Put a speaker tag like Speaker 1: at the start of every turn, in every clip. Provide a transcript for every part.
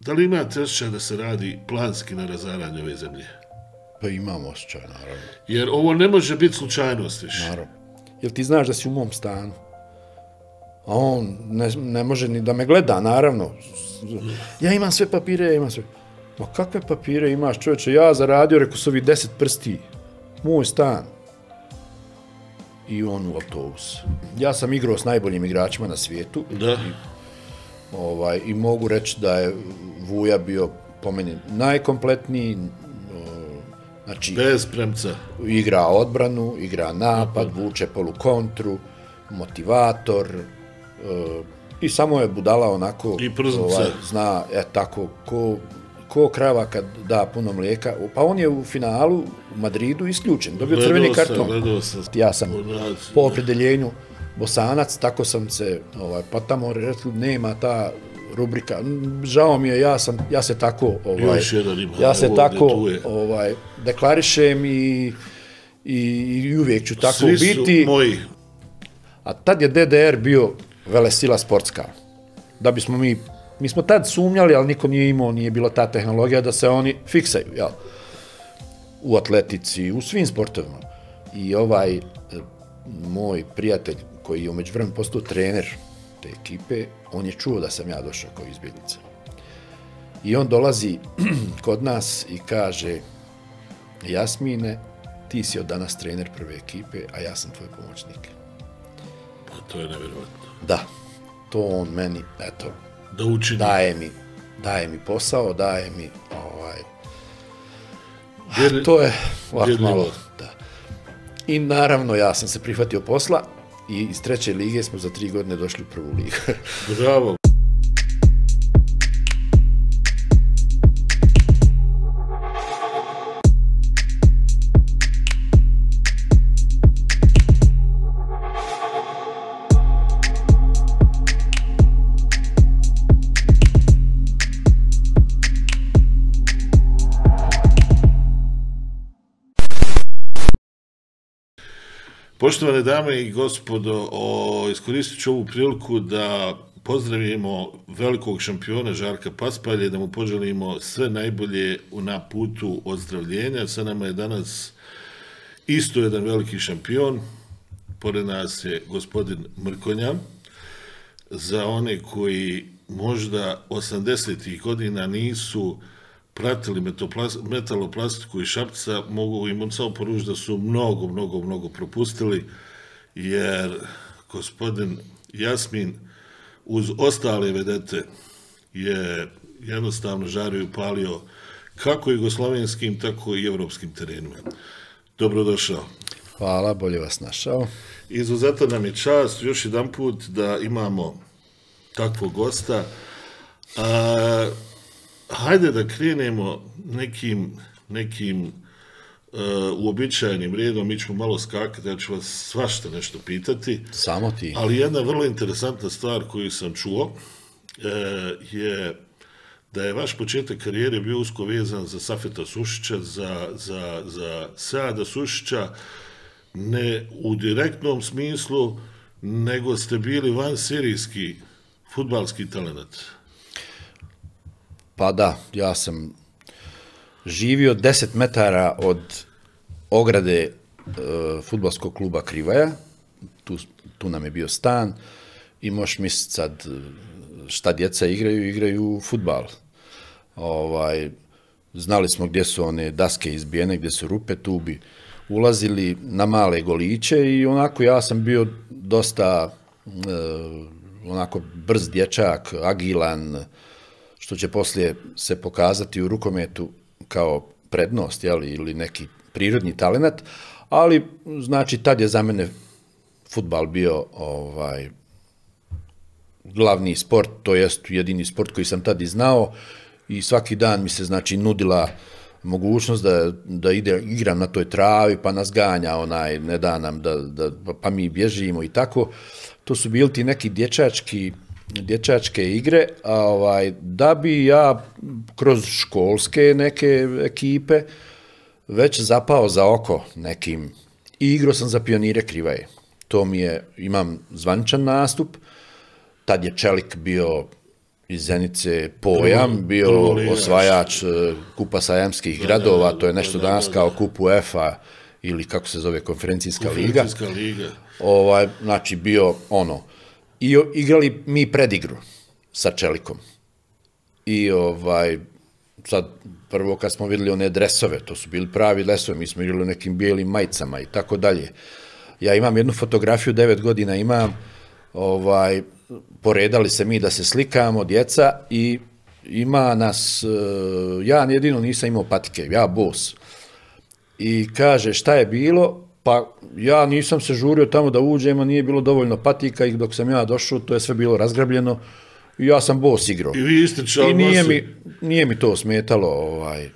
Speaker 1: Da li imate osjećaj da se radi planski na razaranju ove zemlje?
Speaker 2: Pa imam osjećaj, naravno.
Speaker 1: Jer ovo ne može biti slučajnost više.
Speaker 2: Naravno. Jel ti znaš da si u mom stanu? A on ne, ne može ni da me gleda, naravno. Ja imam sve papire, ja imam sve. Ma kakve papire imaš, čovječe? Ja zaradio, rekao su ovi deset prsti. Moj stan. I on u autobus. Ja sam igrao s najboljim igračima na svijetu.
Speaker 1: Da.
Speaker 2: Ovaj, I mogu reći da je Vuja bio po meni najkompletniji, o, znači
Speaker 1: Bez premca.
Speaker 2: igra odbranu, igra napad, vuče polu kontru, motivator e, i samo je budala onako ovaj,
Speaker 1: I prznica.
Speaker 2: zna e tako ko ko krava kad da puno mlijeka. Pa on je u finalu u Madridu isključen, dobio crveni karton.
Speaker 1: sam.
Speaker 2: Ja sam po opredeljenju bosanac, tako sam se, ovaj, pa tamo rekli, nema ta rubrika. Žao mi je, ja sam, ja se tako, ovaj,
Speaker 1: Još jedan ima,
Speaker 2: ja se tako, ovaj, deklarišem i, i, i uvijek ću tako
Speaker 1: Svi
Speaker 2: biti.
Speaker 1: moji.
Speaker 2: A tad je DDR bio velesila sportska. Da bismo mi, mi smo tad sumnjali, ali niko nije imao, nije bilo ta tehnologija da se oni fiksaju, jel? U atletici, u svim sportovima. I ovaj e, moj prijatelj koji je umeđu vremenu postao trener te ekipe, on je čuo da sam ja došao kao izbjeglica. I on dolazi kod nas i kaže, Jasmine, ti si od danas trener prve ekipe, a ja sam tvoj pomoćnik.
Speaker 1: Pa to je nevjerojatno.
Speaker 2: Da, to on meni, eto,
Speaker 1: Da učini.
Speaker 2: daje mi, daje mi posao, daje mi, ovaj,
Speaker 1: Jer-
Speaker 2: to je ovako malo, da. I naravno, ja sam se prihvatio posla i iz treće lige smo za tri godine došli u prvu ligu.
Speaker 1: Bravo. Poštovane dame i gospodo, o, iskoristit ću ovu priliku da pozdravimo velikog šampiona Žarka Paspalje, da mu poželimo sve najbolje na putu ozdravljenja. Sa nama je danas isto jedan veliki šampion, pored nas je gospodin Mrkonja. Za one koji možda 80. godina nisu pratili metaloplastiku i šapca, mogu im samo poručiti da su mnogo, mnogo, mnogo propustili, jer gospodin Jasmin uz ostale vedete je jednostavno žario i palio kako jugoslovenskim, tako i evropskim terenima. Dobrodošao.
Speaker 2: Hvala, bolje vas našao.
Speaker 1: Izuzetno nam je čast još jedan put da imamo takvog gosta. A, hajde da krenemo nekim, nekim uh, uobičajenim redom, mi ćemo malo skakati, ja ću vas svašta nešto pitati,
Speaker 2: Samo ti.
Speaker 1: ali jedna vrlo interesantna stvar koju sam čuo e, je da je vaš početak karijere bio usko vezan za Safeta Sušića, za, za, za Seada Sušića, ne u direktnom smislu, nego ste bili van serijski futbalski talent.
Speaker 2: Pa da, ja sam živio 10 metara od ograde e, kluba Krivaja, tu, tu nam je bio stan. I možeš misliti sad e, šta djeca igraju, igraju futbal. Ovaj, znali smo gdje su one daske izbijene, gdje su rupe, tu bi ulazili na male goliće i onako ja sam bio dosta e, onako brz dječak, agilan, što će poslije se pokazati u rukometu kao prednost jeli, ili neki prirodni talenat, ali znači tad je za mene futbal bio ovaj glavni sport, to jest jedini sport koji sam tad i znao i svaki dan mi se znači nudila mogućnost da, da ide, igram na toj travi, pa nas ganja onaj, ne da nam, da, da, pa mi bježimo i tako. To su bili ti neki dječački, dječačke igre, a ovaj, da bi ja kroz školske neke ekipe već zapao za oko nekim i igrao sam za pionire Krivaje. To mi je, imam zvaničan nastup, tad je Čelik bio iz Zenice Pojam, bio osvajač e, kupa sajamskih gradova, to je nešto
Speaker 1: da, da,
Speaker 2: danas
Speaker 1: da.
Speaker 2: kao kup UEFA ili kako se zove konferencijska liga.
Speaker 1: Konferencijska liga.
Speaker 2: Ovaj, znači bio ono. I igrali mi predigru sa Čelikom. I ovaj, sad prvo kad smo vidjeli one dresove, to su bili pravi dresovi, mi smo igrali u nekim bijelim majicama i tako dalje. Ja imam jednu fotografiju, devet godina imam, ovaj, poredali se mi da se slikamo, djeca, i ima nas, eh, ja jedino nisam imao patike, ja bos. I kaže šta je bilo, pa ja nisam se žurio tamo da uđemo, nije bilo dovoljno patika i dok sam ja došao, to je sve bilo razgrabljeno i ja sam bos igrao.
Speaker 1: I vi ste
Speaker 2: I nije mi, nije mi to smetalo, ovaj,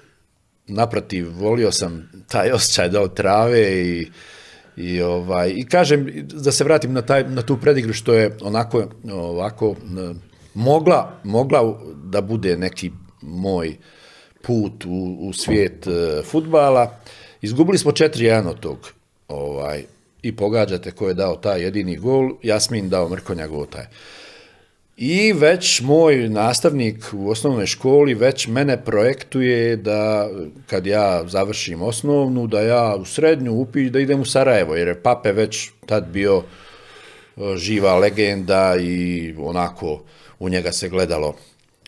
Speaker 2: naprotiv, volio sam taj osjećaj da od trave i, i, ovaj, i kažem, da se vratim na, taj, na tu predigru što je onako, ovako, mogla, mogla da bude neki moj put u, u svijet e, futbala. Izgubili smo 4-1 od tog ovaj, i pogađate ko je dao taj jedini gol, Jasmin dao Mrkonja Gotaj. I već moj nastavnik u osnovnoj školi već mene projektuje da kad ja završim osnovnu, da ja u srednju upi da idem u Sarajevo, jer je Pape već tad bio e, živa legenda i onako u njega se gledalo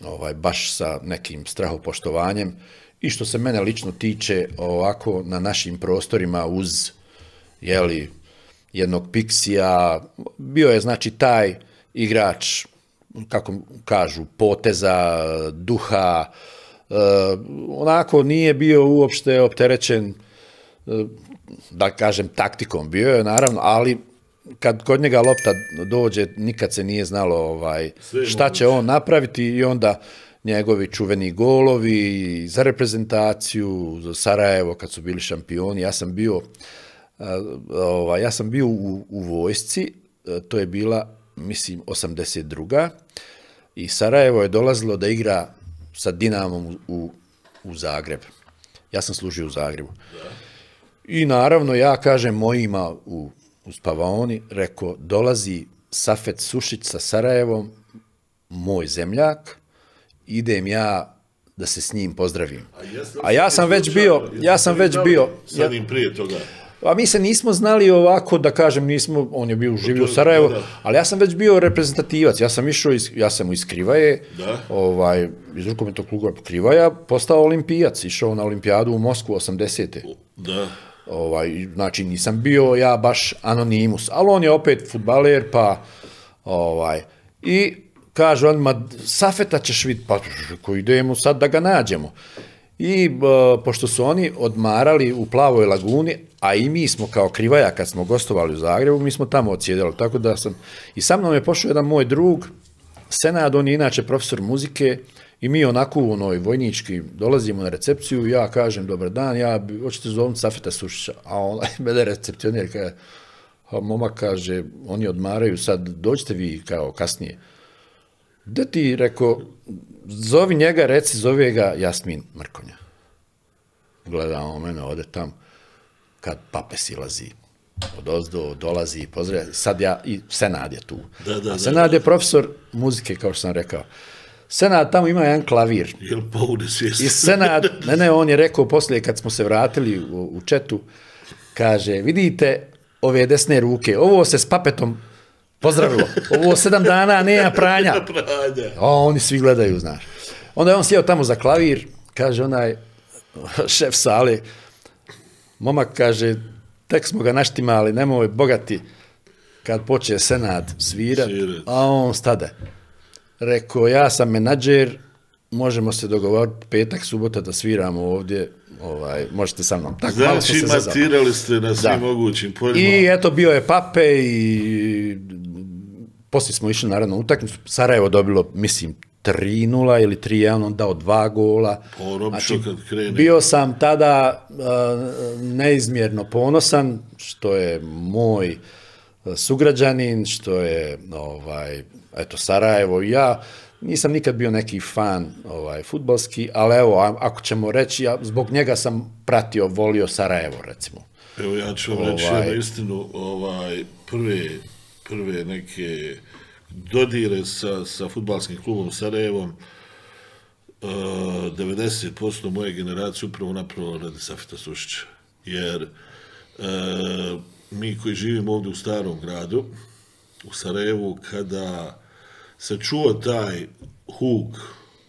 Speaker 2: ovaj, baš sa nekim strahopoštovanjem. I što se mene lično tiče, ovako na našim prostorima uz jeli, jednog Pixija, bio je znači taj igrač, kako kažu, poteza, duha, e, onako nije bio uopšte opterećen, e, da kažem, taktikom. Bio je, naravno, ali kad kod njega lopta dođe, nikad se nije znalo ovaj, šta će on napraviti i onda njegovi čuveni golovi za reprezentaciju, za Sarajevo kad su bili šampioni. Ja sam bio, a, ovaj, ja sam bio u, u vojsci, e, to je bila, mislim, 82. I Sarajevo je dolazilo da igra sa Dinamom u, u, Zagreb. Ja sam služio u Zagrebu. I naravno, ja kažem mojima u, u Spavaoni, reko, dolazi Safet Sušić sa Sarajevom, moj zemljak, idem ja da se s njim pozdravim. A ja sam već bio, ja sam već bio,
Speaker 1: Sad im prije toga.
Speaker 2: A mi se nismo znali ovako, da kažem, nismo, on je bio živio u Sarajevo, ali ja sam već bio reprezentativac, ja sam išao, iz, ja sam iz Krivaje,
Speaker 1: Da.
Speaker 2: ovaj, iz rukometnog kluba Krivaja, postao olimpijac, išao na olimpijadu u Moskvu 80.
Speaker 1: Da.
Speaker 2: Ovaj, znači nisam bio ja baš anonimus, ali on je opet futbaler, pa ovaj, i kaže on, ma Safeta ćeš vidjeti, pa ko idemo sad da ga nađemo. I b, pošto su oni odmarali u Plavoj laguni, a i mi smo kao krivaja kad smo gostovali u Zagrebu, mi smo tamo odsjedali, tako da sam, i sa mnom je pošao jedan moj drug, Senad, on je inače profesor muzike i mi onako u onoj vojnički dolazimo na recepciju ja kažem dobar dan, ja hoćete zovnuti Safeta Sušića, a on mene recepcioner kaže, a momak kaže, oni odmaraju sad, dođite vi kao kasnije. Da ti, reko, zovi njega, reci, zove ga Jasmin Mrkonja. Gledamo mene, ode tam, kad pape silazi, od ozdo dolazi, pozdravlja, sad ja, i Senad je tu.
Speaker 1: Da, da,
Speaker 2: A
Speaker 1: da,
Speaker 2: Senad je profesor muzike, kao što sam rekao. Senad tamo ima jedan klavir,
Speaker 1: Jel
Speaker 2: i Senad, ne, ne, on je rekao poslije kad smo se vratili u, u četu, kaže, vidite ove desne ruke, ovo se s papetom pozdravilo, ovo sedam dana nema pranja. A oni svi gledaju, znaš. Onda je on sjeo tamo za klavir, kaže onaj šef sale, momak kaže, tek smo ga naštimali, nemoj bogati, kad poče Senad svirat,
Speaker 1: Svirat.
Speaker 2: a on stade. Rekao, ja sam menadžer, možemo se dogovoriti petak, subota da sviramo ovdje, ovaj, možete sa mnom. Tako, malo smo
Speaker 1: Znači,
Speaker 2: se zezali.
Speaker 1: matirali ste na svim
Speaker 2: Da.
Speaker 1: mogućim poljima.
Speaker 2: I eto, bio je Pape i poslije smo išli naravno utakmicu. Sarajevo dobilo, mislim, 3-0 ili 3-1, on dao dva gola.
Speaker 1: O, obično kad krene.
Speaker 2: bio sam tada uh, neizmjerno ponosan, što je moj uh, sugrađanin, što je ovaj, eto, Sarajevo i ja. Nisam nikad bio neki fan ovaj futbalski, ali evo, ako ćemo reći, ja zbog njega sam pratio, volio Sarajevo, recimo.
Speaker 1: Evo ja ću vam reći
Speaker 2: Ovaj.
Speaker 1: jednu istinu, ovaj, prve, prve neke dodire sa, sa futbalskim klubom Sarajevom, uh, 90% moje generacije upravo napravo radi Safeta Sušića. Jer uh, mi koji živimo ovdje u starom gradu, u Sarajevu, kada se čuo taj huk,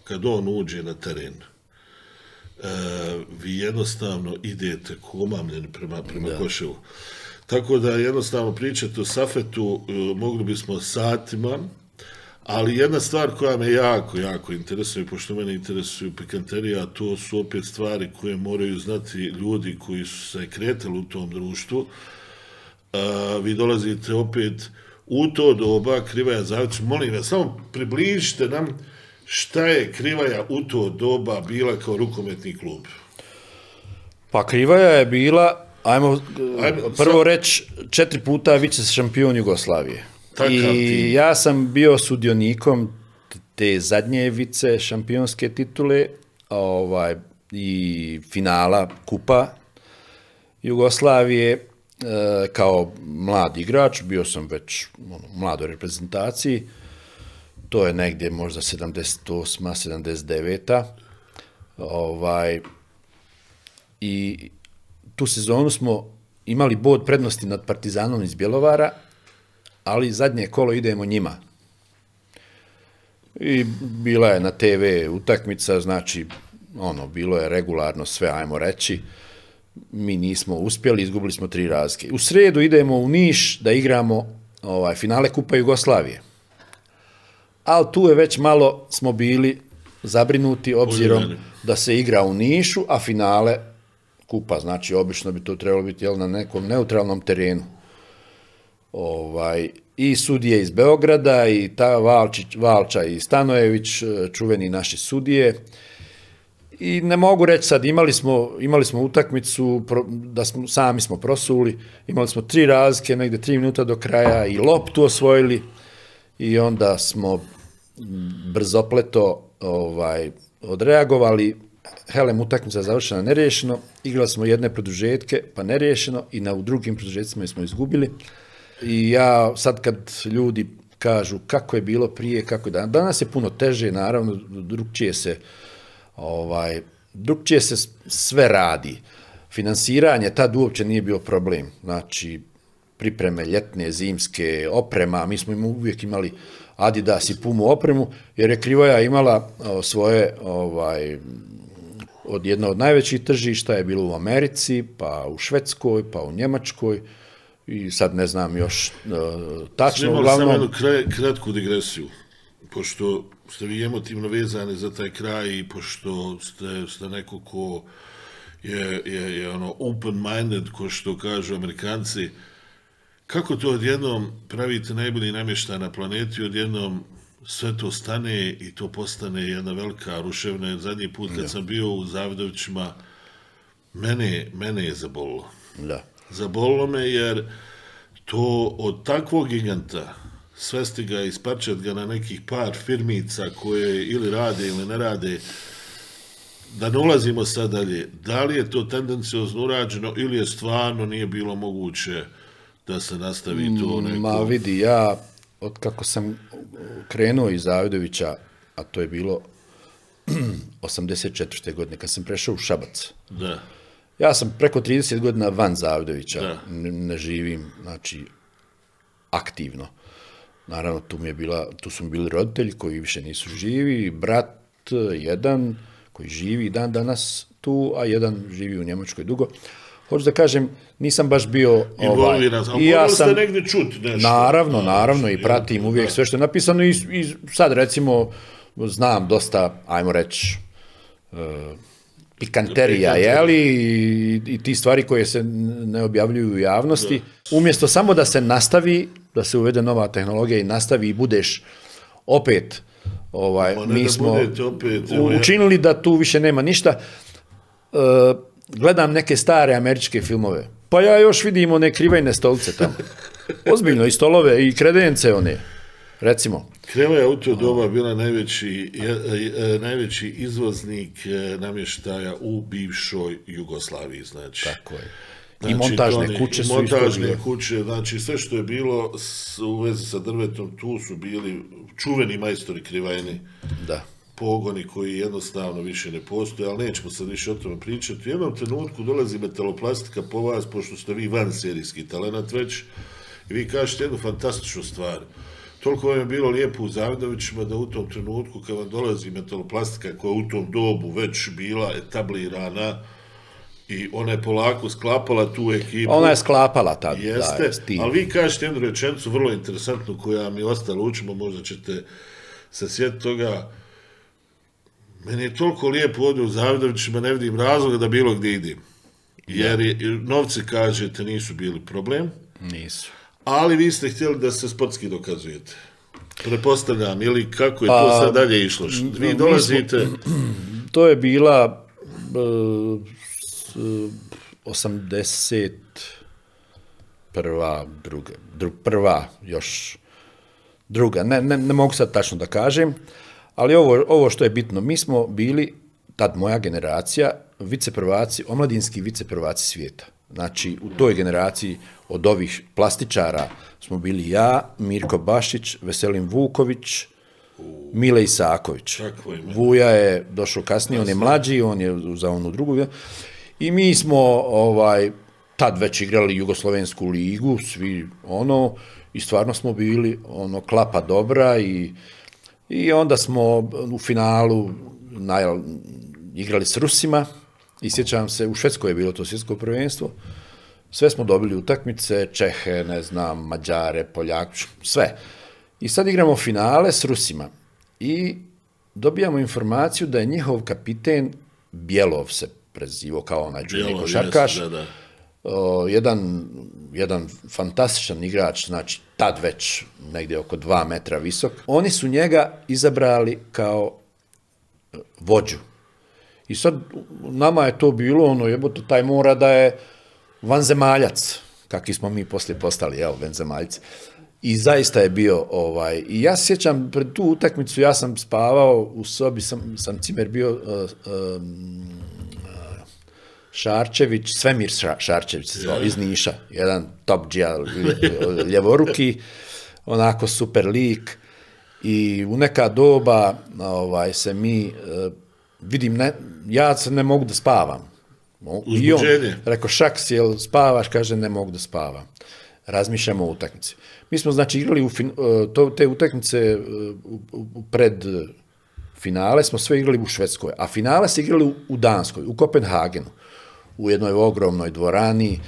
Speaker 1: kad on uđe na teren, e, vi jednostavno idete komamljeni prema, prema da. Koševu. Tako da jednostavno pričate o Safetu, e, mogli bismo satima, ali jedna stvar koja me jako, jako interesuje, pošto mene interesuju pikanterija, to su opet stvari koje moraju znati ljudi koji su se kretali u tom društvu. E, vi dolazite opet u to doba Krivaja Zavicu, molim vas, samo približite nam šta je Krivaja u to doba bila kao rukometni klub.
Speaker 2: Pa Krivaja je bila, ajmo, ajmo prvo sam... reći, četiri puta vice šampion Jugoslavije. Takav I ti. ja sam bio sudjonikom te zadnje vice šampionske titule ovaj, i finala kupa Jugoslavije e, kao mlad igrač, bio sam već ono, mladoj reprezentaciji, to je negdje možda 78. 79. Ovaj, I tu sezonu smo imali bod prednosti nad Partizanom iz Bjelovara, ali zadnje kolo idemo njima. I bila je na TV utakmica, znači, ono, bilo je regularno sve, ajmo reći, mi nismo uspjeli, izgubili smo tri razlike. U sredu idemo u Niš da igramo ovaj finale Kupa Jugoslavije. Ali tu je već malo smo bili zabrinuti obzirom da se igra u Nišu, a finale Kupa, znači obično bi to trebalo biti jel, na nekom neutralnom terenu. Ovaj, I sudije iz Beograda, i ta Valčić, Valča i Stanojević, čuveni naši sudije, I ne mogu reći sad, imali smo, imali smo utakmicu, da smo, sami smo prosuli, imali smo tri razlike, negde tri minuta do kraja i loptu osvojili i onda smo brzopleto ovaj, odreagovali, helem utakmica završena neriješeno, igrali smo jedne produžetke, pa neriješeno i na u drugim produžetcima smo izgubili. I ja sad kad ljudi kažu kako je bilo prije, kako je danas, danas je puno teže, naravno, drugčije se ovaj, drugčije se sve radi. Finansiranje tad uopće nije bio problem. Znači, pripreme ljetne, zimske, oprema, mi smo im uvijek imali Adidas i Pumu opremu, jer je Krivoja imala o, svoje, ovaj, od jedna od najvećih tržišta je bilo u Americi, pa u Švedskoj, pa u Njemačkoj, i sad ne znam još o, tačno.
Speaker 1: Snimali uglavnom... sam jednu kratku digresiju, pošto ste vi emotivno vezani za taj kraj i pošto ste, ste neko ko je, je, je ono open-minded, ko što kažu amerikanci, kako to odjednom pravite najbolji namještaj na planeti, odjednom sve to stane i to postane jedna velika ruševna. Zadnji put kad da. sam bio u Zavidovićima, mene, mene je zabolilo. Da. Zabolilo me jer to od takvog giganta, svesti ga i isparčati ga na nekih par firmica koje ili rade ili ne rade, da ne ulazimo sad dalje, da li je to tendencijozno urađeno ili je stvarno nije bilo moguće da se nastavi to
Speaker 2: mm, neko... Ma vidi, ja od kako sam krenuo iz Zavidovića, a to je bilo 84. godine, kad sam prešao u Šabac. Da. Ja sam preko 30 godina van Zavidovića, da. ne, ne živim, znači, aktivno. Naravno, tu, mi je bila, tu su mi bili roditelji koji više nisu živi, brat jedan koji živi dan danas tu, a jedan živi u Njemačkoj dugo. Hoću da kažem, nisam baš bio...
Speaker 1: Ovaj, I ja sam, negdje čut nešto.
Speaker 2: Naravno, naravno, i pratim uvijek sve što je napisano i, i sad recimo znam dosta, ajmo reći, uh, pikanterija, je li, i, i ti stvari koje se ne objavljuju u javnosti. Umjesto samo da se nastavi, da se uvede nova tehnologija i nastavi i budeš opet, ovaj, mi da smo opet, učinili da tu više nema ništa. Uh, gledam neke stare američke filmove, pa ja još vidim one krivajne stolice tamo. Ozbiljno, i stolove, i kredence one, recimo.
Speaker 1: Kreva je u to doba bila najveći, je, je, najveći izvoznik namještaja u bivšoj Jugoslaviji, znači.
Speaker 2: Tako je. I montažne
Speaker 1: Toni,
Speaker 2: kuće su
Speaker 1: montažne kuće, znači sve što je bilo s- u vezi sa drvetom, tu su bili čuveni majstori krivajni
Speaker 2: Da.
Speaker 1: Pogoni koji jednostavno više ne postoje, ali nećemo sad više o tome pričati. U jednom trenutku dolazi metaloplastika po vas, pošto ste vi van serijski talent već, i vi kažete jednu fantastičnu stvar. Toliko vam je bilo lijepo u Zavidovićima da u tom trenutku kad vam dolazi metaloplastika koja je u tom dobu već bila etablirana i ona je polako sklapala tu ekipu.
Speaker 2: Ona je sklapala tad.
Speaker 1: Jeste,
Speaker 2: da, s tim.
Speaker 1: ali vi kažete jednu rečenicu vrlo interesantnu koja mi je ostala učimo, možda ćete se sjetiti toga. Meni je toliko lijepo ovdje u Zavidovićima, ne vidim razloga da bilo gdje idem. Jer je, novci, kažete, nisu bili problem,
Speaker 2: Nisu.
Speaker 1: ali vi ste htjeli da se sportski dokazujete. Prepostavljam, ili kako je to
Speaker 2: Pa,
Speaker 1: sad dalje išlo? Vi
Speaker 2: smo-
Speaker 1: dolazite,
Speaker 2: To je bila e, s- 80 prva, druga, dru, prva još druga, ne, ne, ne mogu sad tačno da kažem, ali ovo, ovo što je bitno, mi smo bili, tad moja generacija, viceprvaci, omladinski viceprvaci svijeta. Znači, u toj generaciji od ovih plastičara smo bili ja, Mirko Bašić, Veselin Vuković, Mile Isaković. Vuja je došao kasnije, on je mlađi, on je za onu drugu. I mi smo ovaj, tad već igrali Jugoslovensku ligu, svi ono, i stvarno smo bili ono klapa dobra i, i onda smo u finalu naj, igrali s Rusima i sjećam se, u Švedskoj je bilo to svjetsko prvenstvo, sve smo dobili utakmice, Čehe, ne znam, Mađare, Poljak, sve. I sad igramo finale s Rusima i dobijamo informaciju da je njihov kapiten Bjelov se prezivao kao onaj
Speaker 1: Bjelov, da, da.
Speaker 2: o, jedan, jedan fantastičan igrač, znači tad već negdje oko dva metra visok. Oni su njega izabrali kao e, vođu. I sad nama je to bilo ono jebote, taj mora da je vanzemaljac, kakvi smo mi poslije postali, evo, vanzemaljci. I zaista je bio, ovaj, i ja sjećam, pred tu utakmicu ja sam spavao u sobi, sam, sam cimer bio uh, um, Šarčević, Svemir Ša- Šarčević se zvao, iz Niša, jedan top džija, lje- ljevoruki, onako super lik i u neka doba ovaj, se mi, eh, vidim, ne, ja se ne mogu da spavam. I on, rekao, Šaks, jel spavaš? Kaže, ne mogu da spavam. Razmišljamo o utakmici. Mi smo, znači, igrali u fin, eh, to, te utakmice u pred finale smo sve igrali u Švedskoj, a finale se igrali u Danskoj, u Kopenhagenu, u jednoj ogromnoj dvorani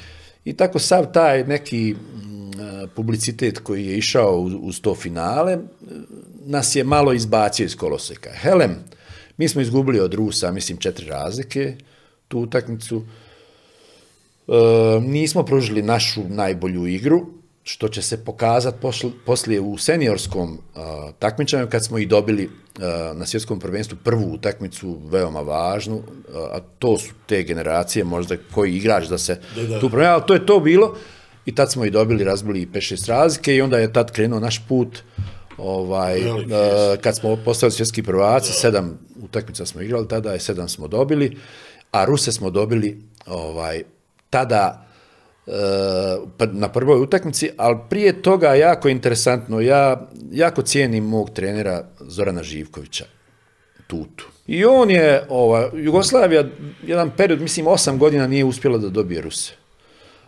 Speaker 2: i tako sav taj neki mm, publicitet koji je išao uz to finale, e, nas je malo izbacio iz koloseka. Helem, mi smo izgubili od Rusa, mislim, četiri razlike, tu utakmicu, E, nismo pružili našu najbolju igru, što će se pokazati posl- poslije u seniorskom a, takmičenju kad smo i dobili a, na svjetskom prvenstvu prvu utakmicu, veoma važnu, a, a to su te generacije možda koji igrač da se
Speaker 1: Da, da.
Speaker 2: tu promijenio, ali to je to bilo. I tad smo i dobili, razbili 5-6 razlike i onda je tad krenuo naš put ovaj, kad smo postali svjetski prvaci, sedam utakmica smo igrali, tada je sedam smo dobili, a Ruse smo dobili ovaj, tada na prvoj utakmici, ali prije toga jako interesantno, ja jako cijenim mog trenera Zorana Živkovića, Tutu. I on je, ova, Jugoslavija, jedan period, mislim, osam godina nije uspjela da dobije Ruse.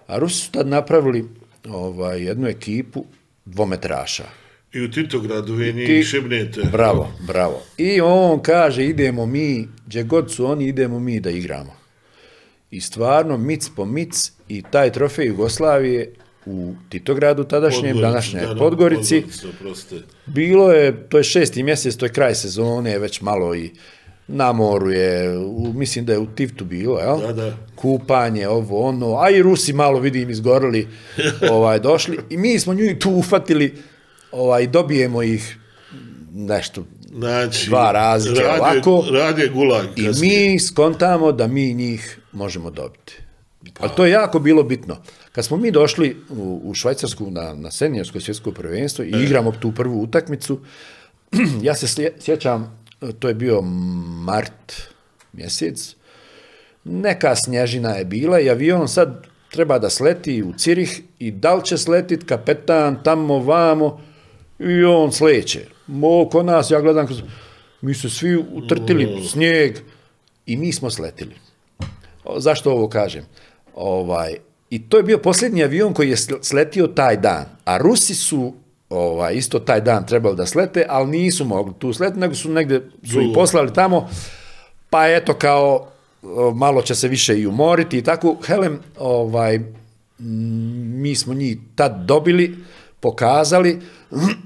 Speaker 2: A Rusi su tad napravili ovaj, jednu ekipu dvometraša.
Speaker 1: I u Titogradu vi njih
Speaker 2: Ti-
Speaker 1: šibnete.
Speaker 2: Bravo, bravo. I on kaže, idemo mi, gdje god su oni, idemo mi da igramo. I stvarno, mic po mic, i taj trofej Jugoslavije u Titogradu, tadašnjem, današnjoj
Speaker 1: da,
Speaker 2: Podgorici,
Speaker 1: Podgorica, oprostite.
Speaker 2: bilo je, to je šesti mjesec, to je kraj sezone, već malo i na moru je, u, mislim da je u Tivtu bilo, jel?
Speaker 1: Da, da.
Speaker 2: Kupanje, ovo, ono, a i Rusi malo, vidim, izgorili, ovaj, došli. I mi smo nju tu ufatili, ovaj, dobijemo ih nešto,
Speaker 1: Znači,
Speaker 2: Dva razlike
Speaker 1: radio,
Speaker 2: ovako.
Speaker 1: Gulag.
Speaker 2: I mi skontamo da mi njih možemo dobiti. Ali to je jako bilo bitno. Kad smo mi došli u, u Švajcarsku na, na seniorsko svjetsko prvenstvo i igramo tu prvu utakmicu, ja se sjećam, to je bio mart mjesec, neka snježina je bila i avion sad treba da sleti u Cirih i da li će sletit kapetan tamo vamo i on sleće. Mo, kod nas, ja gledam, mi su svi utrtili snijeg i mi smo sletili. Zašto ovo kažem? Ovaj, I to je bio posljednji avion koji je sl- sletio taj dan. A Rusi su ovaj, isto taj dan trebali da slete, ali nisu mogli tu sletiti, nego su negde su ih poslali tamo, pa eto kao malo će se više i umoriti i tako. Helem, ovaj, mi smo njih tad dobili, pokazali,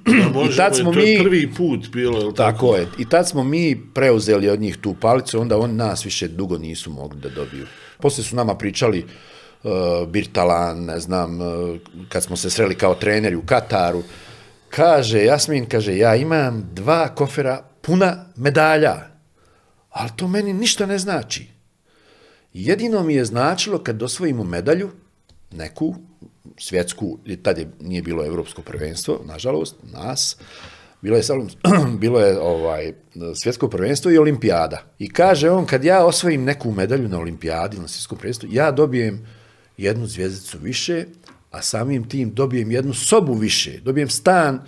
Speaker 1: Da možemo,
Speaker 2: tad smo
Speaker 1: to
Speaker 2: mi-
Speaker 1: prvi put bilo, tako?
Speaker 2: tako je. I tad smo mi preuzeli od njih tu palicu, onda oni nas više dugo nisu mogli da dobiju. Poslije su nama pričali uh, Birtalan, ne znam, uh, kad smo se sreli kao treneri u Kataru, kaže, Jasmin, kaže, ja imam dva kofera puna medalja, ali to meni ništa ne znači. Jedino mi je značilo kad osvojimo medalju, neku, svjetsku, tad je, nije bilo evropsko prvenstvo, nažalost, nas, bilo je, bilo je ovaj, svjetsko prvenstvo i olimpijada. I kaže on, kad ja osvojim neku medalju na olimpijadi, na svjetskom prvenstvu, ja dobijem jednu zvjezdicu više, a samim tim dobijem jednu sobu više, dobijem stan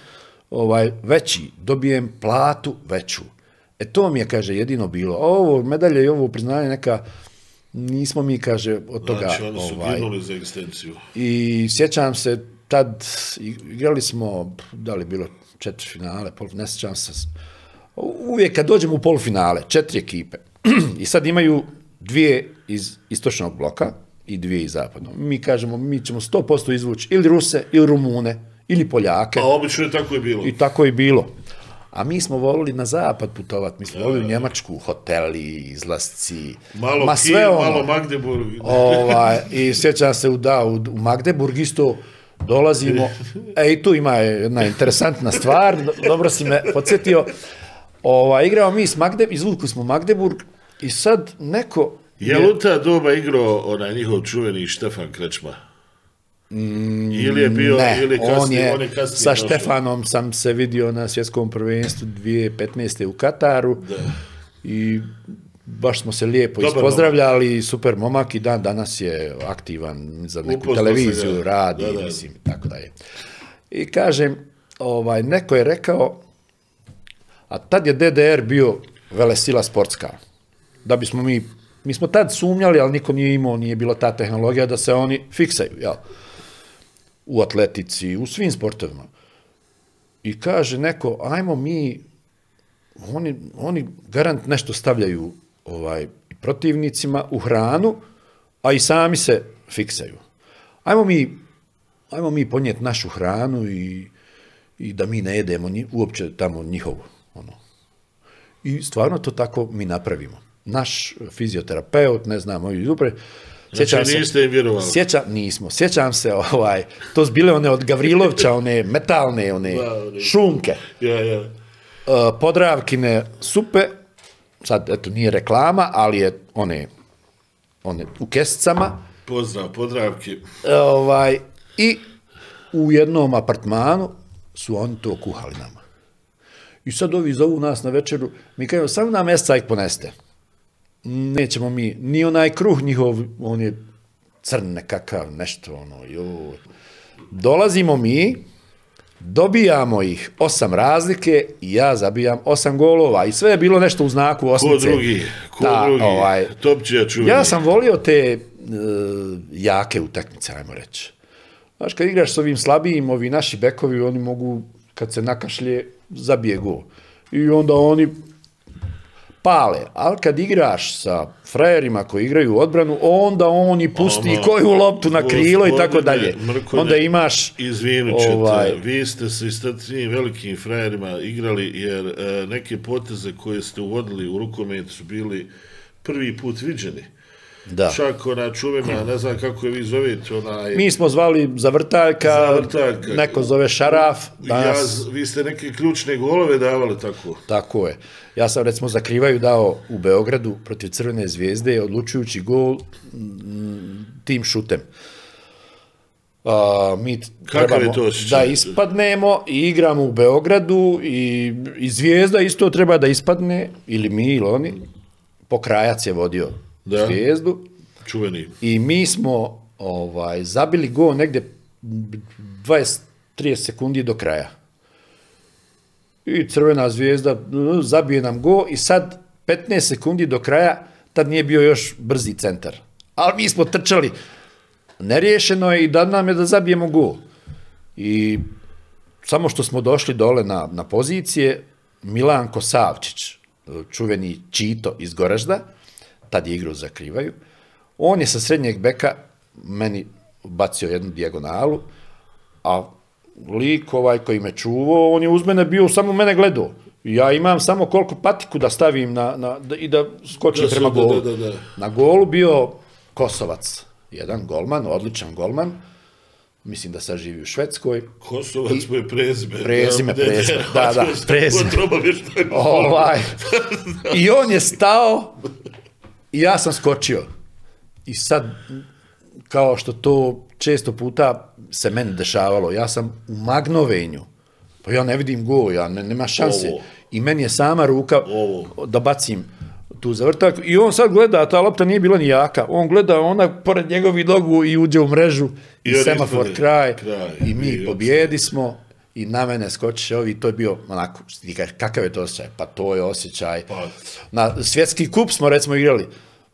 Speaker 2: ovaj, veći, dobijem platu veću. E to mi je, kaže, jedino bilo. Ovo medalje i ovo priznanje neka, nismo mi, kaže, od toga...
Speaker 1: Znači, oni su
Speaker 2: ovaj,
Speaker 1: za egzistenciju.
Speaker 2: i sjećam se, tad igrali smo, da li bilo četiri finale, pol, ne sjećam se. Uvijek kad dođemo u polufinale, četiri ekipe, i sad imaju dvije iz istočnog bloka i dvije iz zapadnog. Mi kažemo, mi ćemo 100% izvući ili Ruse, ili Rumune, ili Poljake.
Speaker 1: A obično je tako je bilo.
Speaker 2: I tako je bilo. A mi smo volili na zapad putovati, mi smo volili u Njemačku, hoteli, izlasci,
Speaker 1: Malo
Speaker 2: ma
Speaker 1: Kijev,
Speaker 2: sve ono.
Speaker 1: malo Magdeburg.
Speaker 2: Ovaj, I sjećam se u, da, u, u Magdeburg isto dolazimo. E, i tu ima jedna interesantna stvar, do- dobro si me podsjetio. Ovaj, igrao mi s Magdeburg, izvukli smo Magdeburg i sad neko...
Speaker 1: Je li u ta doba igrao onaj njihov čuveni Štefan Krečma? ili je bio,
Speaker 2: ne,
Speaker 1: ili kasnije,
Speaker 2: on je,
Speaker 1: on je kasnije
Speaker 2: sa
Speaker 1: došao.
Speaker 2: Štefanom sam se vidio na svjetskom prvenstvu 2015. u Kataru
Speaker 1: Da.
Speaker 2: i baš smo se lijepo
Speaker 1: Dobar
Speaker 2: ispozdravljali, super momak i dan danas je aktivan za neku televiziju,
Speaker 1: ga.
Speaker 2: radi,
Speaker 1: Da, da.
Speaker 2: mislim, tako dalje. I kažem, ovaj, neko je rekao, a tad je DDR bio velesila sportska, da bismo mi, mi smo tad sumnjali, ali niko nije imao, nije bilo ta tehnologija da se oni fiksaju, jel? u atletici, u svim sportovima. I kaže neko, ajmo mi, oni, oni garant nešto stavljaju ovaj, protivnicima u hranu, a i sami se fiksaju. Ajmo mi, ajmo mi ponijeti našu hranu i, i da mi ne jedemo uopće tamo njihovu. Ono. I stvarno to tako mi napravimo. Naš fizioterapeut, ne znam, ovi upre,
Speaker 1: Znači, niste im vjerovali.
Speaker 2: Sjećam, nismo. Sjećam se, ovaj, to su bile one od Gavrilovća, one metalne, one šunke,
Speaker 1: Ja, ja.
Speaker 2: uh, podravkine supe, sad, eto, nije reklama, ali je one, one u kesicama,
Speaker 1: Pozdrav, podravke.
Speaker 2: ovaj, i u jednom apartmanu su oni to kuhali nama. I sad ovi zovu nas na večeru, mi kažemo, samo nam escajk poneste. Nećemo mi, ni onaj kruh njihov, on je crn nekakav, nešto ono, joj. Dolazimo mi, dobijamo ih osam razlike i ja zabijam osam golova i sve je bilo nešto u znaku
Speaker 1: Ko
Speaker 2: osmice.
Speaker 1: drugi, ko
Speaker 2: Da,
Speaker 1: drugi.
Speaker 2: ovaj, ja sam volio te e, jake utakmice, ajmo reći. Znaš, kad igraš s ovim slabijim, ovi naši bekovi, oni mogu, kad se nakašlje, zabije gol. I onda oni pale. Ali kad igraš sa frajerima koji igraju u odbranu, onda oni pusti
Speaker 1: Ono,
Speaker 2: koju loptu na krilo i tako dalje. Onda imaš...
Speaker 1: Izvinut ćete,
Speaker 2: ovaj,
Speaker 1: vi ste se s tim velikim frajerima igrali, jer e, neke poteze koje ste uvodili u rukomet su bili prvi put viđeni.
Speaker 2: Da.
Speaker 1: Čak ona čuvena, ne znam kako je vi zovete, onaj...
Speaker 2: Mi smo zvali zavrtaljka,
Speaker 1: Zavrtaljka.
Speaker 2: neko zove šaraf, danas...
Speaker 1: Jaz, vi ste neke ključne golove davali tako.
Speaker 2: Tako je. Ja sam recimo za Krivaju dao u Beogradu protiv Crvene zvijezde odlučujući gol tim šutem. A, mi trebamo da ispadnemo i igramo u Beogradu i, i zvijezda isto treba da ispadne, ili mi ili oni. Pokrajac je vodio
Speaker 1: Da.
Speaker 2: zvijezdu
Speaker 1: Čuveni.
Speaker 2: i mi smo ovaj, zabili go negde 20-30 sekundi do kraja. I crvena zvijezda zabije nam go i sad 15 sekundi do kraja, tad nije bio još brzi centar. Ali mi smo trčali. Neriješeno je i da nam je da zabijemo go. I samo što smo došli dole na, na pozicije, Milanko Savčić, čuveni Čito iz Goražda, tad je igrao za Krivaju, on je sa srednjeg beka meni bacio jednu dijagonalu, a lik ovaj koji me čuvao, on je uz mene bio, samo mene gledao. Ja imam samo koliko patiku da stavim na, na, da, i da skočim
Speaker 1: Da,
Speaker 2: prema
Speaker 1: da,
Speaker 2: golu.
Speaker 1: da, da, da.
Speaker 2: Na golu bio Kosovac, jedan golman, odličan golman, mislim da sad živi u Švedskoj.
Speaker 1: Kosovac mu je prezime.
Speaker 2: Prezime,
Speaker 1: ne,
Speaker 2: prezime, da, da, prezime. Ovaj. I on je stao i ja sam skočio. I sad, kao što to često puta se meni dešavalo, ja sam u magnovenju, pa ja ne vidim go, ja ne, nema šanse.
Speaker 1: Ovo.
Speaker 2: I meni je sama ruka
Speaker 1: Ovo.
Speaker 2: da bacim tu zavrtak i on sad gleda, ta lopta nije bila ni jaka. On gleda ona pored njegovi nogu i uđe u mrežu i,
Speaker 1: I
Speaker 2: semafor kraj,
Speaker 1: Kraj.
Speaker 2: i mi pobjedi smo i na mene skočiše ovi, to je bio onako, kakav je to osjećaj? Pa to je osjećaj.
Speaker 1: Pa.
Speaker 2: Na svjetski kup smo recimo igrali e,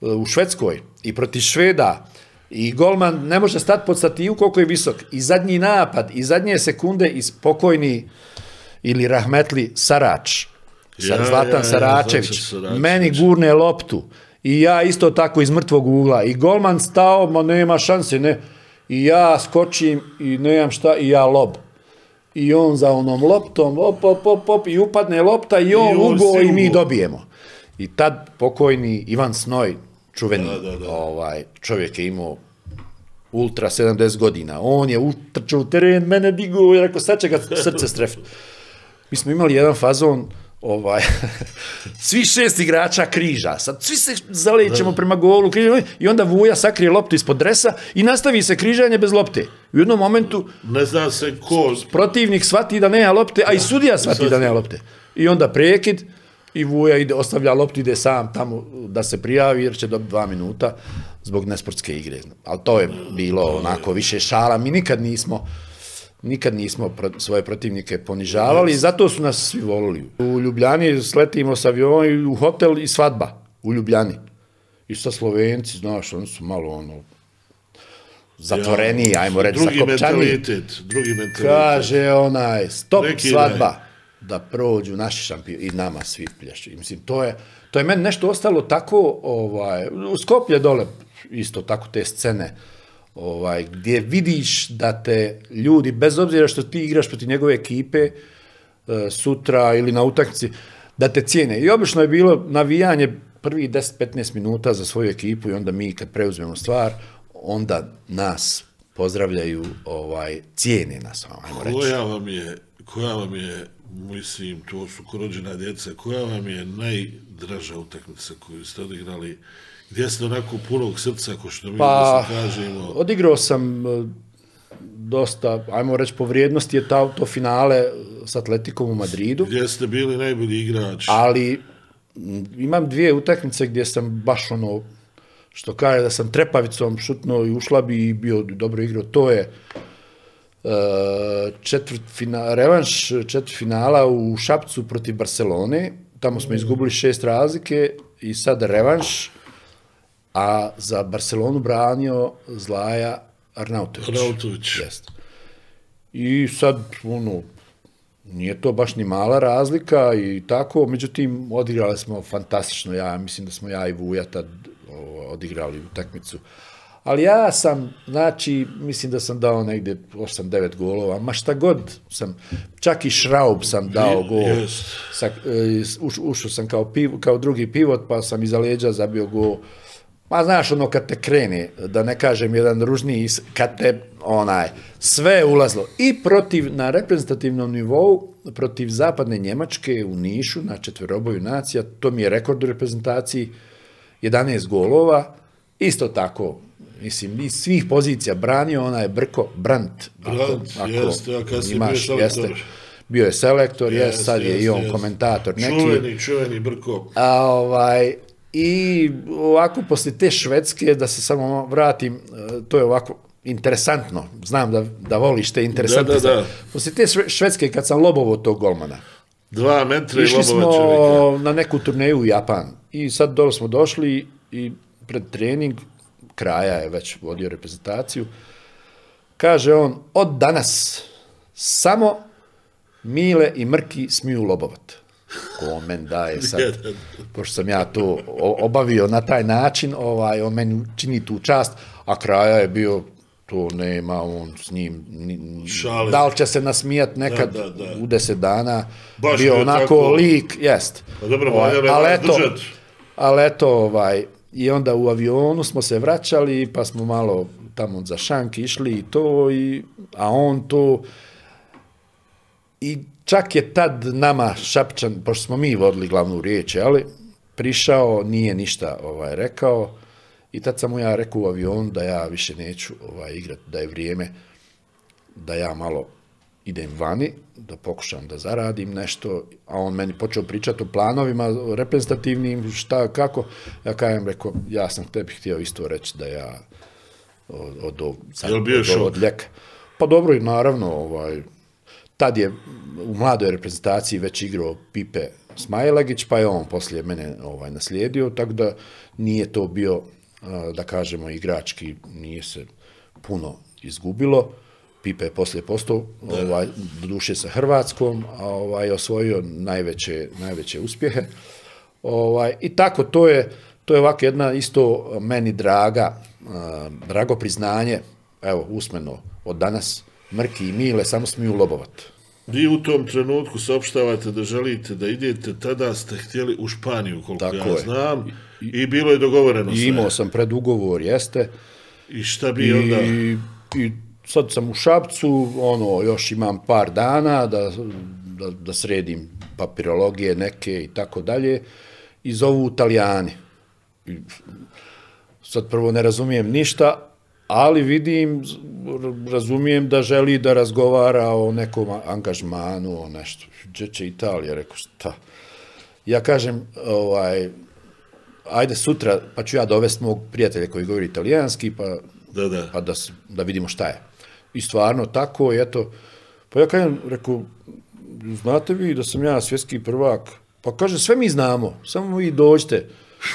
Speaker 2: u Švedskoj i protiv Šveda i golman ne može stati pod stativu koliko je visok. I zadnji napad, i zadnje sekunde i spokojni ili rahmetli Sarač.
Speaker 1: Ja,
Speaker 2: Ja, Zlatan
Speaker 1: ja, ja,
Speaker 2: Saračević.
Speaker 1: Saračević.
Speaker 2: meni gurne loptu. I ja isto tako iz mrtvog ugla. I golman stao, ma nema šanse, ne. I ja skočim i nemam šta, i ja lob. I on za onom loptom, op, op, op, op, i upadne lopta i on,
Speaker 1: I on
Speaker 2: ugo i mi
Speaker 1: ugo.
Speaker 2: dobijemo. I tad pokojni Ivan Snoj, čuveni
Speaker 1: Da, da, da.
Speaker 2: ovaj čovjek je imao ultra 70 godina. On je utrčao u teren, mene digao i rekao, sad će ga srce strefiti. Mi smo imali jedan fazon, ovaj, svi šest igrača križa, sad svi se zalećemo prema golu, križa, i onda Vuja sakrije loptu ispod dresa i nastavi se križanje bez lopte. U jednom momentu
Speaker 1: Ne zna se ko,
Speaker 2: protivnik shvati da nema lopte, a i sudija shvati da nema lopte. I onda prekid i Vuja ide, ostavlja loptu, ide sam tamo da se prijavi jer će dobiti dva minuta zbog nesportske igre. Ali to je bilo onako više šala. Mi nikad nismo nikad nismo pro, svoje protivnike ponižavali i zato su nas svi volili. U Ljubljani sletimo s avionom i u hotel i svadba u Ljubljani. I sa Slovenci, znaš, oni su malo ono zatvoreniji, ajmo reći,
Speaker 1: drugi mentalitet, drugi mentalitet.
Speaker 2: Kaže onaj, stop
Speaker 1: Neki
Speaker 2: svadba, da prođu naši šampioni i nama svi plješu. I Mislim, to je, to je meni nešto ostalo tako, ovaj, u Skoplje dole, isto tako te scene, ovaj, gdje vidiš da te ljudi, bez obzira što ti igraš protiv njegove ekipe, e, sutra ili na utakmici, da te cijene. I obično je bilo navijanje prvi 10-15 minuta za svoju ekipu i onda mi kad preuzmemo stvar, onda nas pozdravljaju, ovaj, cijene nas, ajmo reći.
Speaker 1: Koja vam je, koja vam je, mislim, to su korođena djeca, koja vam je najdraža utakmica koju ste odigrali, gdje ste onako punog srca, ko što mi
Speaker 2: Pa,
Speaker 1: da se kažemo,
Speaker 2: odigrao sam e, dosta, ajmo reći po vrijednosti je ta, to finale s Atletikom u Madridu,
Speaker 1: gdje ste bili najbolji igrač,
Speaker 2: ali imam dvije utakmice gdje sam baš ono, što kaže da sam trepavicom šutnuo i ušla bi i bio dobro igrao, to je e, četvrt fina, revanš četvrt finala u Šapcu protiv Barcelone, tamo smo izgubili šest razlike i sad revanš, a za Barcelonu branio Zlaja Arnautović.
Speaker 1: Arnautović.
Speaker 2: Jest. I sad, ono, nije to baš ni mala razlika i tako, međutim, odigrali smo fantastično, ja mislim da smo ja i Vuja tad odigrali utakmicu. Ali ja sam, znači, mislim da sam dao negdje 8-9 golova, ma šta god sam, čak i Šraub sam dao gol.
Speaker 1: Jest.
Speaker 2: Sa, e, uš, ušao sam kao, piv, kao drugi pivot, pa sam iza leđa zabio gol. Ma znaš ono kad te krene, da ne kažem jedan ružniji, is- kad te onaj, sve je ulazlo. I protiv, na reprezentativnom nivou, protiv zapadne Njemačke u Nišu, na četveroboju nacija, to mi je rekord u reprezentaciji, 11 golova, isto tako, mislim, iz svih pozicija branio, onaj Brko, Brandt.
Speaker 1: Brandt, jeste, a kasnije bio
Speaker 2: imaš,
Speaker 1: selektor.
Speaker 2: jeste, bio je selektor, jest, sad je i on komentator neki.
Speaker 1: čuveni, čuveni Brko,
Speaker 2: A ovaj, I ovako, poslije te švedske, da se samo vratim, e, to je ovako interesantno. Znam da, da voliš te interesantne.
Speaker 1: Da, da, da.
Speaker 2: Poslije te šve- švedske, kad sam lobovo tog golmana,
Speaker 1: Dva metra i
Speaker 2: Išli smo
Speaker 1: čovjeka.
Speaker 2: na neku turneju u Japan i sad dole smo došli i pred trening, kraja je već vodio reprezentaciju, kaže on, od danas samo Mile i Mrki smiju lobovat. Ko on meni daje sad, pošto sam ja to obavio na taj način, ovaj, on meni čini tu čast, a kraja je bio to nema on s njim,
Speaker 1: Šale.
Speaker 2: da li će se nasmijat nekad
Speaker 1: Da, da, da.
Speaker 2: u deset dana,
Speaker 1: Baš
Speaker 2: bio onako
Speaker 1: tako-
Speaker 2: lik, jest.
Speaker 1: Pa dobro,
Speaker 2: Ovaj, ali eto, ali eto, ovaj, i onda u avionu smo se vraćali, pa smo malo tamo za šank išli i to, i, a on to, i čak je tad nama Šapčan, pošto smo mi vodili glavnu riječ, ali prišao, nije ništa ovaj, rekao, i tad sam mu ja rekao u avionu da ja više neću ovaj, igrati, da je vrijeme da ja malo idem vani, da pokušam da zaradim nešto, a on meni počeo pričati o planovima reprezentativnim, šta, kako. Ja kažem, rekao, ja sam tebi htio isto reći da ja od, od, od, od, od ljeka. Pa dobro, i naravno, ovaj, tad je u mladoj reprezentaciji već igrao Pipe Smajlagić, pa je on poslije mene ovaj, naslijedio, tako da nije to bio, da kažemo, igrački, nije se puno izgubilo. Pipe je poslije postao, ovaj, doduše sa Hrvatskom, a ovaj, osvojio najveće, najveće uspjehe. Ovaj, I tako, to je, to je ovako jedna isto meni draga, drago priznanje, evo, usmeno od danas, Mrki i Mile samo smiju lobovat.
Speaker 1: Vi u tom trenutku saopštavate da želite da idete, tada ste htjeli u Španiju, koliko
Speaker 2: Tako
Speaker 1: ja
Speaker 2: je.
Speaker 1: znam, i bilo je dogovoreno
Speaker 2: I
Speaker 1: sve.
Speaker 2: imao sam predugovor, jeste.
Speaker 1: I šta bi onda...
Speaker 2: I, I sad sam u Šapcu, ono, još imam par dana da, da, da sredim papirologije neke i tako dalje. I zovu Italijani. I sad prvo ne razumijem ništa, ali vidim, razumijem da želi da razgovara o nekom angažmanu, o nešto. Gdje će Italija, rekao, šta? Ja kažem, ovaj, ajde sutra, pa ću ja dovesti mog prijatelja koji govori italijanski, pa,
Speaker 1: Da, da.
Speaker 2: pa da, da vidimo šta je. I stvarno tako, i eto, pa ja kažem, rekao, znate vi da sam ja svjetski prvak? Pa kaže, sve mi znamo, samo vi dođite.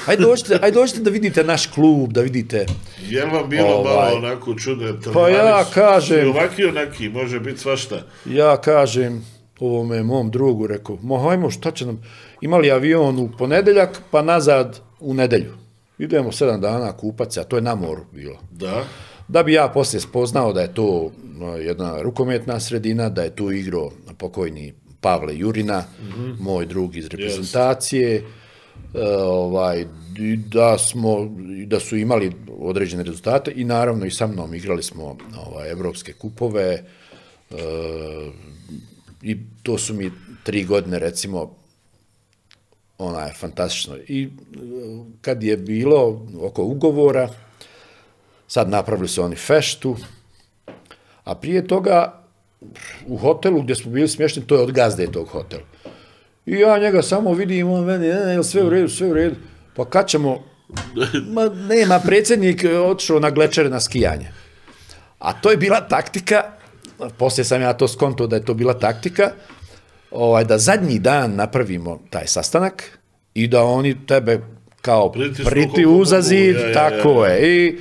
Speaker 2: Ajde dođite, ajde dođite da vidite naš klub, da vidite.
Speaker 1: Je vam bilo
Speaker 2: Ovaj.
Speaker 1: malo onako čudno?
Speaker 2: Pa ja kažem-
Speaker 1: I ovaki onaki, može biti svašta.
Speaker 2: Ja kažem ovome mom drugu, rekao, ma hajmo, šta će nam, imali avion u ponedeljak, pa nazad u nedelju. Idemo sedam dana kupat se, a to je na moru bilo.
Speaker 1: Da.
Speaker 2: Da bi ja poslije spoznao da je to jedna rukometna sredina, da je tu igrao pokojni Pavle Jurina, moj drug iz reprezentacije, e, ovaj, i da, smo, da su imali određene rezultate i naravno i sa mnom igrali smo ovaj, evropske kupove e, i to su mi tri godine recimo ona je fantastično. I e, kad je bilo oko ugovora, sad napravili su oni feštu, a prije toga u hotelu gdje smo bili smješteni, to je od gazde tog hotela. I ja njega samo vidim, on meni, e, jel sve u redu, sve u redu. Pa kad ćemo, ma nema, predsjednik je otišao na glečere na skijanje. A to je bila taktika, poslije sam ja to skonto da je to bila taktika, ovaj, da zadnji dan napravimo taj sastanak i da oni tebe kao priti
Speaker 1: koliko
Speaker 2: uza
Speaker 1: mogu,
Speaker 2: zid,
Speaker 1: ja, ja,
Speaker 2: tako
Speaker 1: ja.
Speaker 2: je. I,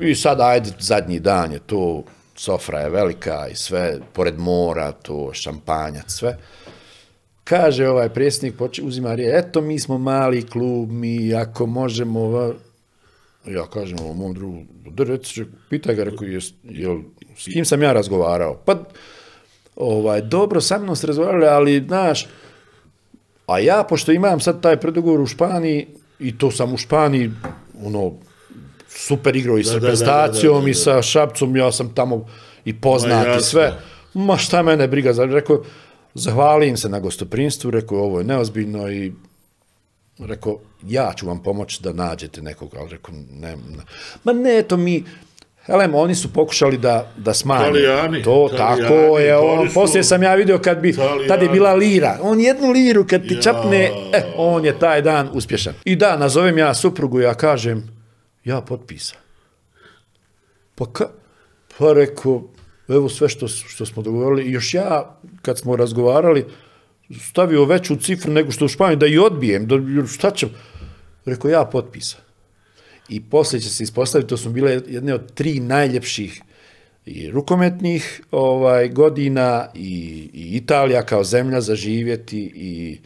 Speaker 2: I sad, ajde, zadnji dan je to, sofra je velika i sve, pored mora, to, šampanjac, sve. Kaže ovaj predsjednik, uzima riječ, eto, mi smo mali klub, mi ako možemo, ja kažem ovom mom drugu, da reci, pitaj ga, rekao, jes, jel, s kim sam ja razgovarao? Pa, ovaj, dobro, sa mnom ste razgovarali, ali, znaš, a ja, pošto imam sad taj predugovor u Španiji, i to sam u Španiji, ono, super igrao i sa
Speaker 1: Da, da,
Speaker 2: reprezentacijom i sa Šapcom, ja sam tamo i poznat i sve. Ma šta mene briga, za- rekao, zahvalim se na gostoprinstvu, rekao, ovo je neozbiljno i rekao, ja ću vam pomoći da nađete nekog, ali rekao, ne, ne. ma ne, to mi, Helem, oni su pokušali da, da smanje.
Speaker 1: Italijani,
Speaker 2: to tako je. On,
Speaker 1: su-
Speaker 2: poslije sam ja vidio kad bi,
Speaker 1: Italijani.
Speaker 2: tad je bila lira. On jednu liru kad ti
Speaker 1: Ja.
Speaker 2: čapne, e, on je taj dan uspješan. I da, nazovem ja suprugu, ja kažem, ja potpisam. Pa ka? Pa rekao, evo sve što, što smo dogovorili. Još ja, kad smo razgovarali, stavio veću cifru nego što u Španiji, da i odbijem, da, šta ćem? Rekao, ja potpisam. I poslije će se ispostaviti, to su bile jedne od tri najljepših i rukometnih ovaj godina i, i Italija kao zemlja za živjeti i,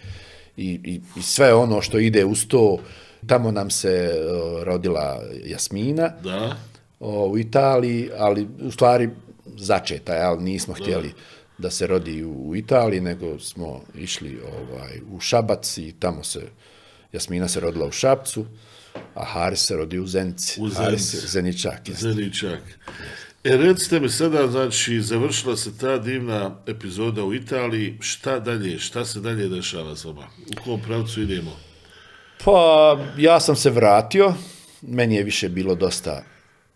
Speaker 2: i, i, sve ono što ide uz to. Tamo nam se o, rodila Jasmina
Speaker 1: Da.
Speaker 2: o, u Italiji, ali u stvari začeta, ali nismo htjeli da se rodi u, Italiji, nego smo išli ovaj, u Šabac i tamo se, Jasmina se rodila u Šapcu, a Haris se rodi u Zenici.
Speaker 1: U
Speaker 2: Haris Zeničak. jeste.
Speaker 1: Zeličak. E, recite mi sada, znači, završila se ta divna epizoda u Italiji, šta dalje, šta se dalje dešava s vama? U kom pravcu idemo?
Speaker 2: Pa, ja sam se vratio, meni je više bilo dosta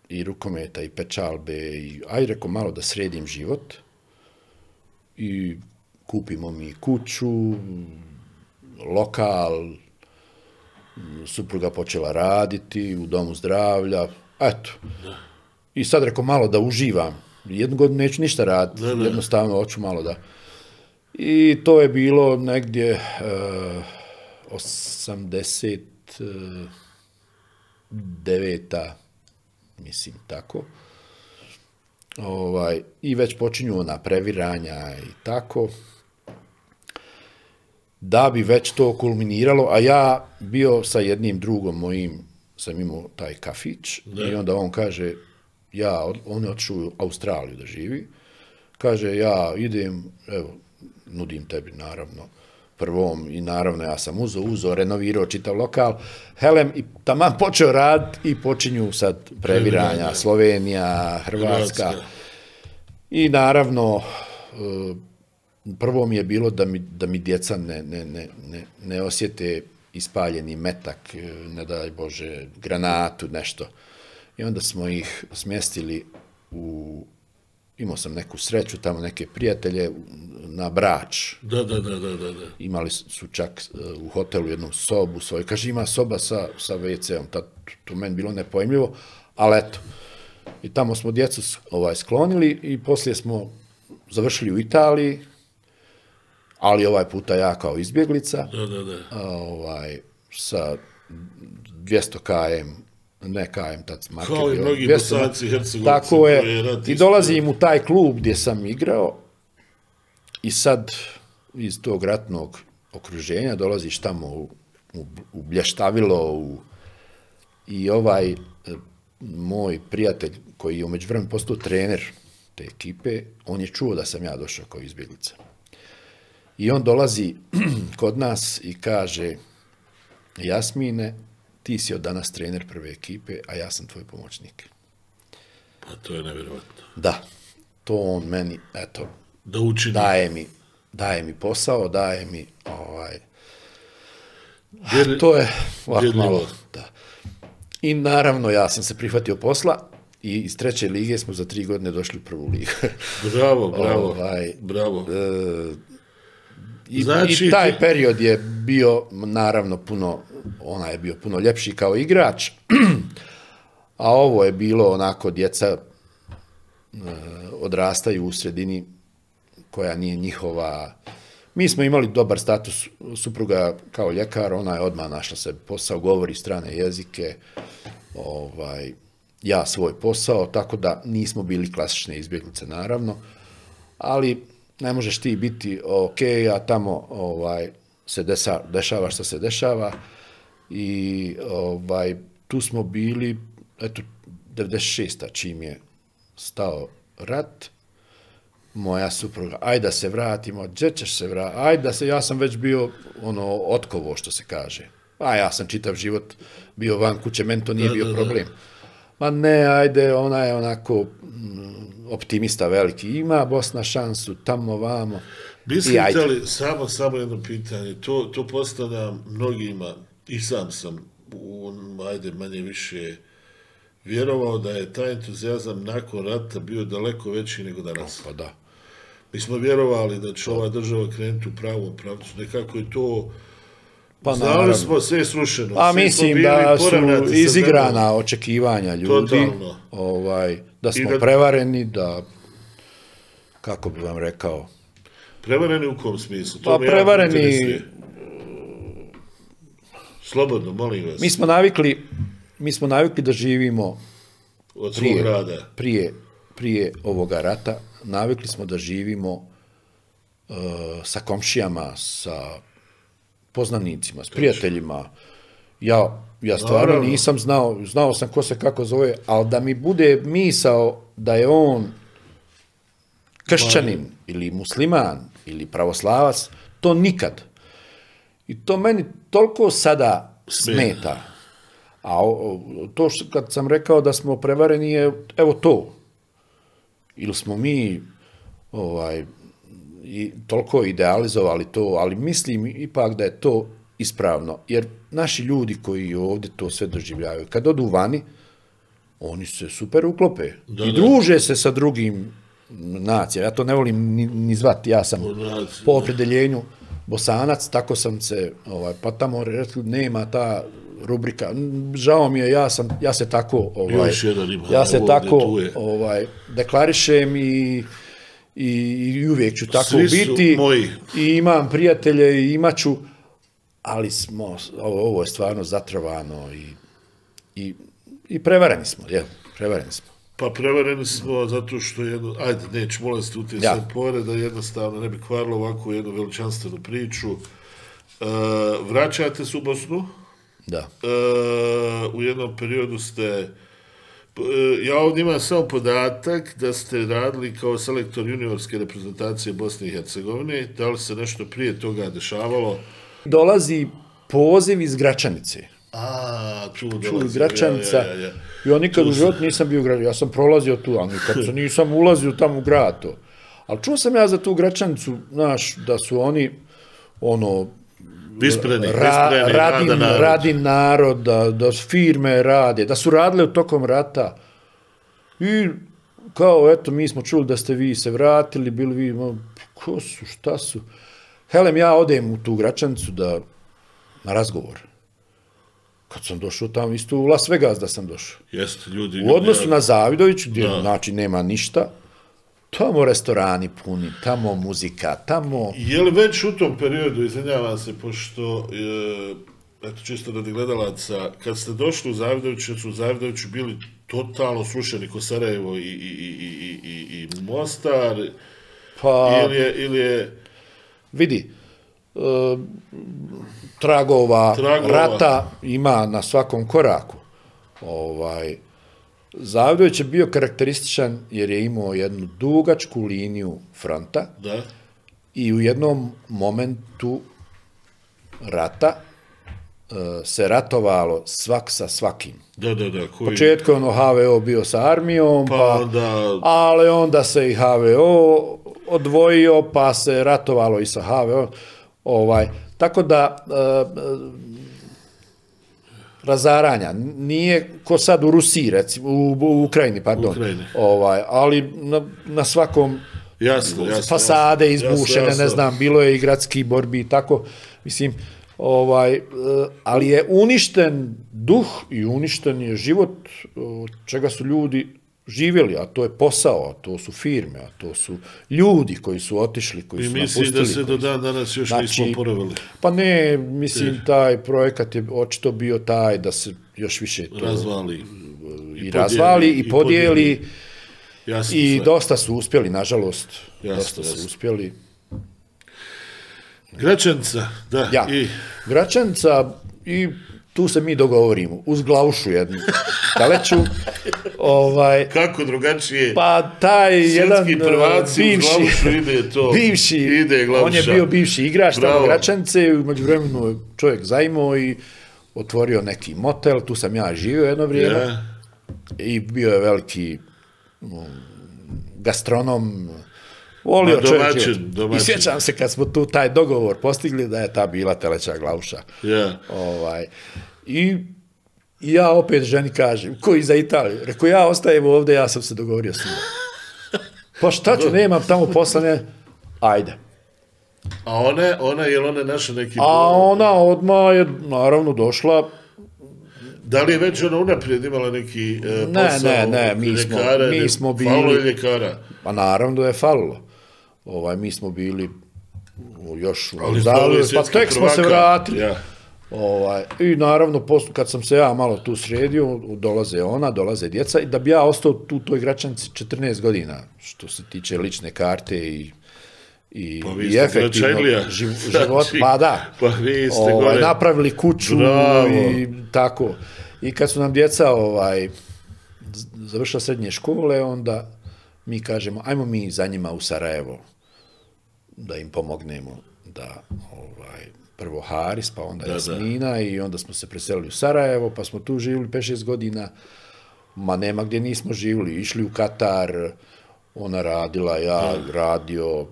Speaker 2: i rukometa i pečalbe i aj reko malo da sredim život i kupimo mi kuću, lokal, supruga počela raditi u domu zdravlja, eto. I sad reko malo da uživam. Jednu godinu neću ništa raditi,
Speaker 1: Da, da.
Speaker 2: jednostavno hoću malo da... I to je bilo negdje uh, 89. mislim tako. Ovaj, I već počinju ona previranja i tako. Da bi već to kulminiralo, a ja bio sa jednim drugom mojim, sam imao taj kafić i onda on kaže, ja, on je otišao u Australiju da živi, kaže, ja idem, evo, nudim tebi, naravno, prvom i naravno ja sam uzo, uzo, renovirao čitav lokal, helem i taman počeo rad i počinju sad previranja. Slovenija, Hrvatska. I naravno, e, prvo mi je bilo da mi, da mi djeca ne, ne, ne, ne, ne osjete ispaljeni metak, e, ne daj Bože, granatu, nešto. I onda smo ih smjestili u, imao sam neku sreću, tamo neke prijatelje, na Brač.
Speaker 1: Da, da, da, da, da.
Speaker 2: Imali su čak e, u hotelu jednu sobu svoju. Kaže, ima soba sa, sa WC-om. To meni bilo nepojmljivo, ali eto. I tamo smo djecu ovaj, sklonili i poslije smo završili u Italiji, ali ovaj puta ja kao izbjeglica,
Speaker 1: Da, da, da.
Speaker 2: ovaj, sa 200 km, ne km, tad sam
Speaker 1: Kao i mnogi
Speaker 2: 200
Speaker 1: Bosanci
Speaker 2: Tako je. I dolazim u taj klub gdje sam igrao i sad iz tog ratnog okruženja dolaziš tamo u, u, u blještavilo u, i ovaj e, moj prijatelj koji je umeđu vremenu postao trener te ekipe, on je čuo da sam ja došao kao izbjeglica. I on dolazi kod nas i kaže, Jasmine, ti si od danas trener prve ekipe, a ja sam tvoj pomoćnik.
Speaker 1: Pa to je nevjerovatno.
Speaker 2: Da, to on meni, eto,
Speaker 1: Da učini.
Speaker 2: daje mi, daje mi posao, daje mi, ovaj,
Speaker 1: Djeli-
Speaker 2: to je ovako malo, da. I naravno, ja sam se prihvatio posla i iz treće lige smo za tri godine došli u prvu ligu.
Speaker 1: Bravo, bravo,
Speaker 2: Ovaj,
Speaker 1: bravo.
Speaker 2: I,
Speaker 1: Znači,
Speaker 2: I taj period je bio, naravno, puno, ona je bio puno ljepši kao igrač, a ovo je bilo onako, djeca e, odrastaju u sredini koja nije njihova. Mi smo imali dobar status supruga kao ljekar, ona je odmah našla se posao, govori strane jezike, ovaj, ja svoj posao, tako da nismo bili klasične izbjeglice, naravno, ali ne možeš ti biti ok, a tamo ovaj, se desa, dešava što se dešava i ovaj, tu smo bili, eto, 96. čim je stao rat, moja supruga, aj da se vratimo, gdje ćeš se vratiti, aj da se, ja sam već bio ono otkovo što se kaže. A ja sam čitav život bio van kuće, meni to nije
Speaker 1: Da,
Speaker 2: bio
Speaker 1: da, da.
Speaker 2: problem. Ma ne, ajde, ona je onako mm, optimista veliki. Ima Bosna šansu, tamo, vamo.
Speaker 1: Mislite li, samo, samo jedno pitanje, to, to postavljam mnogima, i sam sam, u, ajde, manje više vjerovao da je taj entuzijazam nakon rata bio daleko veći nego danas.
Speaker 2: Pa da.
Speaker 1: Mi smo vjerovali da će ova država krenuti u pravom pravcu. Nekako je to...
Speaker 2: Pa
Speaker 1: Znali smo sve srušeno.
Speaker 2: Pa
Speaker 1: svi smo
Speaker 2: mislim da su izigrana očekivanja ljudi,
Speaker 1: Totalno.
Speaker 2: ovaj, da smo
Speaker 1: da-
Speaker 2: prevareni, da, kako bi vam rekao,
Speaker 1: Prevareni u kom smislu? To
Speaker 2: Pa prevareni-.
Speaker 1: Slobodno, molim vas.
Speaker 2: mi smo navikli, mi smo navikli da živimo
Speaker 1: Od
Speaker 2: prije,
Speaker 1: rada.
Speaker 2: prije, prije ovoga rata, navikli smo da živimo uh, sa komšijama, sa poznanicima, s prijateljima. Ja, ja stvarno
Speaker 1: Naravno.
Speaker 2: nisam znao, znao sam ko se kako zove, ali da mi bude misao da je on kršćanin ili musliman ili pravoslavac, to nikad. I to meni toliko sada smeta. A to što kad sam rekao da smo prevareni je, evo to. Ili smo mi ovaj, i toliko idealizovali to, ali mislim ipak da je to ispravno. Jer naši ljudi koji ovdje to sve doživljavaju, kad odu vani, oni se super uklope.
Speaker 1: Da,
Speaker 2: I
Speaker 1: da.
Speaker 2: druže se sa drugim nacijama. Ja to ne volim ni, ni zvati, ja sam po opredeljenju bosanac, tako sam se, ovaj, pa tamo rekli, nema ta rubrika, žao mi je, ja, sam, ja se tako, ovaj,
Speaker 1: Još jedan ima,
Speaker 2: ja se tako ovaj, deklarišem i, i, i uvijek ću tako
Speaker 1: Svi
Speaker 2: biti
Speaker 1: moji.
Speaker 2: i imam prijatelje i imat ću, ali smo, ovo, ovo je stvarno zatrovano i, i, i prevareni smo, jel, prevareni smo.
Speaker 1: Pa prevareni smo zato što jedno, ajde, neću molim se tu
Speaker 2: Ja.
Speaker 1: da jednostavno ne bi kvarilo ovakvu jednu veličanstvenu priču. E, vraćate se u Bosnu,
Speaker 2: Da.
Speaker 1: e, u jednom periodu ste, ja ovdje imam samo podatak da ste radili kao selektor juniorske reprezentacije Bosne i Hercegovine, da li se nešto prije toga dešavalo?
Speaker 2: Dolazi poziv iz Gračanice.
Speaker 1: A, tu dolazi,
Speaker 2: iz Gračanca.
Speaker 1: ja, ja, ja.
Speaker 2: Ja nikad u životu nisam bio u Gračanici. Ja sam prolazio tu, ali nikad se nisam ulazio tamo u grad to. Ali čuo sam ja za tu Gračanicu, znaš, da su oni, ono,
Speaker 1: Vispreni,
Speaker 2: ra,
Speaker 1: vispreni,
Speaker 2: radin,
Speaker 1: rada narod.
Speaker 2: radin narod, da, da firme rade, da su radile u tokom rata. I kao, eto, mi smo čuli da ste vi se vratili, bili vi, ma, ko su, šta su? Helem, ja odem u tu Gračanicu da, na razgovor. Kad sam došao tamo, isto u Las Vegas da sam došao.
Speaker 1: Jeste, ljudi...
Speaker 2: U odnosu na Zavidović, gdje
Speaker 1: Da.
Speaker 2: znači nema ništa, tamo restorani puni, tamo muzika, tamo...
Speaker 1: Je li već u tom periodu, izvinjavam se, pošto, e, eto čisto radi gledalaca, kad ste došli u Zavidoviću, su u Zavidoviću bili totalno slušani ko Sarajevo i, i, i, i, i, i Mostar,
Speaker 2: Pa,
Speaker 1: ili je, ili je
Speaker 2: vidi, e, tragova,
Speaker 1: Tragova.
Speaker 2: rata ima na svakom koraku. Ovaj, Zavidović je bio karakterističan jer je imao jednu dugačku liniju fronta
Speaker 1: da,
Speaker 2: i u jednom momentu rata e, se ratovalo svak sa svakim.
Speaker 1: da, da, da, koji...
Speaker 2: početku je ono HVO bio sa armijom,
Speaker 1: Pa
Speaker 2: pa, ali onda se i HVO odvojio, pa se ratovalo i sa HVO. Ovaj, tako da, e, razaranja, nije ko sad u Rusiji, recimo, u, u Ukrajini, pardon,
Speaker 1: Ukrajini.
Speaker 2: ovaj, ali na, na svakom
Speaker 1: Jasno, jasno.
Speaker 2: fasade izbušene,
Speaker 1: jasno,
Speaker 2: ne znam, bilo je i gradski borbi i tako, mislim, ovaj, e, ali je uništen duh i uništen je život od čega su ljudi živjeli, a to je posao, a to su firme, a to su ljudi koji su otišli, koji
Speaker 1: I
Speaker 2: su
Speaker 1: mislim
Speaker 2: napustili.
Speaker 1: da se do dan danas još
Speaker 2: Znači,
Speaker 1: nismo poravili.
Speaker 2: Pa ne, mislim, taj projekat je očito bio taj da se još više to
Speaker 1: Razvali.
Speaker 2: i,
Speaker 1: podijeli,
Speaker 2: razvali i
Speaker 1: i
Speaker 2: podijeli,
Speaker 1: podijeli. Jasno
Speaker 2: i dosta su uspjeli, nažalost,
Speaker 1: Jasno,
Speaker 2: dosta su
Speaker 1: jasno.
Speaker 2: uspjeli.
Speaker 1: Gračanca, da,
Speaker 2: Ja,
Speaker 1: i...
Speaker 2: Gračanca i tu se mi dogovorimo, uz glavušu jednu teleću, ovaj,
Speaker 1: Kako drugačije?
Speaker 2: pa taj jedan
Speaker 1: prvaci uz
Speaker 2: bivši,
Speaker 1: glavušu ide to.
Speaker 2: bivši,
Speaker 1: Ide
Speaker 2: on
Speaker 1: glavuša.
Speaker 2: je bio bivši igrač tamo. Gračance, umeđu vremenu je čovjek zajmo i otvorio neki motel, tu sam ja živio jedno vrijeme
Speaker 1: Ja.
Speaker 2: i bio je veliki um, gastronom, volio
Speaker 1: domaćin,
Speaker 2: život. I
Speaker 1: domaćin.
Speaker 2: sjećam se kad smo tu taj dogovor postigli da je ta bila teleća glavuša.
Speaker 1: Ja.
Speaker 2: Ovaj, I I ja opet ženi kažem, koji za Italiju? Rekao, ja ostajem ovdje, ja sam se dogovorio s njima. Pa šta ću, nemam tamo poslane, ajde.
Speaker 1: A ona, ona, je li ona naša neki...
Speaker 2: A ona odmah je, naravno, došla,
Speaker 1: Da li je već ona unaprijed imala neki e,
Speaker 2: Ne,
Speaker 1: posao?
Speaker 2: ne, ne, mi smo- mi
Speaker 1: ne-
Speaker 2: smo bili-
Speaker 1: Falilo je ljekara.
Speaker 2: pa naravno da je falilo. Ovaj, mi smo bili još
Speaker 1: Ali je
Speaker 2: pa tek smo se vratili.
Speaker 1: Ja.
Speaker 2: Ovaj, I naravno, posle, kad sam se ja malo tu sredio, dolaze ona, dolaze djeca, i da bi ja ostao tu u toj Gračanci 14 godina, što se tiče lične karte i i,
Speaker 1: Pa vi
Speaker 2: i efektivno živ,
Speaker 1: Znači,
Speaker 2: život, pa da,
Speaker 1: pa vi ste
Speaker 2: ovaj,
Speaker 1: gore.
Speaker 2: napravili kuću
Speaker 1: Bravo.
Speaker 2: i tako. I kad su nam djeca ovaj, završila srednje škole, onda mi kažemo, ajmo mi za njima u Sarajevo, da im pomognemo da ovaj, prvo Haris, pa onda
Speaker 1: Da, da.
Speaker 2: Jasmina i onda smo se preselili u Sarajevo, pa smo tu živjeli 5-6 godina, ma nema gdje nismo živjeli, išli u Katar, ona radila, ja radio,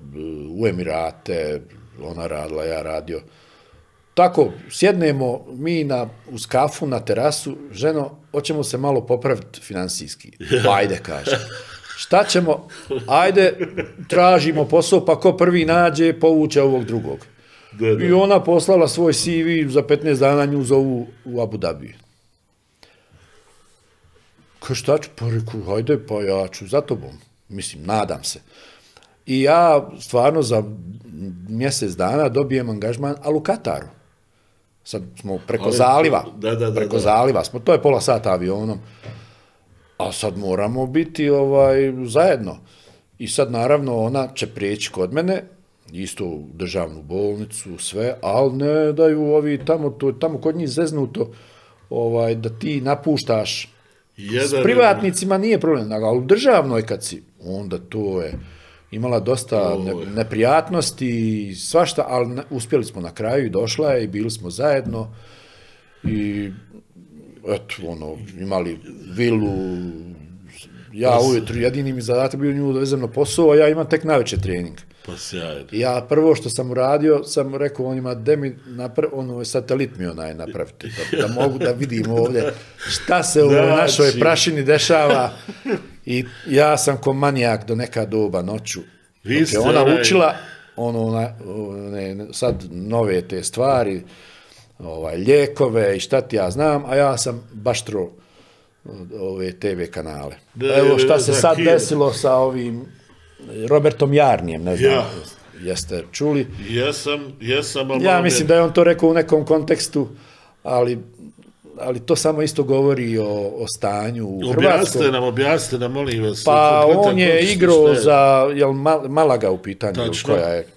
Speaker 2: u Emirate, ona radila, ja radio. Tako, sjednemo mi na, uz kafu na terasu, ženo, hoćemo se malo popraviti finansijski. Pa Ajde, kaže. Šta ćemo? Ajde, tražimo posao, pa ko prvi nađe, povuče ovog drugog.
Speaker 1: Da, da.
Speaker 2: I ona poslala svoj CV, za 15 dana nju zovu u Abu Dhabi. Kaže, šta ću? Pa reku, hajde, pa ja ću za tobom. Mislim, nadam se. I ja stvarno za mjesec dana dobijem angažman, ali u Kataru. Sad smo preko
Speaker 1: Ali-
Speaker 2: zaliva.
Speaker 1: da, da, da,
Speaker 2: preko zaliva smo. To je pola sata avionom. A sad moramo biti ovaj zajedno. I sad naravno ona će prijeći kod mene, isto u državnu bolnicu, sve, ali ne daju ovi tamo, to, tamo kod njih zeznuto, ovaj, da ti napuštaš
Speaker 1: Jedan,
Speaker 2: S privatnicima nije problem, ali u državnoj kad si, onda to je imala dosta ne, neprijatnosti i svašta, ali na- uspjeli smo na kraju i došla je i bili smo zajedno i eto, ono, imali vilu, ja ujutru jedini mi zadatak bio nju da vezem na posao, a ja imam tek najveće trening.
Speaker 1: Pa sjajno.
Speaker 2: Ja prvo što sam uradio, sam rekao onima, de mi napra ono, satelit mi onaj napravite, da, da mogu da vidim ovdje šta se u
Speaker 1: Znači.
Speaker 2: našoj prašini dešava. I ja sam ko manijak do neka doba noću.
Speaker 1: Vi
Speaker 2: Dok je ona učila, ono, ne, sad nove te stvari, ovaj, lijekove i šta ti ja znam, a ja sam baš tro ove TV kanale.
Speaker 1: Da,
Speaker 2: Evo šta se sad desilo sa ovim Robertom Jarnijem, ne znam,
Speaker 1: Ja.
Speaker 2: jeste čuli.
Speaker 1: Jesam, jesam, ali
Speaker 2: Ja mislim da je on to rekao u nekom kontekstu, ali, ali to samo isto govori o, o stanju u Hrvatskoj.
Speaker 1: Objasnite nam, objasnite nam, molim vas.
Speaker 2: Pa on je igrao
Speaker 1: je?
Speaker 2: za jel, Mal- Malaga u pitanju,
Speaker 1: Tačno.
Speaker 2: koja je,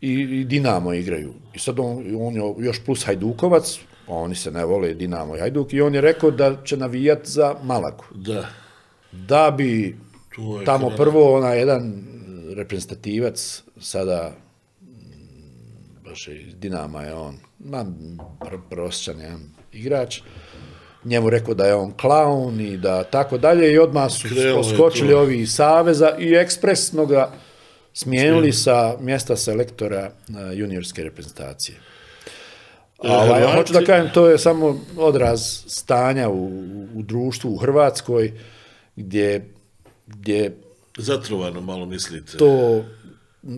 Speaker 2: i, i Dinamo igraju. I sad on, on je još plus Hajdukovac, oni se ne vole Dinamo i Hajduk, i on je rekao da će navijat za Malagu.
Speaker 1: Da.
Speaker 2: Da bi
Speaker 1: Je
Speaker 2: tamo prvo ona jedan reprezentativac, sada mm, baš iz Dinama je on, ma, pr prosječan jedan igrač, njemu rekao da je on klaun i da tako dalje i odmah su skočili ovi iz Saveza i ekspresno ga smijenili sa mjesta selektora e, juniorske reprezentacije. A, ovaj,
Speaker 1: Hrvati-
Speaker 2: hoću da kažem, to je samo odraz stanja u, u društvu u Hrvatskoj, gdje, gdje
Speaker 1: Zatrovano malo mislite.
Speaker 2: to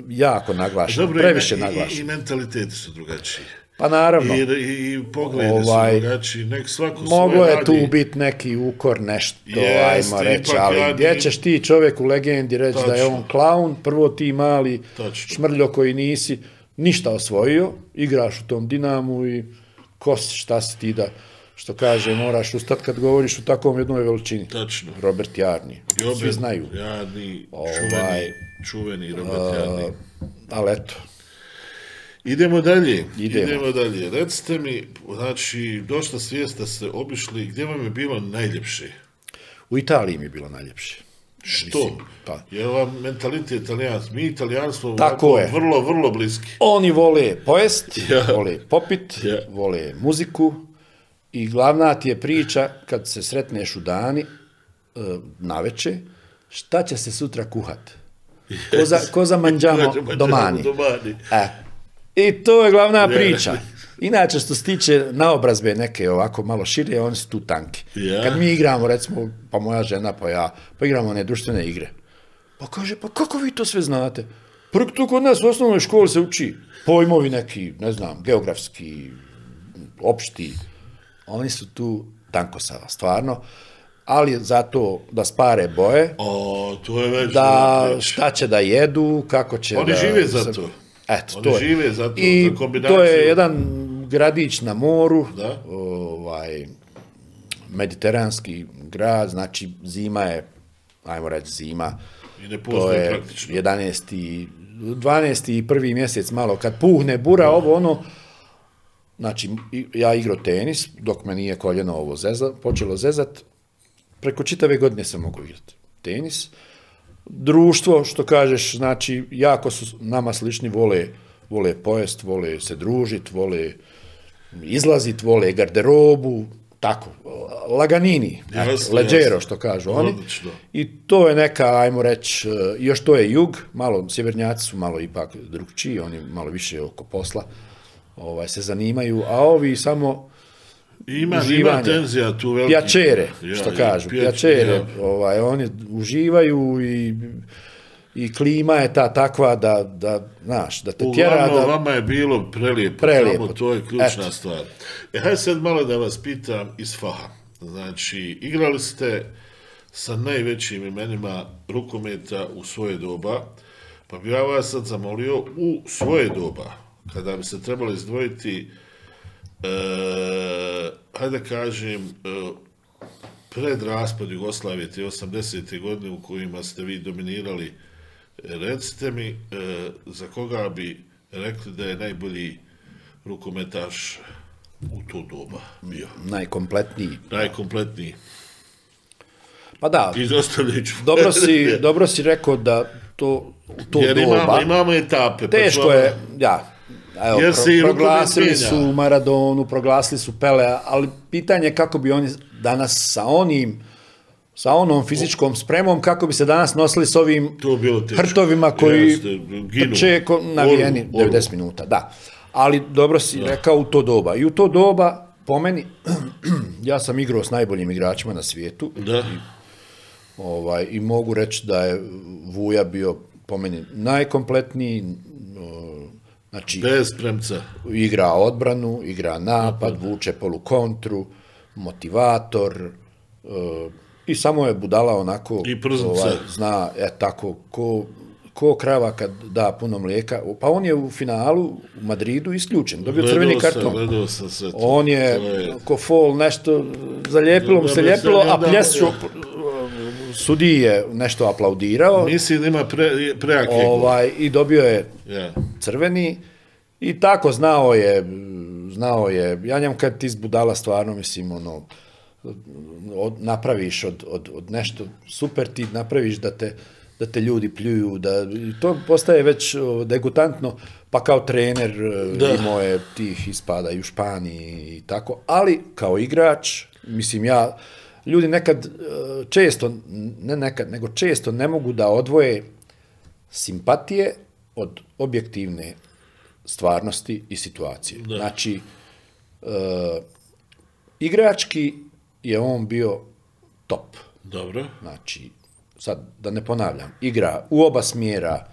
Speaker 2: jako naglašeno,
Speaker 1: Dobro,
Speaker 2: previše
Speaker 1: i, i,
Speaker 2: naglašeno.
Speaker 1: i mentaliteti su drugačiji.
Speaker 2: Pa naravno,
Speaker 1: I, i, pogledi
Speaker 2: Ovaj,
Speaker 1: su drugačiji. Nek svako
Speaker 2: moglo je tu
Speaker 1: radi.
Speaker 2: biti neki ukor, nešto,
Speaker 1: Jeste,
Speaker 2: ajmo reći, ali
Speaker 1: ja
Speaker 2: gdje ćeš ti čovjek u legendi reći da je on klaun, prvo ti mali
Speaker 1: Tačno.
Speaker 2: šmrljo koji nisi ništa osvojio, igraš u tom Dinamu i ko si, šta si ti da, što kaže, moraš ustat kad govoriš u takvom jednoj veličini.
Speaker 1: Tačno.
Speaker 2: Robert Jarni,
Speaker 1: Jobe,
Speaker 2: svi znaju.
Speaker 1: Jadni,
Speaker 2: Ovaj,
Speaker 1: čuveni, čuveni Robert Jadni.
Speaker 2: Ali eto,
Speaker 1: Idemo dalje.
Speaker 2: Idemo.
Speaker 1: Idemo dalje. Recite mi, znači, došla svijest da ste obišli, gdje vam je bilo najljepše?
Speaker 2: u Italiji mi je bilo najljepše.
Speaker 1: Što?
Speaker 2: Mislim, pa.
Speaker 1: Je vam mentalitet italijanski? Mi italijanski smo
Speaker 2: Tako je.
Speaker 1: vrlo, vrlo bliski.
Speaker 2: Oni vole pojest,
Speaker 1: Ja.
Speaker 2: vole popit,
Speaker 1: Ja.
Speaker 2: vole muziku i glavna ti je priča kad se sretneš u dani, e, naveče, šta će se sutra kuhat? Ko za, ko za manđamo domani.
Speaker 1: domani.
Speaker 2: E. I to je glavna priča. Inače, što se tiče naobrazbe neke ovako malo šire, oni su tu tanki. Kad mi igramo, recimo, pa moja žena, pa ja, pa igramo one društvene igre. Pa kaže, pa kako vi to sve znate? Prvo to kod nas u osnovnoj školi se uči pojmovi neki, ne znam, geografski, opšti. Oni su tu tankosava, stvarno. Ali zato da spare boje,
Speaker 1: O, to je već...
Speaker 2: da
Speaker 1: već-
Speaker 2: šta će da jedu, kako će
Speaker 1: Oni
Speaker 2: da...
Speaker 1: žive za to.
Speaker 2: Eto,
Speaker 1: Oni
Speaker 2: to je.
Speaker 1: žive za to,
Speaker 2: I
Speaker 1: za
Speaker 2: to je jedan gradić na moru,
Speaker 1: Da.
Speaker 2: ovaj, mediteranski grad, znači zima je, ajmo reći zima,
Speaker 1: I ne
Speaker 2: to je
Speaker 1: praktično.
Speaker 2: 11. 12. i prvi mjesec malo, kad puhne bura, ovo ono, znači ja igrao tenis, dok me nije koljeno ovo zeza, počelo zezat, preko čitave godine sam mogu igrati tenis. Društvo, što kažeš, znači, jako su nama slični, vole, vole pojest, vole se družit, vole izlazit, vole garderobu, tako, laganini, leđero, što kažu oni.
Speaker 1: Odlično.
Speaker 2: I to je neka, ajmo reći, još to je jug, malo, sjevernjaci su malo ipak drugčiji, oni malo više oko posla ovaj, se zanimaju, a ovi samo
Speaker 1: Ima, ima tenzija tu veliki.
Speaker 2: pjačere,
Speaker 1: Ja,
Speaker 2: što kažu,
Speaker 1: pjač-
Speaker 2: pjačere,
Speaker 1: ja.
Speaker 2: ovaj, oni uživaju i, i klima je ta takva da, da znaš, da te tjera
Speaker 1: Uglavnom,
Speaker 2: da...
Speaker 1: vama je bilo prelijepo,
Speaker 2: Prelijepo.
Speaker 1: tamo, to je ključna
Speaker 2: Eto.
Speaker 1: stvar. E, hajde sad malo da vas pitam iz faha. Znači, igrali ste sa najvećim imenima rukometa u svoje doba, pa bi ja vas sad zamolio u svoje doba, kada bi se trebali izdvojiti, e, hajde kažem, e, pred raspad Jugoslavije, te 80. godine u kojima ste vi dominirali, recite mi e, za koga bi rekli da je najbolji rukometaš u to doba bio?
Speaker 2: Najkompletniji.
Speaker 1: Najkompletniji.
Speaker 2: Pa da, dobro si, dobro si rekao da to to
Speaker 1: Jer
Speaker 2: doba...
Speaker 1: imamo, imamo etape. pa
Speaker 2: Teško
Speaker 1: ću
Speaker 2: je, ja, evo,
Speaker 1: Jer
Speaker 2: pro,
Speaker 1: i
Speaker 2: proglasili su Maradonu, proglasili su Pele, ali pitanje je kako bi oni danas sa onim, sa onom fizičkom spremom, kako bi se danas nosili s ovim hrtovima koji trče
Speaker 1: Oru, oru.
Speaker 2: 90 minuta, da. Ali dobro si rekao u to doba. I u to doba, po meni, ja sam igrao s najboljim igračima na svijetu,
Speaker 1: Da.
Speaker 2: Ovaj, I mogu reći da je Vuja bio po meni najkompletniji, znači
Speaker 1: Bez premca.
Speaker 2: igra odbranu, igra napad, vuče polukontru, motivator e, i samo je budala onako ovaj,
Speaker 1: I prznica.
Speaker 2: zna, e tako, ko, ko krava kad da puno mlijeka. Pa on je u finalu u Madridu isključen, dobio crveni
Speaker 1: Gledao sam,
Speaker 2: karton.
Speaker 1: Gledao sam sve to.
Speaker 2: On je,
Speaker 1: To je-
Speaker 2: ko fol nešto zalijepilo mu se ljepilo,
Speaker 1: da,
Speaker 2: a
Speaker 1: da.
Speaker 2: Sudiji je nešto aplaudirao
Speaker 1: Mislim da ima pre, prejake ovaj.
Speaker 2: i dobio je
Speaker 1: Ja.
Speaker 2: crveni i tako znao je, znao je, ja njemu kad ti izbudala stvarno, mislim, ono, od, napraviš od, od, od nešto super, ti napraviš da te, da te ljudi pljuju, da, to postaje već degutantno, pa kao trener e,
Speaker 1: Da.
Speaker 2: imao je tih ispada i u Španiji i tako, ali kao igrač, mislim ja, ljudi nekad e, često, ne nekad, nego često ne mogu da odvoje simpatije od objektivne stvarnosti i situacije. Znači, e, igrački je on bio top.
Speaker 1: Dobro.
Speaker 2: Znači, sad da ne ponavljam, igra u oba smjera,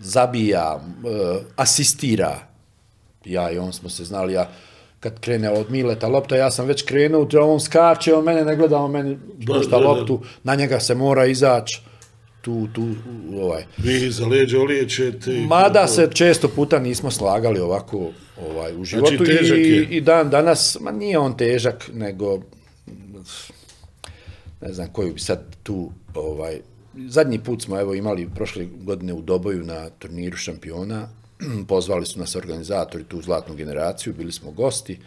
Speaker 2: zabija, e, asistira. Ja i on smo se znali, ja kad krene od Mileta lopta, ja sam već krenuo, on skače, on mene ne gleda, on meni pušta loptu, na njega se mora izaći, tu, tu, ovaj.
Speaker 1: Vi za leđa oliječete. i-
Speaker 2: Mada se često puta nismo slagali ovako ovaj, u životu
Speaker 1: Znači, težak
Speaker 2: i,
Speaker 1: je.
Speaker 2: i dan danas, ma nije on težak, nego ne znam koju bi sad tu, ovaj, zadnji put smo evo imali prošle godine u Doboju na turniru šampiona, pozvali su nas organizatori tu zlatnu generaciju, bili smo gosti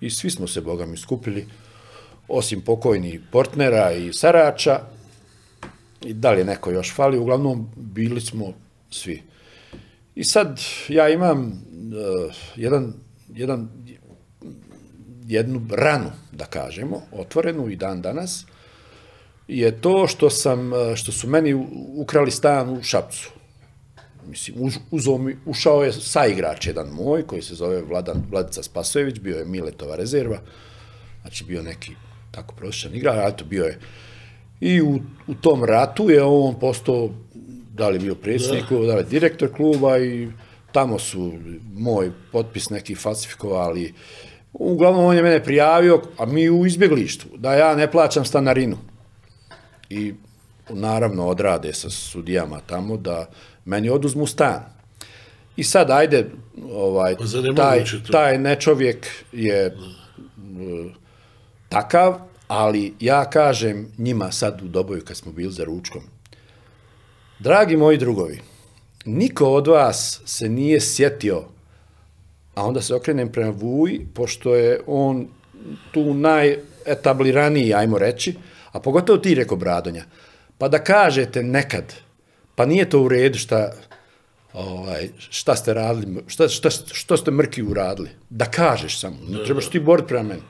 Speaker 2: i svi smo se, boga mi, skupili, osim pokojnih Portnera i Sarača, i da li je neko još fali, uglavnom bili smo svi. I sad ja imam uh, jedan, jedan, jednu ranu, da kažemo, otvorenu i dan danas, je to što sam, uh, što su meni ukrali stan u Šapcu. Mislim, uz, uzao mi, ušao je saigrač jedan moj, koji se zove Vladan, Vladica Spasojević, bio je Miletova rezerva, znači bio neki tako prosječan igrač, a to bio je i u, u tom ratu je on postao, da li bio predsjednik, da. da li direktor kluba i tamo su moj potpis neki falsifikovali. Uglavnom on je mene prijavio, a mi u izbjeglištu, da ja ne plaćam stanarinu. I naravno odrade sa sudijama tamo da meni oduzmu stan. I sad ajde, ovaj,
Speaker 1: Pa
Speaker 2: taj, taj nečovjek je uh, takav, ali ja kažem njima sad u doboju kad smo bili za ručkom, dragi moji drugovi, niko od vas se nije sjetio, a onda se okrenem prema Vuj, pošto je on tu najetabliraniji, ajmo reći, a pogotovo ti, reko Bradonja, pa da kažete nekad, pa nije to u redu šta, ovaj, šta ste radili, šta, šta, što ste mrki uradili, da kažeš samo, ne trebaš ti boriti prema meni.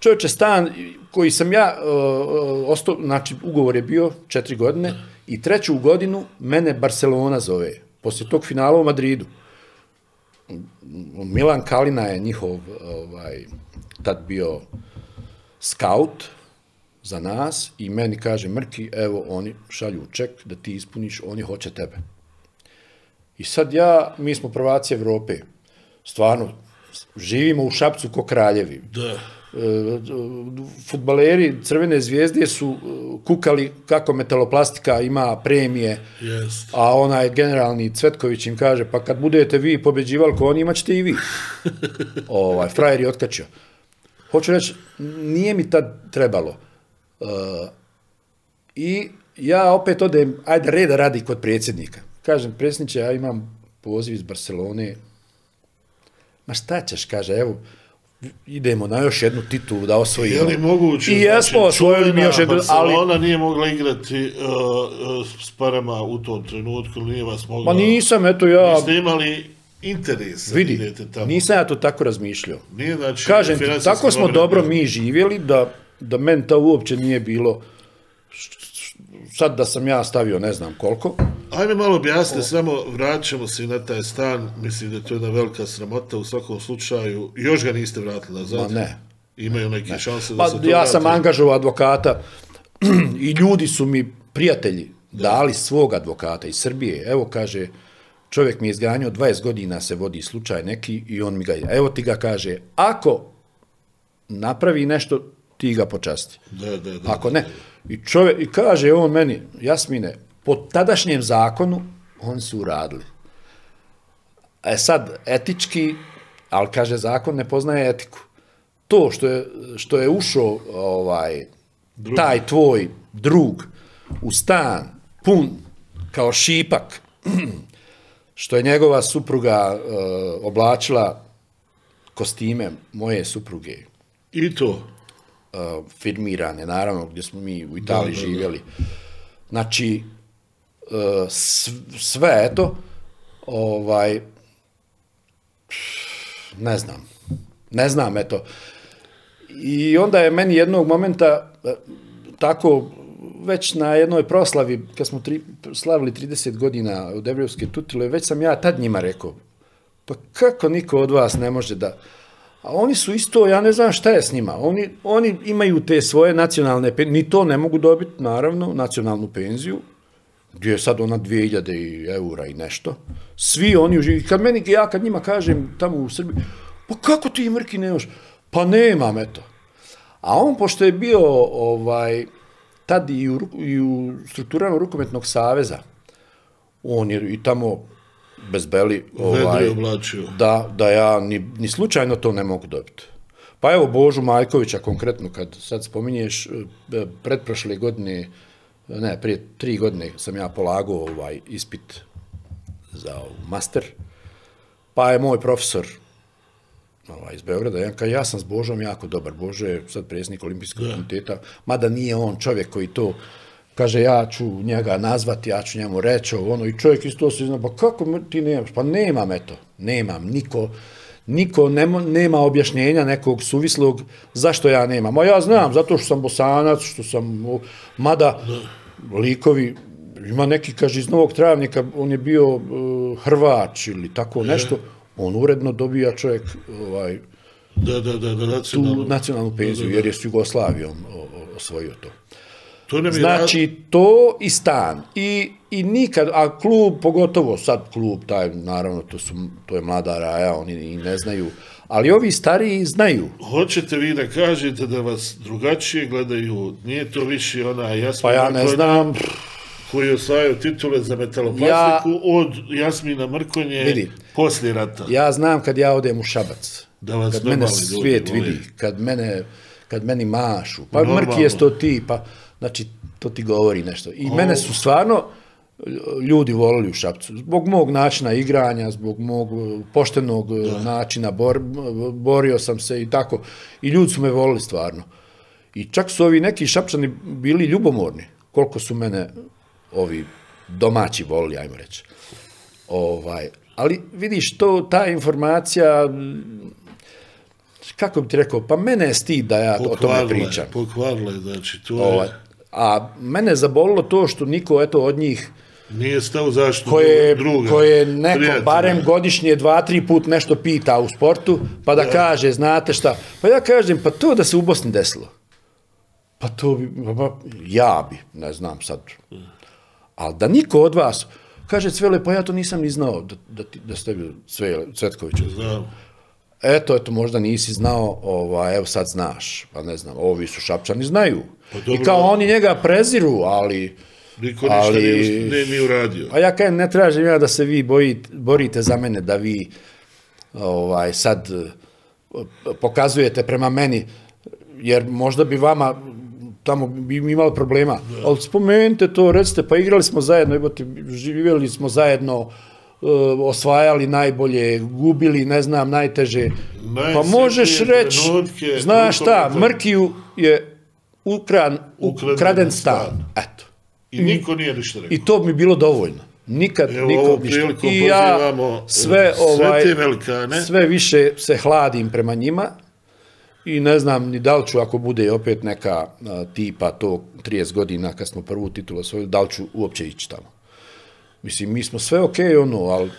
Speaker 2: Čovječe, stan koji sam ja, uh, ostao, znači ugovor je bio četiri godine i treću godinu mene Barcelona zove, poslije tog finala u Madridu. Milan Kalina je njihov, ovaj, tad bio scout za nas i meni kaže, Mrki, evo, oni šalju ček da ti ispuniš, oni hoće tebe. I sad ja, mi smo prvaci Evrope, stvarno, živimo u Šapcu ko kraljevi.
Speaker 1: Da
Speaker 2: futbaleri Crvene zvijezde su kukali kako metaloplastika ima premije,
Speaker 1: yes.
Speaker 2: a onaj generalni Cvetković im kaže, pa kad budete vi pobeđivali ko oni, imaćete i vi. ovaj, frajer je otkačio. Hoću reći, nije mi tad trebalo. Uh, I ja opet odem, ajde reda radi kod predsjednika. Kažem, predsjedniče, ja imam poziv iz Barcelone. Ma šta ćeš, kaže, evo, idemo na još jednu titulu da osvojimo.
Speaker 1: Je li moguće?
Speaker 2: I jesmo znači, osvojili mi još jednu,
Speaker 1: ali... Barcelona nije mogla igrati uh, s parama u tom trenutku, nije vas mogla...
Speaker 2: Ma nisam, eto ja...
Speaker 1: Niste imali interes
Speaker 2: Vidi, idete tamo. nisam ja to tako razmišljao.
Speaker 1: Nije, znači...
Speaker 2: Kažem tako smo dobro mi živjeli da, da men to uopće nije bilo sad da sam ja stavio ne znam koliko.
Speaker 1: Ajme malo objasnite, samo vraćamo se na taj stan, mislim da je to jedna velika sramota u svakom slučaju, još ga niste vratili nazad.
Speaker 2: Ma ne.
Speaker 1: Imaju neke ne. šanse da
Speaker 2: pa,
Speaker 1: se to
Speaker 2: Ja sam angažovao advokata i ljudi su mi prijatelji da. dali svog advokata iz Srbije. Evo kaže, čovjek mi je izganjao 20 godina se vodi slučaj neki i on mi ga, evo ti ga kaže, ako napravi nešto, ti ga počasti.
Speaker 1: Da, da, da.
Speaker 2: Ako ne, i, čovjek, i kaže on meni, Jasmine, po tadašnjem zakonu oni su uradili. E sad, etički, ali kaže, zakon ne poznaje etiku. To što je, što je ušao ovaj, drug. taj tvoj drug u stan, pun kao šipak, što je njegova supruga uh, oblačila kostime moje supruge.
Speaker 1: I to?
Speaker 2: Uh, firmirane, naravno, gdje smo mi u Italiji da, živjeli. Da, da. Znači, uh, sve, eto, ovaj, ne znam, ne znam, eto. I onda je meni jednog momenta, uh, tako, već na jednoj proslavi, kad smo tri, slavili 30 godina od Evrijevske tutile, već sam ja tad njima rekao, pa kako niko od vas ne može da, A oni su isto, ja ne znam šta je s njima. Oni, oni imaju te svoje nacionalne penzije, ni to ne mogu dobiti, naravno, nacionalnu penziju, gdje je sad ona 2000 eura i nešto. Svi oni uživi. Kad meni, ja kad njima kažem tamo u Srbiji, pa kako ti mrki nemaš? Pa nemam, eto. A on, pošto je bio ovaj, tad i u, i u strukturama rukometnog saveza, on je i tamo bez beli, ovaj, da, da ja ni, ni slučajno to ne mogu dobiti. Pa evo Božu Majkovića konkretno, kad sad spominješ, e, pretprošle godine, ne, prije tri godine sam ja polagao ovaj ispit za master, pa je moj profesor ovaj, iz Beograda, ja, ja sam s Božom jako dobar, Božo je sad predsjednik olimpijskog komiteta, mada nije on čovjek koji to kaže ja ću njega nazvati, ja ću njemu reći ono i čovjek isto se zna, pa kako ti nemaš? Pa nemam eto, nemam, niko, niko nema, nema objašnjenja nekog suvislog zašto ja nemam. A ja znam, zato što sam bosanac, što sam, mada likovi ima neki, kaže, iz Novog Travnika, on je bio uh, Hrvač ili tako nešto, on uredno dobija čovjek ovaj,
Speaker 1: Da, da, da, da,
Speaker 2: tu nacionalnu penziju, jer je s Jugoslavijom osvojio to.
Speaker 1: To je
Speaker 2: Znači, to i stan. I, I nikad, a klub, pogotovo sad klub, taj, naravno, to, su, to je mlada raja, oni i ne znaju, ali ovi stariji znaju.
Speaker 1: Hoćete vi da kažete da vas drugačije gledaju, nije to više ona Jasmina
Speaker 2: Pa ja ne znam,
Speaker 1: koji osvajaju titule za metaloplastiku od Jasmina Mrkonje
Speaker 2: Vidi.
Speaker 1: poslije rata.
Speaker 2: ja znam kad ja odem u Šabac,
Speaker 1: Da vas
Speaker 2: kad mene
Speaker 1: ljudi
Speaker 2: svijet
Speaker 1: vole.
Speaker 2: vidi, kad mene, kad meni mašu, pa
Speaker 1: Normalno.
Speaker 2: mrki je to ti, pa, znači, to ti govori nešto. I mene su stvarno ljudi volili u Šapcu, zbog mog načina igranja, zbog mog eh, poštenog da. načina, bor, borio sam se i tako, i ljudi su me volili stvarno. I čak su ovi neki Šapčani bili ljubomorni, koliko su mene ovi domaći volili, ajmo reći. Ovaj, ali vidiš, to, ta informacija, kako bi ti rekao, pa mene je stid da ja o tome pričam.
Speaker 1: pokvarila je, znači to
Speaker 2: Ovaj,
Speaker 1: je,
Speaker 2: a mene je zabolilo to što niko eto od njih
Speaker 1: nije stao zašto
Speaker 2: koje,
Speaker 1: druga.
Speaker 2: koje neko
Speaker 1: prijatelja.
Speaker 2: barem godišnje dva, tri put nešto pita u sportu, pa da kaže, znate šta, pa ja kažem, pa to da se u Bosni desilo. Pa to bi, pa, ja bi, ne znam sad. Ali da niko od vas, kaže Cvele, pa ja to nisam ni znao da, da, da ste bili Cvele.
Speaker 1: Znam.
Speaker 2: Eto, eto, možda nisi znao, ovaj, evo sad znaš, pa ne znam, ovi su šapčani, znaju.
Speaker 1: Pa
Speaker 2: I kao oni njega preziru, ali...
Speaker 1: Niko ništa
Speaker 2: Ali-
Speaker 1: nije, nije, nije uradio.
Speaker 2: A ja kažem, ne tražim ja da se vi bojite, borite za mene, da vi ovaj, sad eh, pokazujete prema meni, jer možda bi vama tamo bi imali problema. Ali spomenite to, recite, pa igrali smo zajedno, jebote, živjeli smo zajedno, eh, osvajali najbolje, gubili, ne znam, najteže. Pa možeš reći, znaš šta, Mrkiju je ukran,
Speaker 1: Ukraden stan.
Speaker 2: Eto.
Speaker 1: I niko nije ništa rekao.
Speaker 2: I to mi bilo dovoljno. Nikad
Speaker 1: Evo,
Speaker 2: niko ništa. I ja sve,
Speaker 1: e, sve
Speaker 2: ovaj,
Speaker 1: te velikane.
Speaker 2: sve više se hladim prema njima i ne znam ni da li ću ako bude opet neka a, tipa to 30 godina kad smo prvu titulu osvojili, da li ću uopće ići tamo. Mislim, mi smo sve okej ono, ali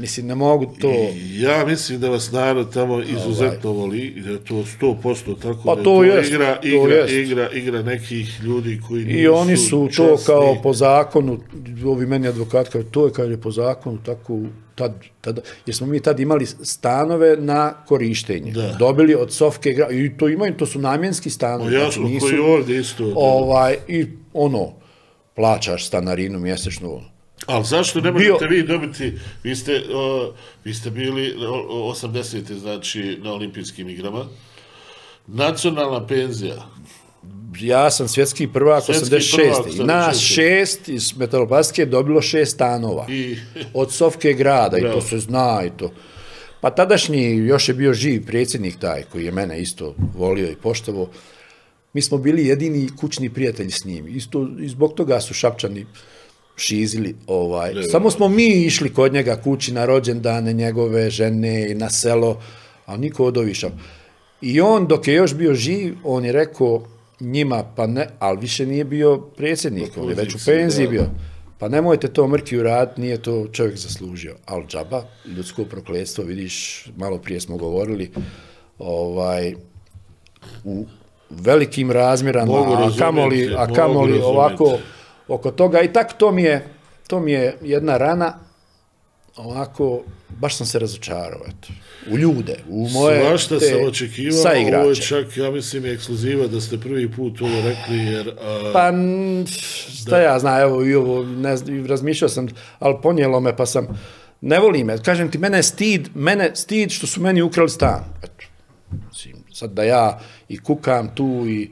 Speaker 2: mislim, ne mogu to...
Speaker 1: Ja mislim da vas narod tamo izuzetno voli i da je to 100% tako
Speaker 2: Pa
Speaker 1: da je
Speaker 2: to jest,
Speaker 1: igra,
Speaker 2: to
Speaker 1: igra,
Speaker 2: jest.
Speaker 1: igra, igra nekih ljudi koji
Speaker 2: I
Speaker 1: nisu
Speaker 2: oni su to
Speaker 1: časni.
Speaker 2: kao po zakonu, ovi meni advokat kao to je kad je po zakonu tako tad, tad, jer smo mi tad imali stanove na korištenje.
Speaker 1: Da.
Speaker 2: Dobili od Sofke i to imaju, to su namjenski stanovi.
Speaker 1: Jasno,
Speaker 2: znači
Speaker 1: koji ovdje isto.
Speaker 2: ovaj, i ono, plaćaš stanarinu mjesečno.
Speaker 1: Ali zašto ne možete
Speaker 2: Bio-
Speaker 1: vi dobiti, vi ste, o, vi ste bili o, o, 80. znači na olimpijskim igrama, nacionalna penzija,
Speaker 2: Ja sam svjetski prvak
Speaker 1: Svjetski
Speaker 2: 86.
Speaker 1: prvak,
Speaker 2: I nas
Speaker 1: 86.
Speaker 2: šest iz metaloplastike je dobilo šest stanova.
Speaker 1: I-
Speaker 2: Od Sofke grada i to se zna i to. Pa tadašnji, još je bio živ predsjednik taj koji je mene isto volio i poštovo. Mi smo bili jedini kućni prijatelji s njim. Isto, I zbog toga su šapčani šizili. Ovaj. Samo smo mi išli kod njega kući na rođendane njegove žene i na selo, a niko od ovih šap. I on, dok je još bio živ, on je rekao njima, pa ne, ali više nije bio predsjednik, on je već u penziji bio. Pa nemojte to mrki uraditi, nije to čovjek zaslužio. Al džaba, ljudsko prokletstvo, vidiš, malo prije smo govorili, ovaj, u velikim razmjerama, a kamoli, a kamoli ovako oko toga. I tak to mi je, to mi je jedna rana, ovako, baš sam se razočarao, eto. U ljude, u moje
Speaker 1: Svašta
Speaker 2: te
Speaker 1: sam očekivao,
Speaker 2: saigrače.
Speaker 1: ovo je čak, ja mislim, ekskluziva da ste prvi put ovo rekli, jer a,
Speaker 2: Pa, šta ja znam, evo, i ovo, ne znam, razmišljao sam, ali ponijelo me, pa sam, ne volim me, kažem ti, mene je stid, mene stid što su meni ukrali stan. Eto, sad da ja i kukam tu i,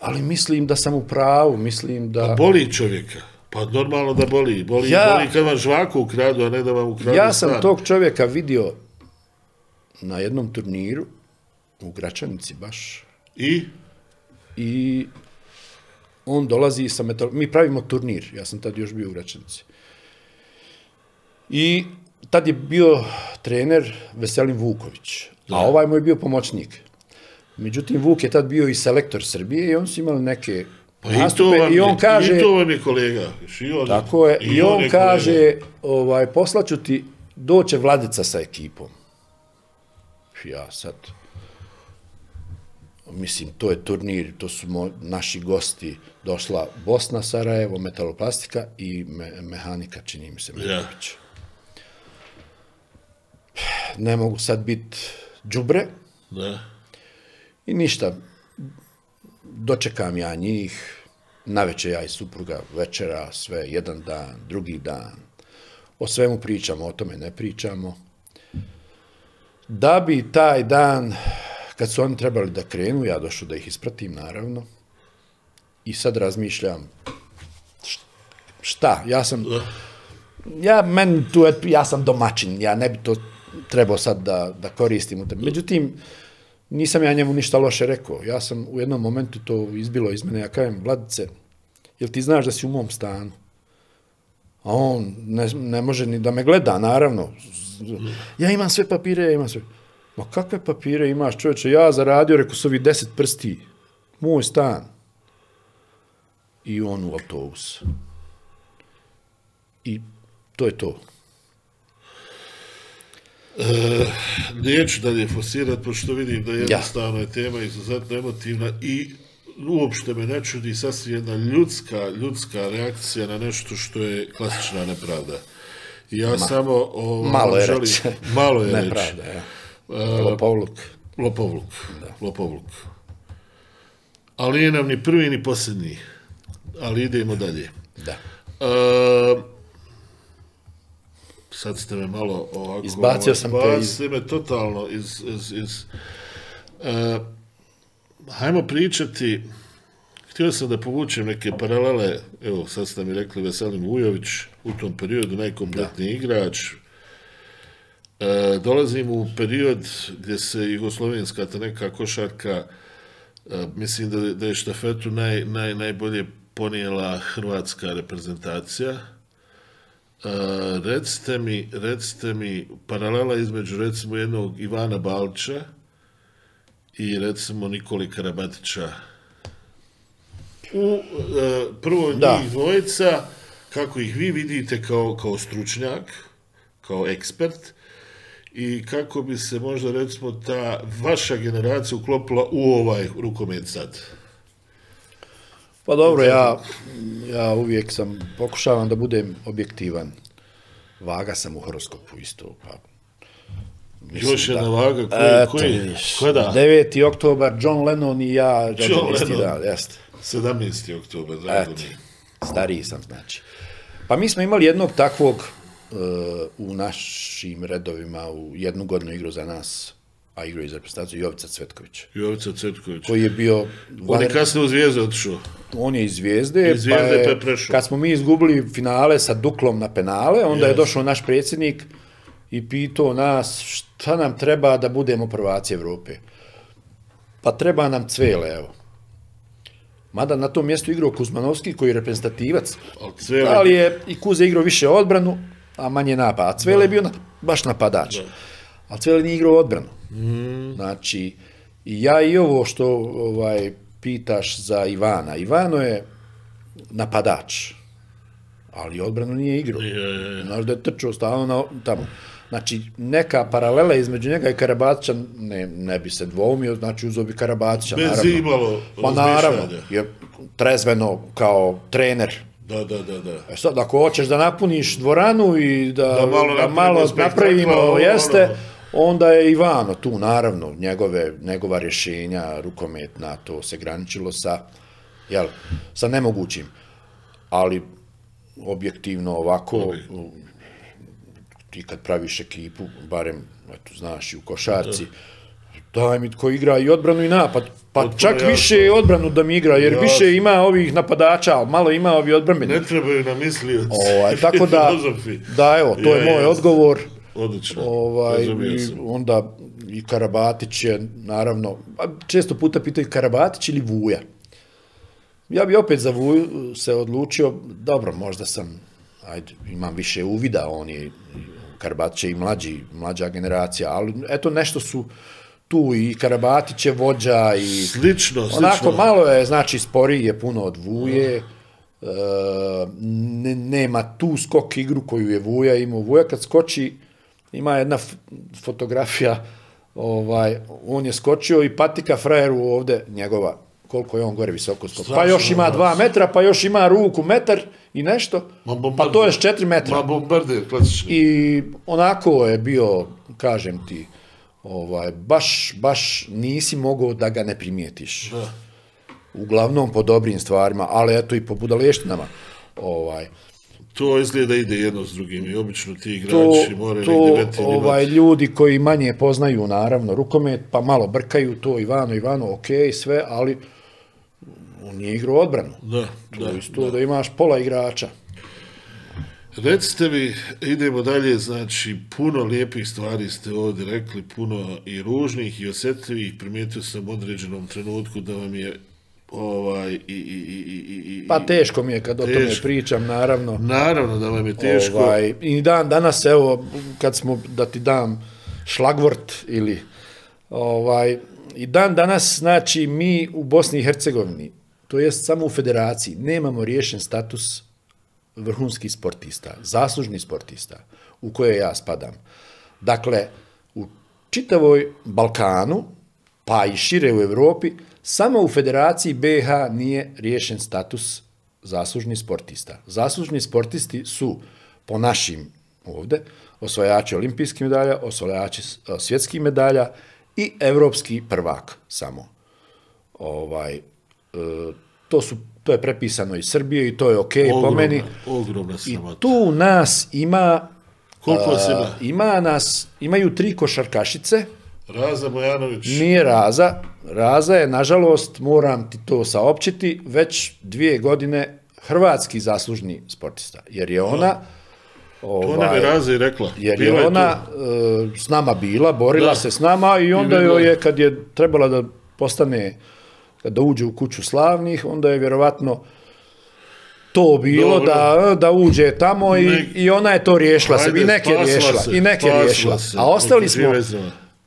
Speaker 2: ali mislim da sam u pravu, mislim da...
Speaker 1: boli čovjeka. Pa normalno da boli. Boli,
Speaker 2: Ja-
Speaker 1: boli kad vam žvaku ukradu, a ne da vam ukradu
Speaker 2: Ja sam
Speaker 1: stan.
Speaker 2: tog čovjeka vidio na jednom turniru u Gračanici baš
Speaker 1: I?
Speaker 2: i on dolazi sa metal... Mi pravimo turnir, ja sam tad još bio u Gračanici. I tad je bio trener Veselin Vuković, a ovaj mu je bio pomoćnik. Međutim, Vuk je tad bio i selektor Srbije i oni su imali neke
Speaker 1: Pa i
Speaker 2: nastupe
Speaker 1: vam
Speaker 2: i on kaže...
Speaker 1: I to vam je kolega. I on,
Speaker 2: Tako je, i, on, kaže,
Speaker 1: kolega.
Speaker 2: ovaj, poslaću ti, doće Vladica sa ekipom. Ja sad, mislim, to je turnir, to su mo, naši gosti, došla Bosna, Sarajevo, metaloplastika i me, mehanika, čini mi se, Meković. Ne mogu sad biti džubre
Speaker 1: Da.
Speaker 2: I ništa, dočekam ja njih, naveče ja i supruga, večera, sve, jedan dan, drugi dan. O svemu pričamo, o tome ne pričamo. Da bi taj dan, kad su oni trebali da krenu, ja došao da ih ispratim, naravno. I sad razmišljam, šta, ja sam, ja, meni tu, ja sam domaćin, ja ne bi to trebao sad da, da koristim. Međutim, nisam ja njemu ništa loše rekao. Ja sam u jednom momentu to izbilo iz mene, ja kažem, Vladice, jel ti znaš da si u mom stanu? A on ne, ne može ni da me gleda, naravno. Ja imam sve papire, ja imam sve. Ma kakve papire imaš, čovječe? Ja zaradio, rekao su ovi deset prsti. Moj stan. I on u autobus. I to je to.
Speaker 1: Neću dalje forsirati, pošto vidim da jednostavno je tema izuzetno emotivna i uopšte me ne čudi sasvim jedna ljudska, ljudska reakcija na nešto što je klasična nepravda. Ja samo... Ovo,
Speaker 2: Malo je
Speaker 1: želim-
Speaker 2: reći.
Speaker 1: Malo je reći.
Speaker 2: Nepravda, ja. Lopovluk.
Speaker 1: Lopovluk. Lopovluk. Ali nije nam ni prvi ni posljednji. Ali idemo dalje.
Speaker 2: Da.
Speaker 1: E, sad ste me malo ovako...
Speaker 2: Izbacio sam te iz-
Speaker 1: me totalno iz... iz, iz e, hajmo pričati... Htio sam da povučem neke paralele, evo sad ste mi rekli Veselin Vujović, u tom periodu najkompletniji igrač, E, dolazim u period gdje se jugoslovenska ta neka košarka, e, mislim da, da je štafetu naj, naj, najbolje ponijela hrvatska reprezentacija. E, recite mi, recite mi paralela između recimo jednog Ivana Balča i recimo Nikoli Karabatića. U e, prvo
Speaker 2: Da.
Speaker 1: njih dvojica, kako ih vi vidite kao, kao stručnjak, kao ekspert, i kako bi se možda recimo ta vaša generacija uklopila u ovaj rukomet sad?
Speaker 2: Pa dobro, ja, ja uvijek sam, pokušavam da budem objektivan. Vaga sam u horoskopu isto, pa... mislim
Speaker 1: Još jedna
Speaker 2: da-
Speaker 1: vaga, koji, koji, kada?
Speaker 2: 9. oktobar, John Lennon i ja, isti
Speaker 1: Lennon.
Speaker 2: dan, jeste.
Speaker 1: 17. oktober, drago mi.
Speaker 2: stariji sam, znači. Pa mi smo imali jednog takvog uh, u našim redovima, u jednu godinu igru za nas, a igrao je za reprezentaciju Jovica Cvetković,
Speaker 1: Jovica Cetković.
Speaker 2: koji je bio...
Speaker 1: On je kasnije u zvijezdu otišao.
Speaker 2: on je iz Zvijezde,
Speaker 1: Iz Zvijezde,
Speaker 2: pa, je,
Speaker 1: pa je prešao.
Speaker 2: kad smo mi izgubili finale sa Duklom na penale, onda je došao naš predsjednik i pitao nas šta nam treba da budemo prvaci Evrope. Pa treba nam cvele, evo. Mada na tom mjestu igrao Kuzmanovski koji je reprezentativac,
Speaker 1: Ali
Speaker 2: je i Kuze igrao više odbranu, a manje napad. A Cvele je bio na, baš napadač. A Cvele nije igrao odbranu. Znači, i ja i ovo što ovaj pitaš za Ivana. Ivano je napadač, ali odbranu nije igrao. Znaš da je trčao stalno na, tamo. Znači, neka paralela između njega i Karabatića ne, ne bi se dvoumio, znači uzeo bi
Speaker 1: Bez
Speaker 2: naravno.
Speaker 1: imalo
Speaker 2: Pa naravno, je trezveno kao trener.
Speaker 1: Da, da, da, da.
Speaker 2: E sad, ako hoćeš da napuniš dvoranu i da,
Speaker 1: Da malo
Speaker 2: da
Speaker 1: napravimo
Speaker 2: malo napravimo,
Speaker 1: ono.
Speaker 2: jeste, onda je Ivano tu, naravno, njegove, njegova rješenja, rukometna, to se graničilo sa, jel, sa nemogućim. Ali, objektivno ovako, ti kad praviš ekipu, barem, eto, znaš, i u košarci, daj mi tko igra i odbranu i napad. Pa čak
Speaker 1: jasno.
Speaker 2: više odbranu da mi igra, jer
Speaker 1: Jasno.
Speaker 2: više ima ovih napadača, ali malo ima ovi odbrambeni.
Speaker 1: Ne trebaju nam mislioci.
Speaker 2: Ovaj, tako da, da, evo, to je
Speaker 1: Je,
Speaker 2: moj
Speaker 1: je.
Speaker 2: odgovor.
Speaker 1: Odlično.
Speaker 2: Ovaj, i onda i Karabatić je, naravno, a često puta pitaju Karabatić ili Vuja. Ja bi opet za Vuju se odlučio, dobro, možda sam, ajde, imam više uvida, on je, Karabatić je i mlađi, mlađa generacija, ali eto nešto su, tu i Karabatić je vođa i
Speaker 1: Slično, slično.
Speaker 2: onako malo je, znači sporiji je puno od Vuje, e, ne, nema tu skok igru koju je Vuja imao. Vuja kad skoči, ima jedna fotografija, ovaj, on je skočio i patika frajeru ovde, njegova, koliko je on gore visoko skok. Pa još ima dva metra, pa još ima ruku metar i nešto, pa to je s četiri metra.
Speaker 1: Ma klasični.
Speaker 2: I onako je bio, kažem ti, ovaj, baš, baš nisi mogao da ga ne primijetiš.
Speaker 1: Da.
Speaker 2: Uglavnom po dobrim stvarima, ali eto i po budaleštinama. Ovaj,
Speaker 1: To izgleda ide jedno s drugim i obično ti
Speaker 2: to,
Speaker 1: igrači moraju
Speaker 2: to
Speaker 1: negdje ventil
Speaker 2: ovaj, ljudi koji manje poznaju naravno rukomet, pa malo brkaju to Ivano, Ivano, ok, sve, ali on nije igrao odbranu.
Speaker 1: Da,
Speaker 2: To
Speaker 1: da,
Speaker 2: isto da imaš pola igrača.
Speaker 1: Recite mi, idemo dalje, znači, puno lijepih stvari ste ovdje rekli, puno i ružnih i osjetljivih, primijetio sam u određenom trenutku da vam je ovaj, i, i, i, i,
Speaker 2: Pa teško mi je kad o tome
Speaker 1: Teško.
Speaker 2: pričam, naravno.
Speaker 1: naravno da vam je teško,
Speaker 2: Ovaj, I dan danas, evo, kad smo, da ti dam šlagvort ili, ovaj, i dan danas, znači, mi u Bosni i Hercegovini, to jest samo u federaciji, nemamo riješen status vrhunskih sportista, zaslužnih sportista, u koje ja spadam. Dakle, u čitavoj Balkanu, pa i šire u Evropi, samo u Federaciji BiH nije riješen status zaslužnih sportista. Zaslužni sportisti su, po našim ovde, osvajači olimpijskih medalja, osvajači s- svjetskih medalja i evropski prvak samo. Ovaj, e, to, su, to je prepisano iz Srbije i to je po
Speaker 1: ogromna,
Speaker 2: meni.
Speaker 1: ogromna
Speaker 2: I tu nas ima
Speaker 1: Koliko vas
Speaker 2: a,
Speaker 1: ima?
Speaker 2: ima nas, imaju tri košarkašice,
Speaker 1: Raza Bojanović,
Speaker 2: nije Raza. Raza je, nažalost, moram ti to saopćiti, već dvije godine hrvatski zaslužni sportista. Jer je ona...
Speaker 1: to nam je
Speaker 2: ovaj,
Speaker 1: Raza i rekla.
Speaker 2: jer
Speaker 1: Bila
Speaker 2: je ona e, s nama bila, borila
Speaker 1: Da.
Speaker 2: se s nama i onda joj je, kad je trebala da postane, da uđe u kuću slavnih, onda je vjerovatno to bilo da, da uđe tamo i,
Speaker 1: Ne-
Speaker 2: i ona je to riješila se. I neke riješila.
Speaker 1: se,
Speaker 2: I neke riješila.
Speaker 1: se.
Speaker 2: A ostali smo,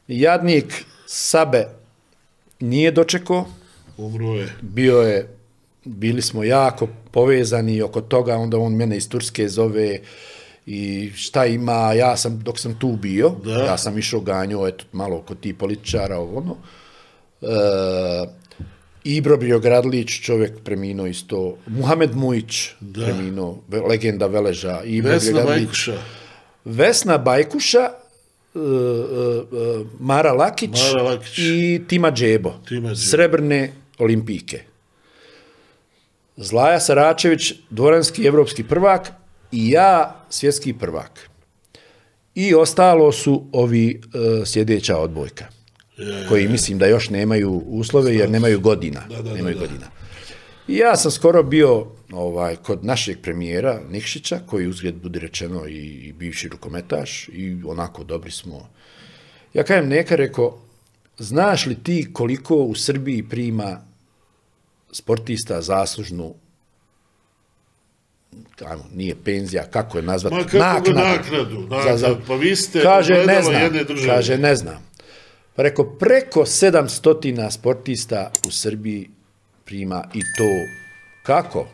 Speaker 2: jadnik Sabe nije dočekao,
Speaker 1: Umro je.
Speaker 2: bio je, bili smo jako povezani oko toga, onda on mene iz Turske zove i šta ima, ja sam, dok sam tu bio,
Speaker 1: Da.
Speaker 2: ja sam išao ganjao, eto, malo oko ti političara, ono, e, Ibro Biogradlić, čovjek preminuo isto, Muhamed Mujić
Speaker 1: Da.
Speaker 2: preminuo, legenda Veleža, Ibro
Speaker 1: Vesna
Speaker 2: Biogradlić.
Speaker 1: Bajkuša.
Speaker 2: Vesna Bajkuša, e, e, e, Mara Lakić,
Speaker 1: Mara Lakić.
Speaker 2: i Tima Džebo,
Speaker 1: Tima
Speaker 2: srebrne olimpijke. Zlaja Saračević, dvoranski evropski prvak i ja svjetski prvak. I ostalo su ovi e, sljedeća odbojka,
Speaker 1: Je,
Speaker 2: koji mislim da još nemaju uslove jer nemaju godina.
Speaker 1: Da, da,
Speaker 2: nemaju
Speaker 1: da.
Speaker 2: godina. Ja sam skoro bio ovaj kod našeg premijera Nikšića, koji uzgled bude rečeno i, i bivši rukometaš i onako dobri smo. Ja kažem neka rekao, znaš li ti koliko u Srbiji prima sportista zaslužnu ajmo, nije penzija, kako je nazvati?
Speaker 1: Ma kako naknadu, naknadu, pa vi ste
Speaker 2: kaže, ne znam,
Speaker 1: jedne države.
Speaker 2: kaže, ne znam. Pa rekao, preko 700 sportista u Srbiji prima i to kako?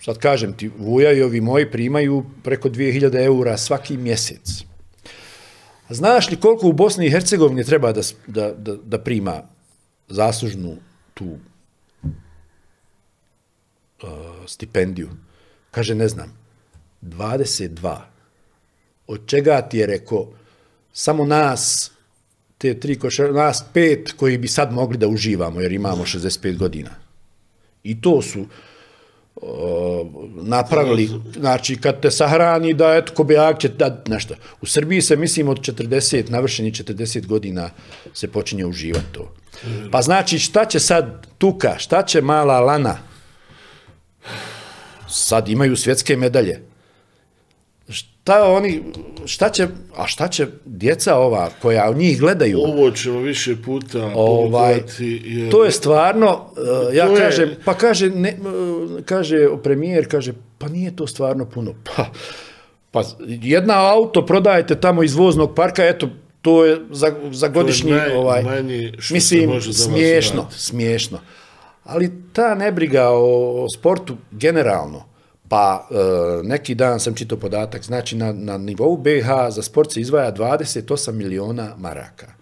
Speaker 2: Sad kažem ti, Vuja i ovi moji primaju preko 2000 eura svaki mjesec. Znaš li koliko u Bosni i Hercegovini treba da, da, da, da prima zaslužnu tu uh, stipendiju? Kaže, ne znam, 22. Od čega ti je rekao, samo nas, te tri košar, nas pet koji bi sad mogli da uživamo, jer imamo 65 godina. I to su o, napravili, znači kad te sahrani da eto ko bi će da nešto. U Srbiji se mislim od 40, navršeni 40 godina se počinje uživati to. Pa znači šta će sad Tuka, šta će mala Lana? Sad imaju svjetske medalje. Šta oni, šta će, a šta će djeca ova koja njih gledaju?
Speaker 1: Ovo ćemo više puta
Speaker 2: Ovaj,
Speaker 1: jer
Speaker 2: to je stvarno, uh, ja
Speaker 1: To je-
Speaker 2: kažem, pa kaže, ne, uh, kaže premijer, kaže, pa nije to stvarno puno. Pa, pa jedna auto prodajete tamo iz voznog parka, eto, to je za, za godišnji,
Speaker 1: naj-
Speaker 2: ovaj,
Speaker 1: što
Speaker 2: mislim,
Speaker 1: može
Speaker 2: smiješno, smiješno. Ali ta nebriga o, o sportu generalno, pa e, neki dan sam čitao podatak, znači na, na nivou BiH za sport se izdvaja 28 miliona maraka.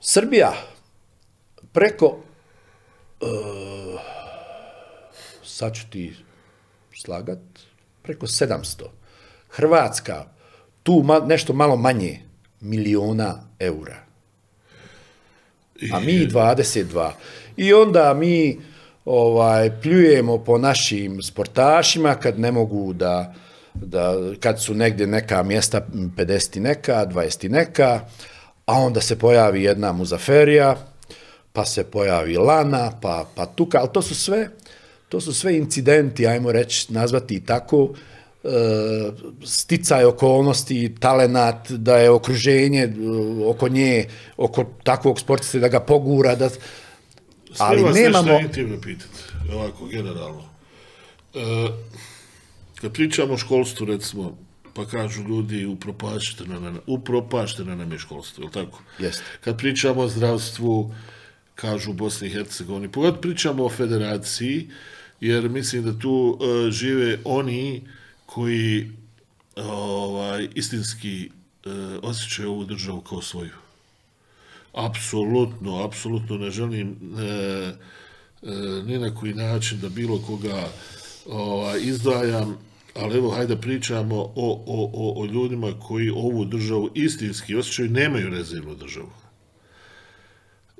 Speaker 2: Srbija preko e, sad ću ti slagat, preko 700. Hrvatska, tu ma, nešto malo manje, miliona eura. A mi 22. I onda mi ovaj pljujemo po našim sportašima kad ne mogu da, da kad su negdje neka mjesta 50 i neka, 20 i neka, a onda se pojavi jedna muzaferija, pa se pojavi lana, pa, pa tuka, ali to su sve to su sve incidenti, ajmo reći, nazvati i tako, e, sticaj okolnosti, talenat, da je okruženje e, oko nje, oko takvog sportista, da ga pogura, da...
Speaker 1: Ali vas
Speaker 2: nemamo...
Speaker 1: nešto pitati, ovako, generalno. E, kad pričamo o školstvu, recimo, pa kažu ljudi upropašteno, nam- upropašteno nam je školstvo, je tako?
Speaker 2: Jeste.
Speaker 1: Kad pričamo o zdravstvu, kažu u Bosni i Hercegovini, pogotovo pričamo o federaciji, jer mislim da tu e, žive oni koji ovaj, istinski e, osjećaju ovu državu kao svoju. Apsolutno, apsolutno ne želim e, e, ni na koji način da bilo koga ovaj, izdvajam, ali evo, hajde pričamo o, o, o, o ljudima koji ovu državu istinski osjećaju, nemaju rezervnu državu.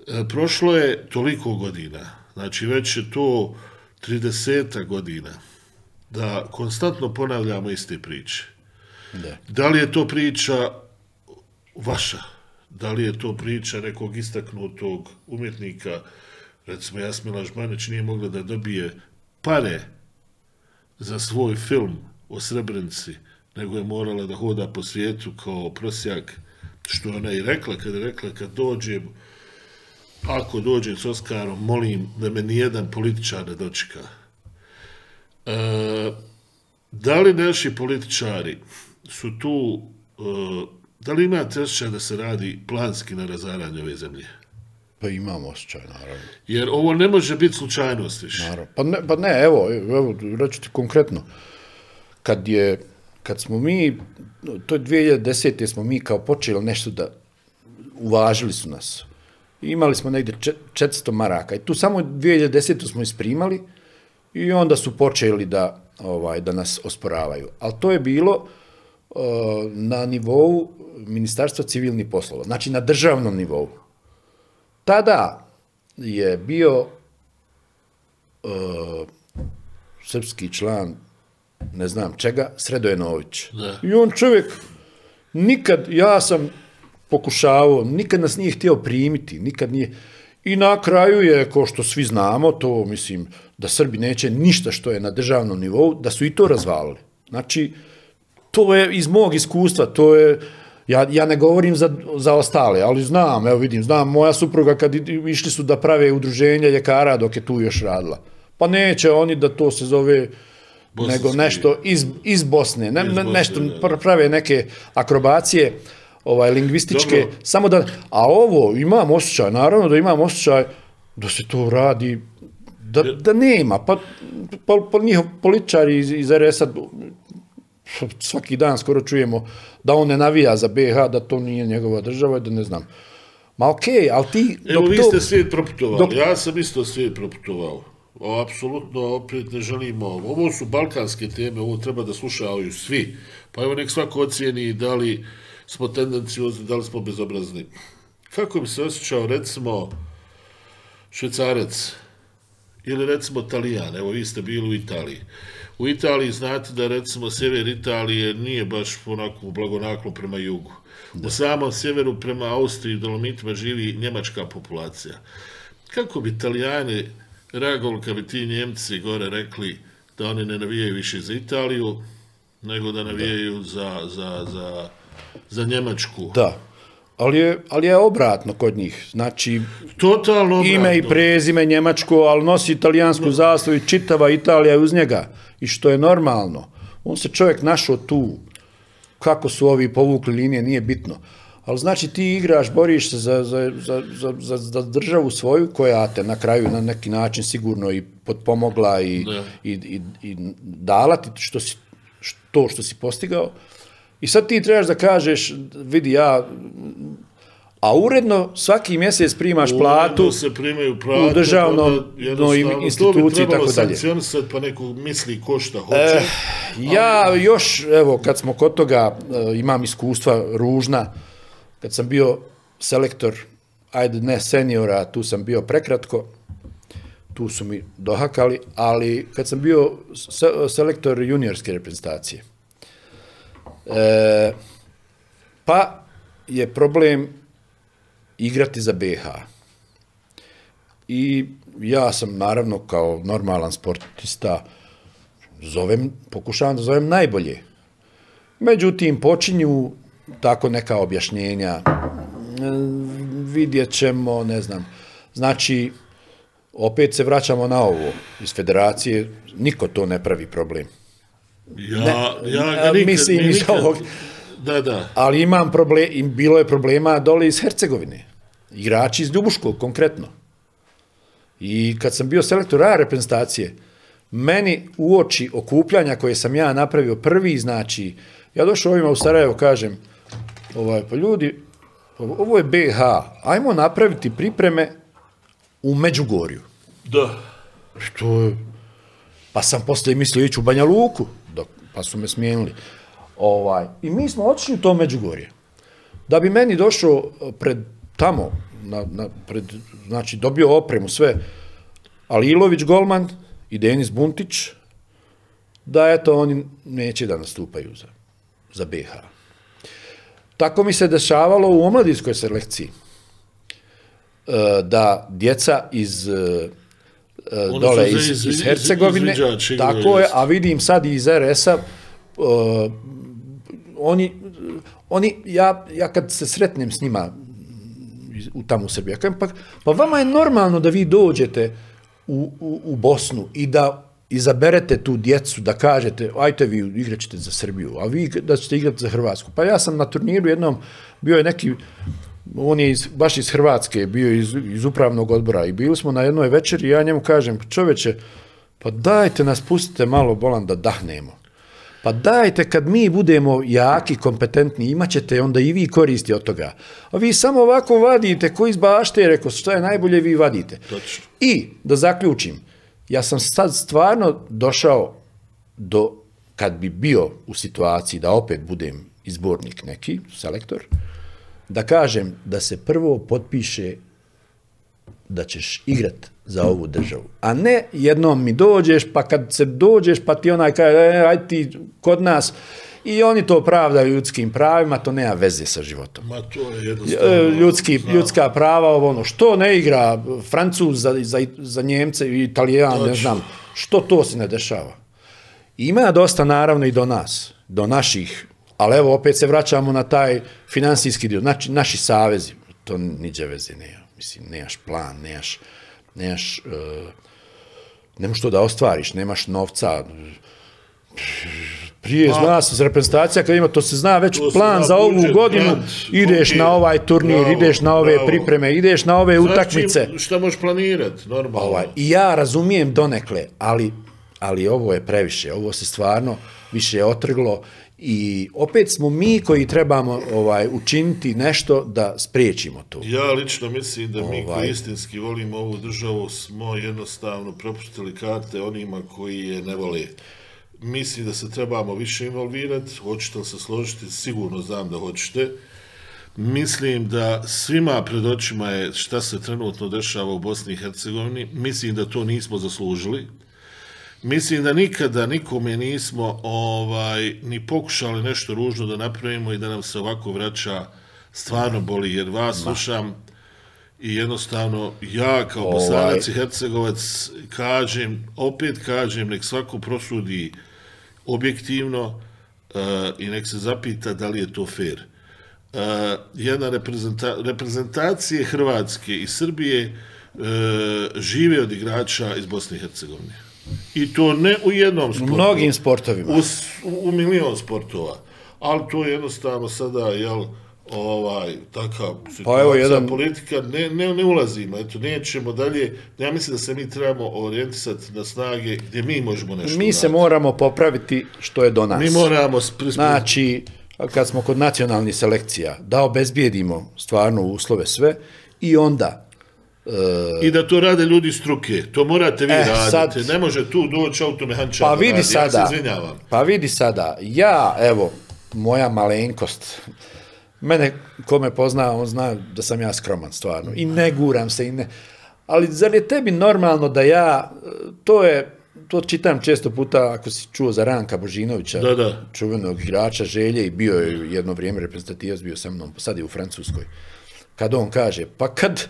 Speaker 1: E, prošlo je toliko godina, znači već je to 30 godina, da konstantno ponavljamo iste priče.
Speaker 2: Da.
Speaker 1: Da li je to priča vaša? Da li je to priča nekog istaknutog umjetnika? Recimo, Jasmila Žmanić nije mogla da dobije pare za svoj film o Srebrenici, nego je morala da hoda po svijetu kao prosjak, što ona i rekla, kada je rekla, kad dođem, ako dođem s Oskarom, molim da me nijedan političar ne dočeka. E, da li naši političari su tu, e, da li imate osjećaj da se radi planski na razaranju ove zemlje?
Speaker 2: Pa imamo osjećaj, naravno.
Speaker 1: Jer ovo ne može biti slučajnost više.
Speaker 2: Naravno. Pa ne, pa ne evo, evo, reću ti konkretno. Kad je, kad smo mi, to je 2010. smo mi kao počeli nešto da, uvažili su nas. Imali smo negdje če- 400 maraka i tu samo 2010. smo isprimali i onda su počeli da, ovaj, da nas osporavaju. Ali to je bilo uh, na nivou Ministarstva civilnih poslova, znači na državnom nivou. Tada je bio uh, srpski član, ne znam čega, Sredojenović. I on čovjek, nikad, ja sam pokušavao, nikad nas nije htio primiti, nikad nije, i na kraju je, ko što svi znamo, to mislim, da Srbi neće ništa što je na državnom nivou, da su i to razvalili. Znači, to je iz mog iskustva, to je, ja, ja ne govorim za, za ostale, ali znam, evo vidim, znam, moja supruga kad išli su da prave udruženje ljekara dok je tu još radila. Pa neće oni da to se zove
Speaker 1: Bosanski.
Speaker 2: nego nešto iz, iz Bosne, ne,
Speaker 1: Iz
Speaker 2: ne-
Speaker 1: Bosne,
Speaker 2: nešto pr- prave neke akrobacije ovaj lingvističke,
Speaker 1: Dobro.
Speaker 2: samo da, a ovo imam osjećaj, naravno da imam osjećaj da se to radi da, da nema, pa, pa, pa njihov političari iz, iz RS-a svaki dan skoro čujemo da on ne navija za BiH, da to nije njegova država i da ne znam. Ma okej, ali ti...
Speaker 1: Evo,
Speaker 2: dok
Speaker 1: vi ste svijet proputovali,
Speaker 2: dok-
Speaker 1: ja sam isto svijet proputovao. O, apsolutno, opet ne želimo, ovo su balkanske teme, ovo treba da slušaju svi. Pa evo nek svako ocijeni da li smo tendenciozni, da li smo bezobrazni. Kako bi se osjećao, recimo, švecarac ili recimo Talijan, evo vi ste bili u Italiji. U Italiji znate da recimo sjever Italije nije baš onako blagonaklo prema jugu. U samom sjeveru prema Austriji i Dolomitima živi njemačka populacija. Kako bi Italijani reagovali kad bi ti Njemci gore rekli da oni ne navijaju više za Italiju, nego da navijaju za, za, za, za Njemačku.
Speaker 2: Da, ali je, ali je obratno kod njih. Znači,
Speaker 1: Totalno obratno.
Speaker 2: ime i prezime njemačko, ali nosi italijansku zastavu i čitava Italija je uz njega. I što je normalno. On se čovjek našao tu. Kako su ovi povukli linije, nije bitno. Ali znači ti igraš, boriš se za, za, za, za, državu svoju koja te na kraju na neki način sigurno i potpomogla i, i, i, i dala ti što si, što, to što si postigao. I sad ti trebaš da kažeš, vidi ja, a uredno svaki mjesec primaš platu,
Speaker 1: se primaju plate,
Speaker 2: u no, instituciji i tako dalje.
Speaker 1: pa neko misli ko šta hoće.
Speaker 2: Eh, Ja još, evo, kad smo kod toga, eh, imam iskustva ružna, kad sam bio selektor, ajde ne seniora, tu sam bio prekratko, tu su mi dohakali, ali kad sam bio se- selektor juniorske reprezentacije, e, pa je problem igrati za BH. I ja sam naravno kao normalan sportista zovem, pokušavam da zovem najbolje. Međutim, počinju tako neka objašnjenja, mm, vidjet ćemo, ne znam, znači, opet se vraćamo na ovo, iz federacije, niko to ne pravi problem.
Speaker 1: Ja,
Speaker 2: ne,
Speaker 1: ja
Speaker 2: a,
Speaker 1: ga nikad,
Speaker 2: mislim, iz ovog-
Speaker 1: Da, da.
Speaker 2: Ali imam problem, bilo je problema dole iz Hercegovine. Igrači iz Ljubuškog, konkretno. I kad sam bio selektor A reprezentacije, meni u oči okupljanja koje sam ja napravio prvi, znači, ja došao ovima u Sarajevo, kažem, ovaj, pa ljudi, ovo je BH, ajmo napraviti pripreme u Međugorju.
Speaker 1: Da.
Speaker 2: Što je... Pa sam poslije mislio ići u Banja Luku, pa su me smijenili. Ovaj, I mi smo otišli u to Međugorje. Da bi meni došao eh, pred tamo, na, na, pred, znači dobio opremu, sve, Alilović Golman i Denis Buntić, da eto oni neće da nastupaju za, za BH. Tako mi se dešavalo u omladinskoj selekciji e, da djeca iz e, e,
Speaker 1: Oni
Speaker 2: dole iz,
Speaker 1: iz-
Speaker 2: iz Hercegovine,
Speaker 1: izviđači
Speaker 2: tako je, a vidim sad i iz RS-a, e, oni, oni ja, ja kad se sretnem s njima u tamo u Srbiji, ja pa, pa vama je normalno da vi dođete u, u, u Bosnu i da izaberete tu djecu, da kažete, ajte vi igrat ćete za Srbiju, a vi da ćete igrati za Hrvatsku. Pa ja sam na turniru jednom, bio je neki, on je iz, baš iz Hrvatske, bio iz, iz upravnog odbora i bili smo na jednoj večeri i ja njemu kažem, čoveče, pa dajte nas, pustite malo bolan da dahnemo. Pa dajte kad mi budemo jaki, kompetentni, imat ćete onda i vi koristi od toga. A vi samo ovako vadite, ko iz bašte, rekao, što je najbolje, vi vadite.
Speaker 1: Točno.
Speaker 2: I, da zaključim, ja sam sad stvarno došao do, kad bi bio u situaciji da opet budem izbornik neki, selektor, da kažem da se prvo potpiše da ćeš igrat za ovu državu. A ne jednom mi dođeš, pa kad se dođeš, pa ti onaj kaže, e, aj ti kod nas, i oni to pravdaju ljudskim pravima, to nema veze sa životom.
Speaker 1: Ma to je
Speaker 2: E,
Speaker 1: jednostavno...
Speaker 2: ljudski, ljudska prava, ovo ono, što ne igra Francuz za, za, za Njemce i Italijan, ne znam, što to se ne dešava. Ima dosta naravno i do nas, do naših, ali evo opet se vraćamo na taj finansijski dio, znači naši savezi, to niđe veze nema, mislim, nemaš plan, nemaš, nemaš, uh, nemaš što da ostvariš, nemaš novca, prije zna se reprezentacija kad ima, to se zna već plan za ovu
Speaker 1: budžet,
Speaker 2: godinu, ideš
Speaker 1: koliki-
Speaker 2: na ovaj turnir,
Speaker 1: Bravo,
Speaker 2: ideš na ove
Speaker 1: bravo.
Speaker 2: pripreme, ideš na ove utakmice.
Speaker 1: Znači, šta možeš planirati, normalno.
Speaker 2: Ovaj, I ja razumijem donekle, ali, ali ovo je previše, ovo se stvarno više otrglo i opet smo mi koji trebamo ovaj učiniti nešto da spriječimo to.
Speaker 1: Ja lično mislim da mi
Speaker 2: Ovaj.
Speaker 1: koji istinski volimo ovu državu smo jednostavno propustili karte onima koji je ne vole. Mislim da se trebamo više involvirati, hoćete li se složiti, sigurno znam da hoćete. Mislim da svima pred očima je šta se trenutno dešava u Bosni i Hercegovini. Mislim da to nismo zaslužili. Mislim da nikada nikome nismo ovaj ni pokušali nešto ružno da napravimo i da nam se ovako vraća stvarno boli jer vas slušam i jednostavno ja kao bosanac i hercegovac kažem, opet kažem, nek svako prosudi objektivno uh, i nek se zapita da li je to fair. Uh, jedna reprezenta reprezentacije Hrvatske i Srbije uh, žive od igrača iz Bosne i Hercegovine. I to ne u jednom
Speaker 2: U
Speaker 1: sportu.
Speaker 2: mnogim sportovima.
Speaker 1: U, u, u milion sportova. Ali to je jednostavno sada, jel, ovaj, takav
Speaker 2: Pa evo jedan-
Speaker 1: politika, ne, ne, ne ulazimo, eto, nećemo dalje, ja mislim da se mi trebamo orijentisati na snage gdje mi možemo nešto
Speaker 2: Mi se
Speaker 1: uraditi.
Speaker 2: moramo popraviti što je do nas.
Speaker 1: Mi moramo spri-
Speaker 2: Znači, kad smo kod nacionalnih selekcija, da obezbijedimo stvarno uslove sve i onda
Speaker 1: I da to rade ljudi struke, to morate vi
Speaker 2: Eh,
Speaker 1: raditi,
Speaker 2: sad-
Speaker 1: ne može tu doći automehančar
Speaker 2: Pa vidi
Speaker 1: radi,
Speaker 2: sada,
Speaker 1: ja se izvinjavam.
Speaker 2: pa vidi sada, ja, evo, moja malenkost, mene ko me pozna, on zna da sam ja skroman stvarno. I ne guram se i ne, ali zar je tebi normalno da ja, to je, to čitam često puta ako si čuo za Ranka Božinovića,
Speaker 1: Da, da.
Speaker 2: čuvenog igrača Želje i bio je jedno vrijeme reprezentativac, bio sa mnom, sad je u Francuskoj. Kad on kaže, pa kad,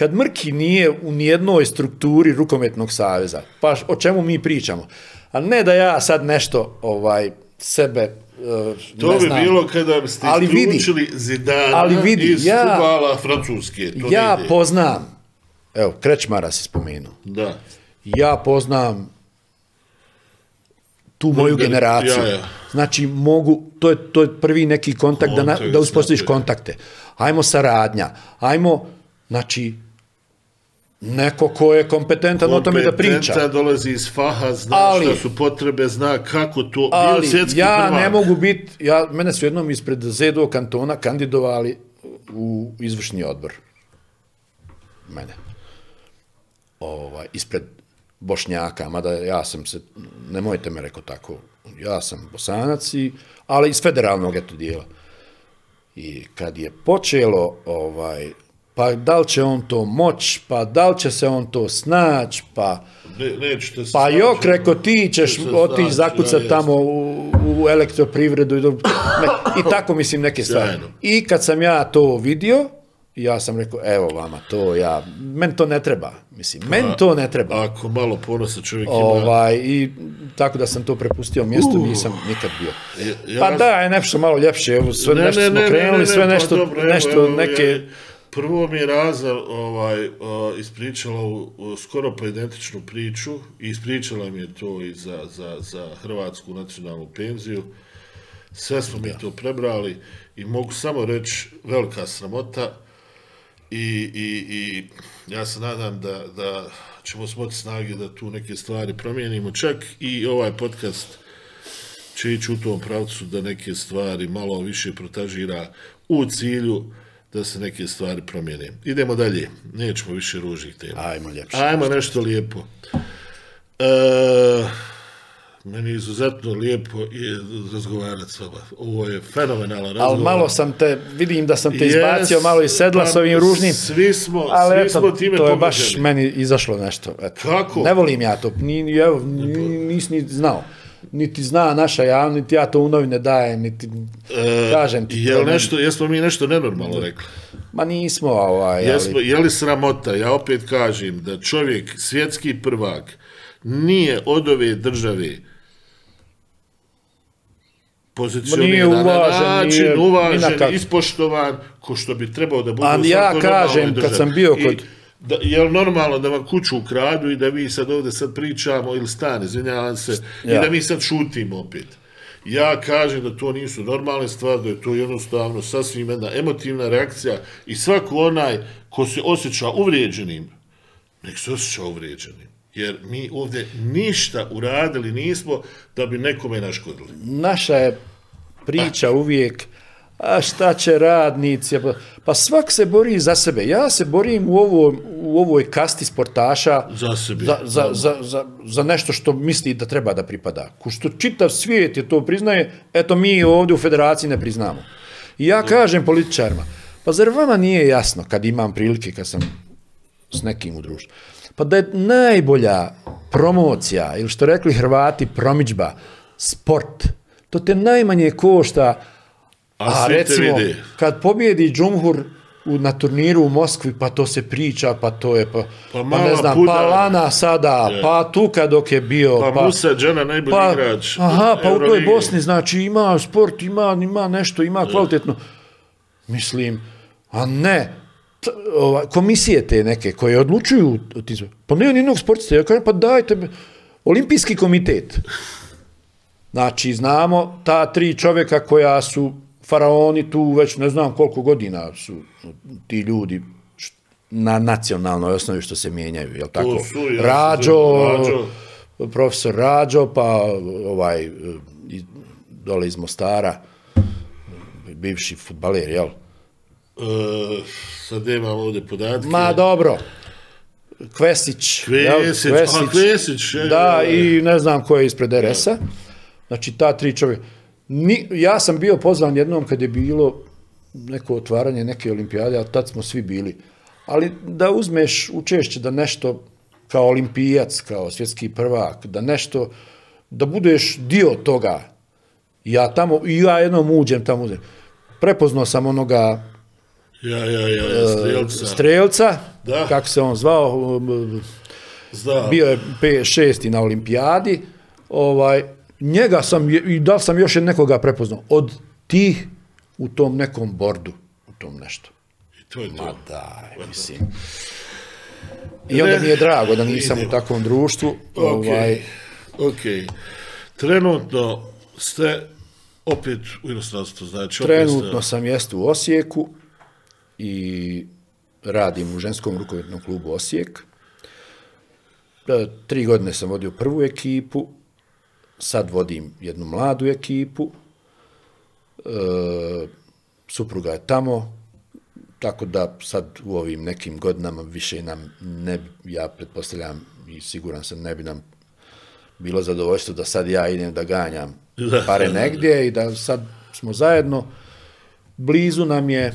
Speaker 2: kad Mrki nije u nijednoj strukturi rukometnog saveza, pa o čemu mi pričamo? A ne da ja sad nešto ovaj sebe
Speaker 1: To
Speaker 2: ne
Speaker 1: bi
Speaker 2: znam.
Speaker 1: bilo kada ste
Speaker 2: Ali vidi,
Speaker 1: isključili Zidana
Speaker 2: ali vidi,
Speaker 1: iz
Speaker 2: ja-
Speaker 1: futbala Francuske. To
Speaker 2: ja
Speaker 1: ne ide.
Speaker 2: poznam, evo, Krečmara si spomenuo,
Speaker 1: Da.
Speaker 2: ja poznam tu moju
Speaker 1: Vrberi,
Speaker 2: generaciju.
Speaker 1: ja, ja.
Speaker 2: Znači, mogu, to je, to je prvi neki kontakt da, na,
Speaker 1: Kontakt,
Speaker 2: da uspostaviš kontakte. Ajmo saradnja, ajmo, znači, neko ko je kompetentan o tome da priča.
Speaker 1: Dolazi iz faha, zna
Speaker 2: Ali-
Speaker 1: šta su potrebe, zna kako to,
Speaker 2: Ali ja
Speaker 1: prvak.
Speaker 2: ne mogu biti, ja, mene su jednom ispred ZDO kantona kandidovali u izvršni odbor. Mene. Ovaj, ispred Bošnjaka, mada ja sam se, nemojte me reko tako, ja sam bosanac, i, ali iz federalnog eto dijela. I kad je počelo, ovaj, pa da li će on to moć, pa da li će se on to snać, pa...
Speaker 1: Ne, se
Speaker 2: Pa
Speaker 1: snaći.
Speaker 2: jok, reko ti ćeš otići zakucat
Speaker 1: ja,
Speaker 2: tamo u, u elektroprivredu i, do- ne, i tako mislim neke stvari.
Speaker 1: Sjajno.
Speaker 2: I kad sam ja to vidio, ja sam rekao, evo vama, to ja, meni to ne treba, mislim, meni to ne treba.
Speaker 1: Ako malo ponosa čovjek ima...
Speaker 2: Ovaj, I tako da sam to prepustio mjestu, nisam nikad bio.
Speaker 1: Ja-
Speaker 2: Pa da, je nešto malo ljepše, evo, sve nešto smo krenuli, sve
Speaker 1: pa
Speaker 2: nešto,
Speaker 1: dobro,
Speaker 2: nešto
Speaker 1: evo,
Speaker 2: neke...
Speaker 1: Prvo mi je Raza ovaj, ispričala u, u skoro pa identičnu priču i ispričala mi je to i za, za, za Hrvatsku nacionalnu penziju. Sve smo mi to prebrali i mogu samo reći velika sramota i, i, i ja se nadam da, da ćemo smoći snage da tu neke stvari promijenimo. Čak i ovaj podcast će ići u tom pravcu da neke stvari malo više protažira u cilju da se neke stvari promijene. Idemo dalje, nećemo više ružnih tema.
Speaker 2: Ajmo ljepše.
Speaker 1: Ajmo nešto lijepo. E, meni je izuzetno lijepo je razgovarati s vama. Ovo je fenomenalan razgovor.
Speaker 2: Ali malo sam te, vidim da sam te
Speaker 1: Yes,
Speaker 2: izbacio malo iz sedla
Speaker 1: pa
Speaker 2: s ovim ružnim.
Speaker 1: Svi smo,
Speaker 2: Ali
Speaker 1: svi
Speaker 2: eto,
Speaker 1: smo time
Speaker 2: to je baš meni izašlo nešto. Eto.
Speaker 1: Kako?
Speaker 2: Ne volim ja to, ni, evo, ni, nisi ni znao. Niti zna naša javnost, niti ja to u novine dajem, niti kažem ti. Ne-
Speaker 1: nešto, jesmo mi nešto nenormalno rekli?
Speaker 2: Ma nismo, ovaj,
Speaker 1: Jesmo,
Speaker 2: ali,
Speaker 1: je li sramota, ja opet kažem, da čovjek, svjetski prvak, nije od ove države pozicioniran na način,
Speaker 2: nije ni
Speaker 1: uvažen, ispoštovan, ko što bi trebao da bude
Speaker 2: A
Speaker 1: u
Speaker 2: ja kažem, kad sam bio
Speaker 1: I
Speaker 2: kod-
Speaker 1: Da, je li normalno da vam kuću ukradu i da vi sad ovdje sad pričamo, ili stan, izvinjavam se,
Speaker 2: Ja.
Speaker 1: i da mi sad šutimo opet. Ja kažem da to nisu normalne stvari, da je to jednostavno sasvim jedna emotivna reakcija i svako onaj ko se osjeća uvrijeđenim, nek se osjeća uvrijeđenim. Jer mi ovdje ništa uradili nismo da bi nekome naškodili.
Speaker 2: naša je priča uvijek, a šta će radnici, pa, svak se bori za sebe. Ja se borim u, ovo, u ovoj kasti sportaša
Speaker 1: Za sebe.
Speaker 2: za, za, za, za, za nešto što misli da treba da pripada. Ko što čitav svijet je to priznaje, eto mi ovdje u federaciji ne priznamo. I ja kažem političarima, pa zar vama nije jasno kad imam prilike, kad sam s nekim u društvu, pa da je najbolja promocija, ili što rekli Hrvati, promičba, sport, to te najmanje košta,
Speaker 1: A
Speaker 2: a, recimo, kad pobjedi Džumhur u, na turniru u Moskvi, pa to se priča, pa to je, pa,
Speaker 1: Pa
Speaker 2: pa, ne znam,
Speaker 1: puda.
Speaker 2: pa Lana sada, pa Tuka dok je bio,
Speaker 1: Pa,
Speaker 2: pa,
Speaker 1: Musa Džana, najbolji
Speaker 2: pa,
Speaker 1: igrač.
Speaker 2: aha, pa u toj
Speaker 1: Euroligi.
Speaker 2: Bosni, znači ima sport, ima, ima nešto, ima kvalitetno. Mislim, a ne, t- ova, komisije te neke koje odlučuju, pa nema ni jednog sportista, ja kažem, pa dajte, olimpijski komitet. Znači, znamo ta tri čovjeka koja su faraoni tu već ne znam koliko godina su ti ljudi na nacionalnoj osnovi što se mijenjaju, jel tako?
Speaker 1: su, ja,
Speaker 2: Rađo,
Speaker 1: Rađo.
Speaker 2: profesor Rađo, pa ovaj dole iz Mostara, bivši futbaler, jel?
Speaker 1: E, sad nemam ovdje podatke.
Speaker 2: Ma dobro. Kvesić. jel?
Speaker 1: Kvesić, a, Kvesić, je,
Speaker 2: Da,
Speaker 1: je, je.
Speaker 2: i ne znam ko je ispred RS-a. Znači, ta tri čovjeka. Ni, ja sam bio pozvan jednom kad je bilo neko otvaranje neke olimpijade, ali tad smo svi bili. Ali da uzmeš učešće da nešto kao olimpijac, kao svjetski prvak, da nešto, da budeš dio toga. Ja tamo, i ja jednom uđem tamo, uđem. prepoznao sam onoga
Speaker 1: Ja, ja, ja, strelca.
Speaker 2: strelca,
Speaker 1: Da.
Speaker 2: kako se on zvao,
Speaker 1: Zna.
Speaker 2: bio je P6 na olimpijadi, ovaj, njega sam, i da li sam još nekoga prepoznao, od tih u tom nekom bordu, u tom nešto.
Speaker 1: I to je to.
Speaker 2: Ma daj, mislim. I onda mi je drago da nisam u takvom društvu. Ovaj,
Speaker 1: Ok. Trenutno ste opet u inostranstvu, znači opet
Speaker 2: trenutno
Speaker 1: ste,
Speaker 2: sam jest u Osijeku i radim u ženskom rukometnom klubu Osijek. E, Tri godine sam vodio prvu ekipu, sad vodim jednu mladu ekipu, e, supruga je tamo, tako da sad u ovim nekim godinama više nam ne, ja pretpostavljam i siguran sam ne bi nam bilo zadovoljstvo da sad ja idem da ganjam pare negdje i da sad smo zajedno, blizu nam je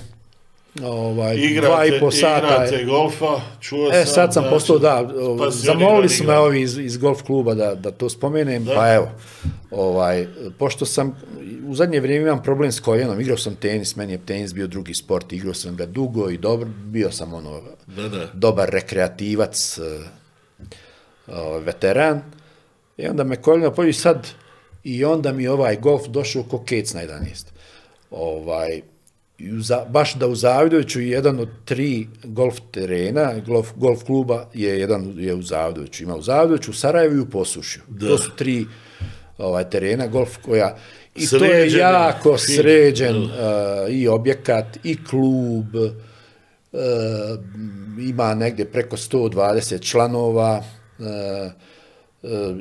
Speaker 2: ovaj, dva
Speaker 1: igrate,
Speaker 2: i po sata.
Speaker 1: igrate golfa, čuo sam.
Speaker 2: E, sad sam
Speaker 1: znači,
Speaker 2: postao, da, o,
Speaker 1: pasionirani
Speaker 2: zamolili su me ovi iz, iz golf kluba da, da to spomenem, pa evo, ovaj, pošto sam, u zadnje vrijeme imam problem s koljenom, igrao sam tenis, meni je tenis bio drugi sport, igrao sam ga dugo i dobro, bio sam ono,
Speaker 1: Da, da.
Speaker 2: dobar rekreativac, eh, o, veteran, i onda me koljeno pođi sad, i onda mi ovaj golf došao ko kec na 11. Ovaj, baš da u Zavidoviću jedan od tri golf terena, golf, golf kluba je jedan je u Zavidoviću. Ima u Zavidoviću, u Sarajevu i u Posušju. To su tri ovaj, terena golf koja... I to je jako sređen uh, i objekat, i klub, uh, ima negdje preko 120 članova, uh,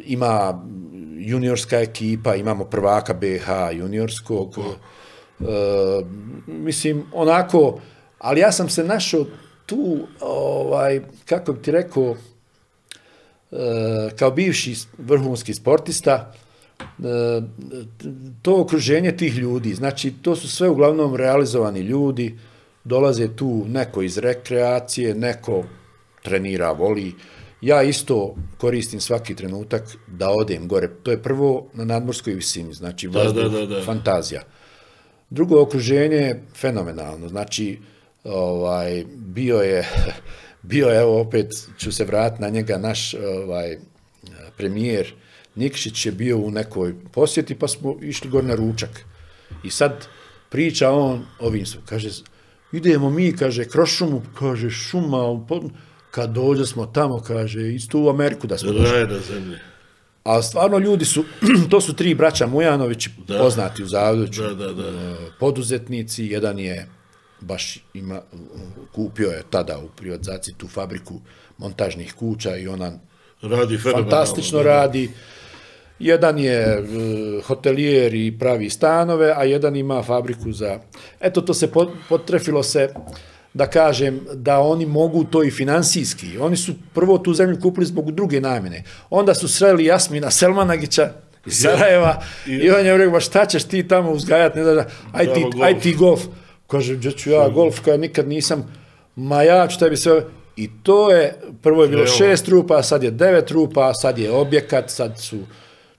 Speaker 2: ima juniorska ekipa, imamo prvaka BH juniorskog, uh, mislim, onako, ali ja sam se našao tu, ovaj, kako bi ti rekao, e, kao bivši vrhunski sportista, e, to okruženje tih ljudi, znači to su sve uglavnom realizovani ljudi, dolaze tu neko iz rekreacije, neko trenira, voli. Ja isto koristim svaki trenutak da odem gore. To je prvo na nadmorskoj visini, znači vazduh,
Speaker 1: da, da, da.
Speaker 2: fantazija. Drugo okruženje je fenomenalno, znači ovaj, bio je, bio je, evo opet ću se vratiti na njega, naš ovaj, premijer Nikšić je bio u nekoj posjeti pa smo išli gore na ručak. I sad priča on ovim su, kaže, idemo mi, kaže, kroz šumu, kaže, šuma, kad dođe smo tamo, kaže, isto u Ameriku da smo došli.
Speaker 1: Raj na zemlji.
Speaker 2: A stvarno ljudi su, to su tri braća Mujanovići,
Speaker 1: Da.
Speaker 2: poznati u Zavidoviću,
Speaker 1: Da, da, da.
Speaker 2: e, poduzetnici, jedan je baš ima, kupio je tada u privatizaciji tu fabriku montažnih kuća i ona
Speaker 1: Radi
Speaker 2: fantastično radi. Jedan je e, hotelijer i pravi stanove, a jedan ima fabriku za... Eto, to se pot- potrefilo se da kažem da oni mogu to i finansijski. Oni su prvo tu zemlju kupili zbog druge namjene. Onda su sreli Jasmina Selmanagića iz Sarajeva i, on je rekao, "Ma šta ćeš ti tamo uzgajati, ne da, aj ti,
Speaker 1: Tamo golf."
Speaker 2: aj ti golf. Kaže, gdje ću ja golf, kada nikad nisam, ma ja ću tebi sve... I to je, prvo je bilo
Speaker 1: Evo.
Speaker 2: šest rupa, sad je devet rupa, sad je objekat, sad su,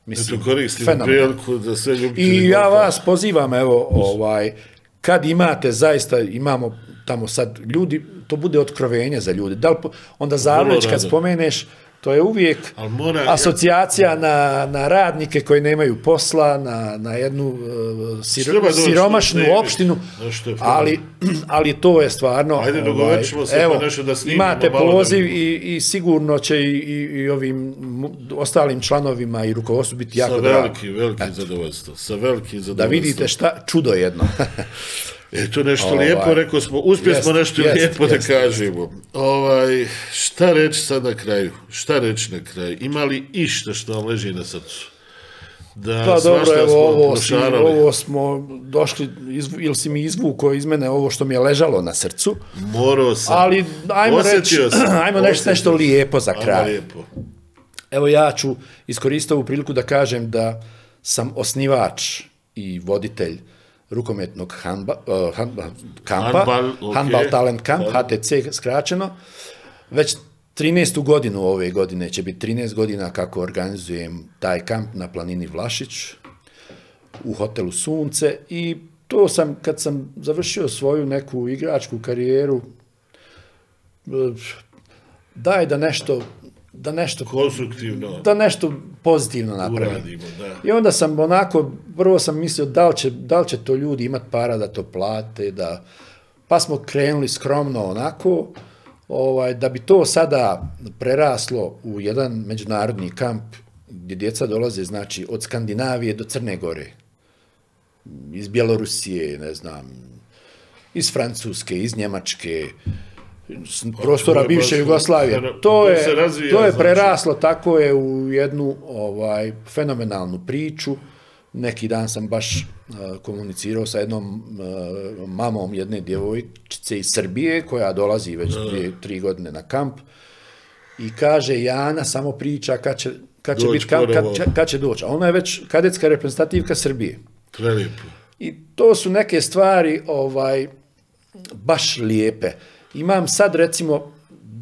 Speaker 2: mislim,
Speaker 1: Eto, koristim
Speaker 2: fenomenalno.
Speaker 1: priliku da sve
Speaker 2: I ja
Speaker 1: golfa-
Speaker 2: vas pozivam, evo, ovaj, kad imate, zaista imamo tamo sad ljudi, to bude otkrovenje za ljudi. Da li, onda Zavleć kad spomeneš, To je uvijek
Speaker 1: mora-
Speaker 2: asocijacija na, na radnike koji nemaju posla, na, na jednu uh, siro-
Speaker 1: doći
Speaker 2: siromašnu opštinu,
Speaker 1: je
Speaker 2: ali, ali to je stvarno...
Speaker 1: Ajde,
Speaker 2: ovaj,
Speaker 1: se pa
Speaker 2: evo,
Speaker 1: nešto da snimimo
Speaker 2: Imate
Speaker 1: da
Speaker 2: poziv
Speaker 1: vidimo.
Speaker 2: i, i sigurno će i, i, i ovim ostalim članovima i rukovodstvu biti jako
Speaker 1: Sa
Speaker 2: drago.
Speaker 1: velikim, velikim zadovoljstvom. Sa velikim
Speaker 2: Da
Speaker 1: zadovoljstvom.
Speaker 2: vidite šta, čudo jedno.
Speaker 1: E, to nešto
Speaker 2: Ovaj,
Speaker 1: lijepo, rekao smo, uspjeli smo nešto
Speaker 2: jest,
Speaker 1: lijepo da
Speaker 2: jest,
Speaker 1: kažemo. Ovaj, šta reći sad na kraju? Šta reći na kraju? Ima li išta što vam leži na srcu? Da
Speaker 2: Pa dobro, evo,
Speaker 1: smo
Speaker 2: ovo, si, ovo smo došli, izvu, ili si mi izvukao iz mene ovo što mi je ležalo na srcu,
Speaker 1: Morao sam.
Speaker 2: ali ajmo reći, ajmo nešto
Speaker 1: sam.
Speaker 2: lijepo za
Speaker 1: Ajmo
Speaker 2: kraj.
Speaker 1: lijepo.
Speaker 2: Evo ja ću iskoristiti ovu priliku da kažem da sam osnivač i voditelj rukometnog handba, uh, handba, kampa,
Speaker 1: Handbal, ok.
Speaker 2: Handbal Talent Camp. HTC skraćeno. Već 13. godinu ove godine će biti 13 godina kako organizujem taj kamp na planini Vlašić u hotelu Sunce i to sam, kad sam završio svoju neku igračku karijeru, eh, daj da nešto, da nešto
Speaker 1: Konstruktivno
Speaker 2: da nešto pozitivno napravim.
Speaker 1: uradimo, da.
Speaker 2: I onda sam onako, prvo sam mislio da li će, da li će to ljudi imati para da to plate, da, pa smo krenuli skromno onako, ovaj, da bi to sada preraslo u jedan međunarodni kamp gdje djeca dolaze, znači, od Skandinavije do Crne Gore, iz Bjelorusije, ne znam, iz Francuske, iz Njemačke, prostora
Speaker 1: Pa to je
Speaker 2: bivše Jugoslavije.
Speaker 1: to
Speaker 2: je, to je
Speaker 1: znači.
Speaker 2: preraslo, tako je u jednu ovaj fenomenalnu priču. Neki dan sam baš uh, komunicirao sa jednom uh, mamom jedne djevojčice iz Srbije koja dolazi već dvije, tri godine na kamp i kaže Jana samo priča kad će, kad će, biti kamp, kad, kad će doći. A ona je već kadetska reprezentativka Srbije.
Speaker 1: Prelijepo.
Speaker 2: I to su neke stvari ovaj baš lijepe. Imam sad recimo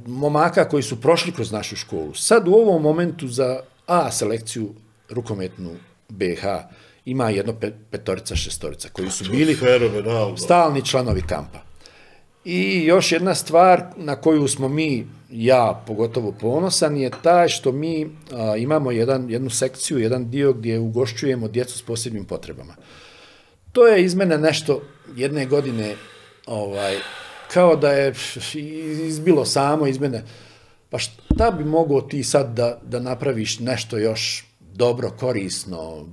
Speaker 2: momaka koji su prošli kroz našu školu. Sad u ovom momentu za A selekciju rukometnu BH ima jedno pe- petorica, šestorica koji su bili stalni članovi kampa. I još jedna stvar na koju smo mi, ja pogotovo ponosan, je taj što mi a, imamo jedan, jednu sekciju, jedan dio gdje ugošćujemo djecu s posebnim potrebama. To je iz mene nešto jedne godine ovaj, kao da je izbilo samo iz mene. Pa šta bi mogao ti sad da, da napraviš nešto još dobro, korisno?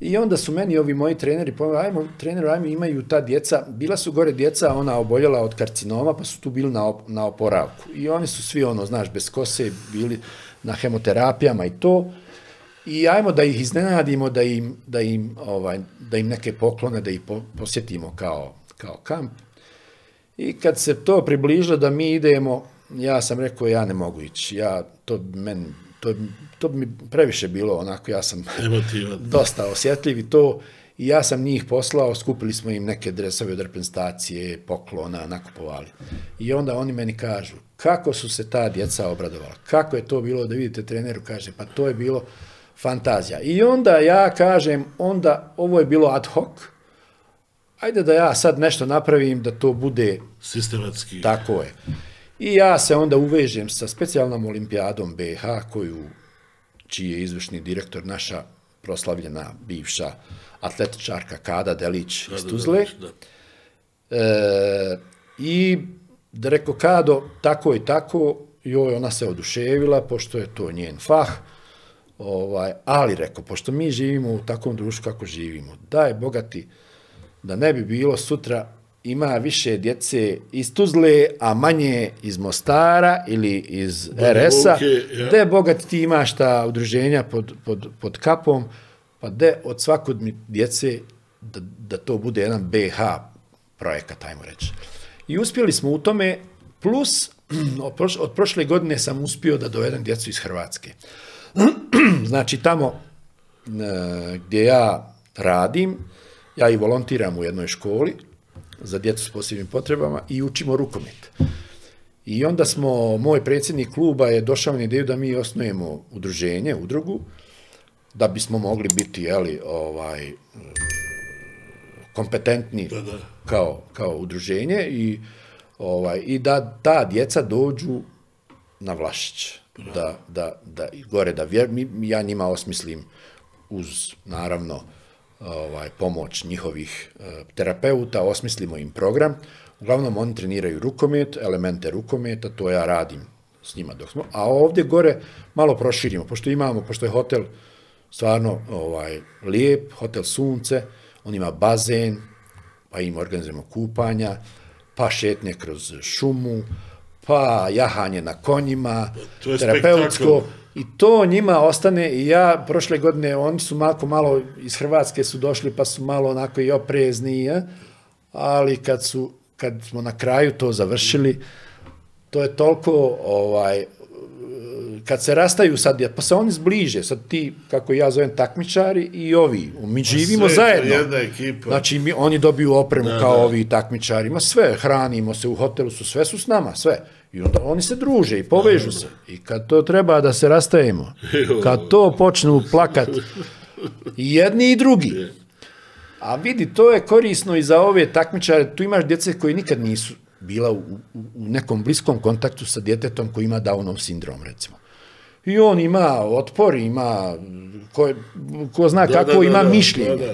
Speaker 2: I onda su meni ovi moji treneri, povedali, ajmo, trener, ajmo, imaju ta djeca, bila su gore djeca, ona oboljela od karcinoma, pa su tu bili na, op, na oporavku. I oni su svi, ono, znaš, bez kose, bili na hemoterapijama i to. I ajmo da ih iznenadimo, da im, da im, ovaj, da im neke poklone, da ih po, posjetimo kao, kao kamp. I kad se to približilo da mi idemo, ja sam rekao ja ne mogu ići. Ja, to, meni, to, to bi mi previše bilo onako, ja sam
Speaker 1: Emotivan.
Speaker 2: dosta osjetljiv i to. I ja sam njih poslao, skupili smo im neke dresove od reprezentacije, poklona, nakupovali. I onda oni meni kažu, kako su se ta djeca obradovala, kako je to bilo da vidite treneru, kaže, pa to je bilo fantazija. I onda ja kažem, onda ovo je bilo ad hoc, ajde da ja sad nešto napravim da to bude
Speaker 1: Sistematski.
Speaker 2: tako je. I ja se onda uvežem sa specijalnom olimpijadom BH, koju, čiji je izvršni direktor naša proslavljena bivša atletičarka Kada Delić iz Tuzle.
Speaker 1: Da.
Speaker 2: E, I da rekao Kado, tako i tako, joj, ona se oduševila, pošto je to njen fah, ovaj, ali rekao, pošto mi živimo u takvom društvu kako živimo, daj bogati, da ne bi bilo sutra ima više djece iz Tuzle, a manje iz Mostara ili iz RS-a,
Speaker 1: ja.
Speaker 2: gde bogati ti imaš ta udruženja pod, pod, pod kapom, pa de od svakog djece da, da to bude jedan BH projekat, ajmo reći. I uspjeli smo u tome, plus od prošle godine sam uspio da dovedem djecu iz Hrvatske. znači tamo e, gdje ja radim, ja i volontiram u jednoj školi za djecu s posebnim potrebama i učimo rukomet. I onda smo, moj predsjednik kluba je došao na ideju da mi osnujemo udruženje, udrugu, da bismo mogli biti, jeli, ovaj, kompetentni
Speaker 1: Da, da.
Speaker 2: kao, kao udruženje i, ovaj, i da ta djeca dođu na Vlašić. da, da, da gore da vjer, mi, ja njima osmislim uz naravno ovaj, pomoć njihovih e, terapeuta, osmislimo im program. Uglavnom oni treniraju rukomet, elemente rukometa, to ja radim s njima dok smo. A ovdje gore malo proširimo, pošto imamo, pošto je hotel stvarno ovaj, lijep, hotel Sunce, on ima bazen, pa im organizujemo kupanja, pa šetnje kroz šumu, pa jahanje na konjima,
Speaker 1: To
Speaker 2: terapeutsko. I to njima ostane i ja prošle godine, oni su malo, malo iz Hrvatske su došli pa su malo onako i oprezni, ja? ali kad, su, kad smo na kraju to završili, to je toliko ovaj, kad se rastaju sad, pa se oni zbliže, sad ti, kako ja zovem, takmičari i ovi, mi živimo zajedno.
Speaker 1: Jedna ekipa.
Speaker 2: Znači, mi, oni dobiju opremu da, kao da. ovi takmičari, ma sve, hranimo se u hotelu, su sve su s nama, sve. I onda oni se druže i povežu se. I kad to treba da se rastajemo, kad to počnu plakat, i jedni i drugi. A vidi, to je korisno i za ove takmičare, tu imaš djece koji nikad nisu bila u, u, nekom bliskom kontaktu sa djetetom koji ima Downov sindrom, recimo. I on ima otpor, ima, ko, ko zna da, kako, da, ima da, mišljenje.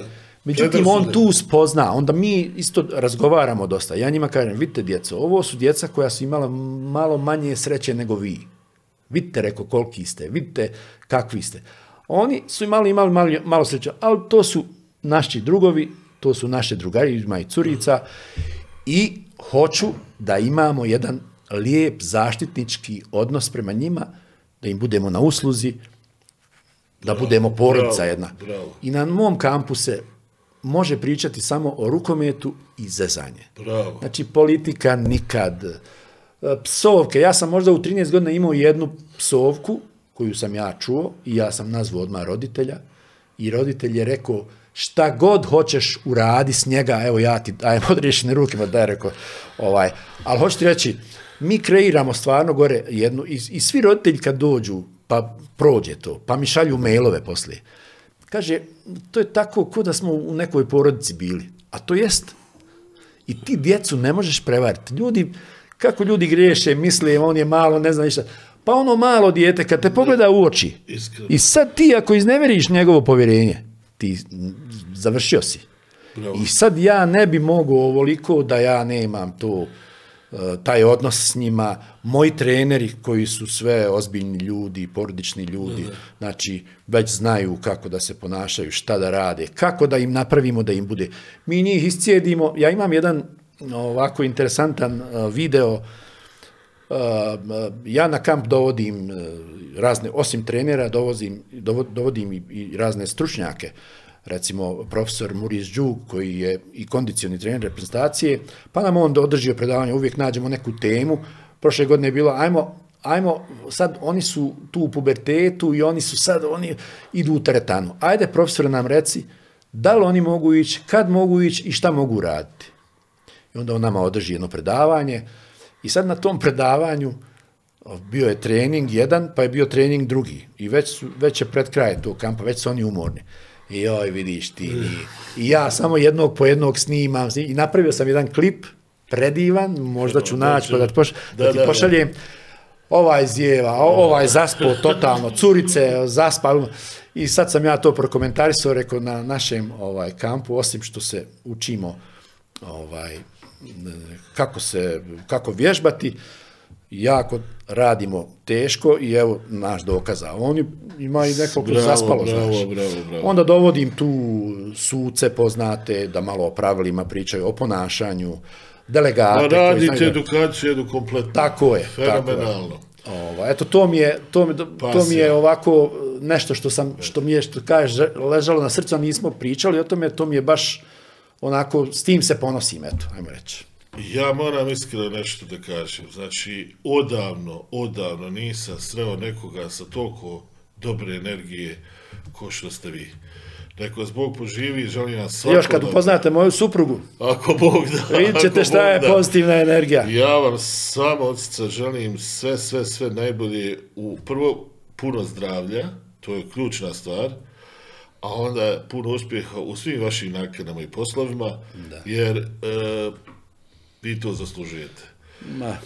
Speaker 2: Međutim, on tu spozna, onda mi isto razgovaramo dosta. Ja njima kažem, vidite djeco, ovo su djeca koja su imala malo manje sreće nego vi. Vidite, reko, koliki ste, vidite kakvi ste. Oni su imali, imali malo, malo sreće, ali to su naši drugovi, to su naše drugari, ima i curica, i hoću da imamo jedan lijep zaštitnički odnos prema njima, da im budemo na usluzi, da budemo porodica jedna. I na mom kampu se može pričati samo o rukometu i zezanje.
Speaker 1: Bravo.
Speaker 2: Znači, politika nikad. E, psovke, ja sam možda u 13 godina imao jednu psovku koju sam ja čuo i ja sam nazvao odmah roditelja i roditelj je rekao šta god hoćeš uradi s njega, evo ja ti dajem odriješene ruke, ma daj rekao, ovaj, ali hoću ti reći, mi kreiramo stvarno gore jednu, i, i svi roditelji kad dođu, pa prođe to, pa mi šalju mailove poslije, kaže, to je tako ko da smo u nekoj porodici bili, a to jest, i ti djecu ne možeš prevariti, ljudi, kako ljudi griješe, misle, on je malo, ne znam ništa, pa ono malo dijete, kad te pogleda u oči, i sad ti ako izneveriš njegovo povjerenje, ti završio si. Bravo. I sad ja ne bi mogao ovoliko da ja nemam to, taj odnos s njima. Moji treneri koji su sve ozbiljni ljudi, porodični ljudi, znači već znaju kako da se ponašaju, šta da rade, kako da im napravimo da im bude. Mi njih iscijedimo. Ja imam jedan ovako interesantan e, video e, ja na kamp dovodim razne, osim trenera, dovodim, dovodim i razne stručnjake, recimo profesor Muris Đug, koji je i kondicioni trener reprezentacije, pa nam on održio predavanje, uvijek nađemo neku temu. Prošle godine je bilo, ajmo, ajmo, sad oni su tu u pubertetu i oni su sad, oni idu u teretanu. Ajde, profesor, nam reci, da li oni mogu ići, kad mogu ići i šta mogu raditi. I onda on nama održi jedno predavanje i sad na tom predavanju bio je trening jedan, pa je bio trening drugi. I već, su, već je pred kraj tog kampa, već su oni umorni. I joj, vidiš ti. I, I ja samo jednog po jednog snimam. I napravio sam jedan klip, predivan, možda ću naći, pa da ti, poš, da, da ti pošaljem. Ovaj zjeva, ovaj zaspo totalno, curice, zaspao. I sad sam ja to prokomentarisao, rekao, na našem ovaj kampu, osim što se učimo ovaj, kako se, kako vježbati, jako radimo teško i evo naš dokaza. Oni ima i nekog bravo, zaspalo,
Speaker 1: bravo,
Speaker 2: znaš.
Speaker 1: Bravo.
Speaker 2: Onda dovodim tu suce poznate, da malo o pravilima pričaju, o ponašanju, delegate.
Speaker 1: Pa radite znaju, edukaciju jednu kompletnu.
Speaker 2: Tako je.
Speaker 1: Fenomenalno.
Speaker 2: Tako je. Ova, eto, to mi je, to mi, to mi je ovako nešto što sam, što mi je, što kaže, ležalo na srcu, a nismo pričali o tome, to mi je baš onako, s tim se ponosim, eto, ajmo reći.
Speaker 1: Ja moram iskreno nešto da kažem. Znači, odavno, odavno nisam sreo nekoga sa toliko dobre energije ko što ste vi. Neko zbog poživi, želim vam svako...
Speaker 2: Još kad upoznate moju suprugu.
Speaker 1: Ako Bog da.
Speaker 2: Vidjet ćete šta je da. pozitivna energija.
Speaker 1: Ja vam samo od srca želim sve, sve, sve najbolje u prvo puno zdravlja, to je ključna stvar, a onda puno uspjeha u svim vašim nakanama i poslovima, da. jer e, vi to zaslužujete.
Speaker 2: Ma,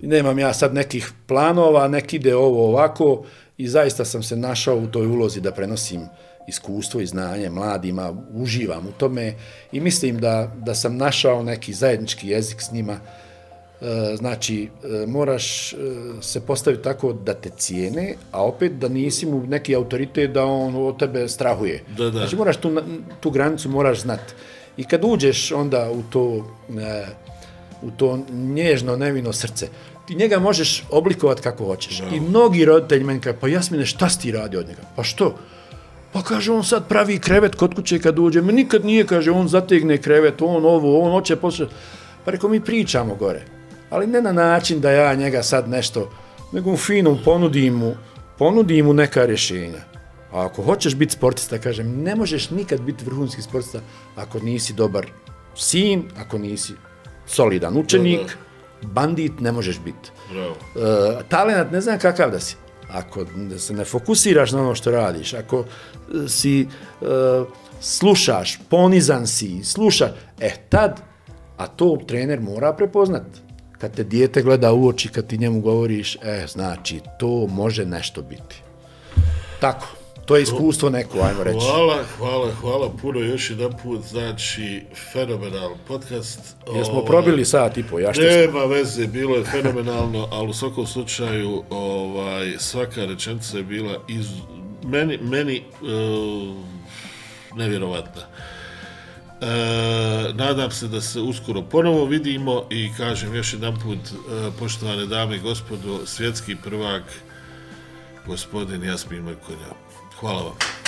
Speaker 2: nemam ja sad nekih planova, nek ide ovo ovako i zaista sam se našao u toj ulozi da prenosim iskustvo i znanje mladima, uživam u tome i mislim da, da sam našao neki zajednički jezik s njima. E, znači, e, moraš e, se postaviti tako da te cijene, a opet da nisi mu neki autoritet da on od tebe strahuje.
Speaker 1: Da, da.
Speaker 2: Znači, moraš tu, tu granicu moraš znati. I kad uđeš onda u to, u to nježno, nevino srce, ti njega možeš oblikovati kako hoćeš. I mnogi roditelji meni kažu, pa Jasmine, šta si ti radi od njega? Pa što? Pa kaže, on sad pravi krevet kod kuće kad uđe. Me nikad nije, kaže, on zategne krevet, on ovo, on hoće posle. Pa reko, mi pričamo gore. Ali ne na način da ja njega sad nešto, nego u finom ponudim mu, ponudim mu neka rješenja. A ako hoćeš biti sportista, kažem, ne možeš nikad biti vrhunski sportista ako nisi dobar sin, ako nisi solidan učenik, bandit ne možeš biti. E, talenat ne znam kakav da si. Ako se ne fokusiraš na ono što radiš, ako e, si e, slušaš, ponizan si, slušaš, e tad, a to trener mora prepoznat. Kad te dijete gleda u oči, kad ti njemu govoriš, e, znači, to može nešto biti. Tako. To je iskustvo neko, ajmo reći.
Speaker 1: Hvala, hvala, hvala puno još jedan put, znači, fenomenal podcast.
Speaker 2: Jesmo ovaj, probili sat i po, ja što
Speaker 1: Nema veze, bilo je fenomenalno, ali u svakom slučaju ovaj, svaka rečenica je bila iz, meni, meni uh, nevjerovatna. E, nadam se da se uskoro ponovo vidimo i kažem još jedan put, e, poštovane dame i gospodo, svjetski prvak, gospodin Jasmin Mrkonja. Hvala vam.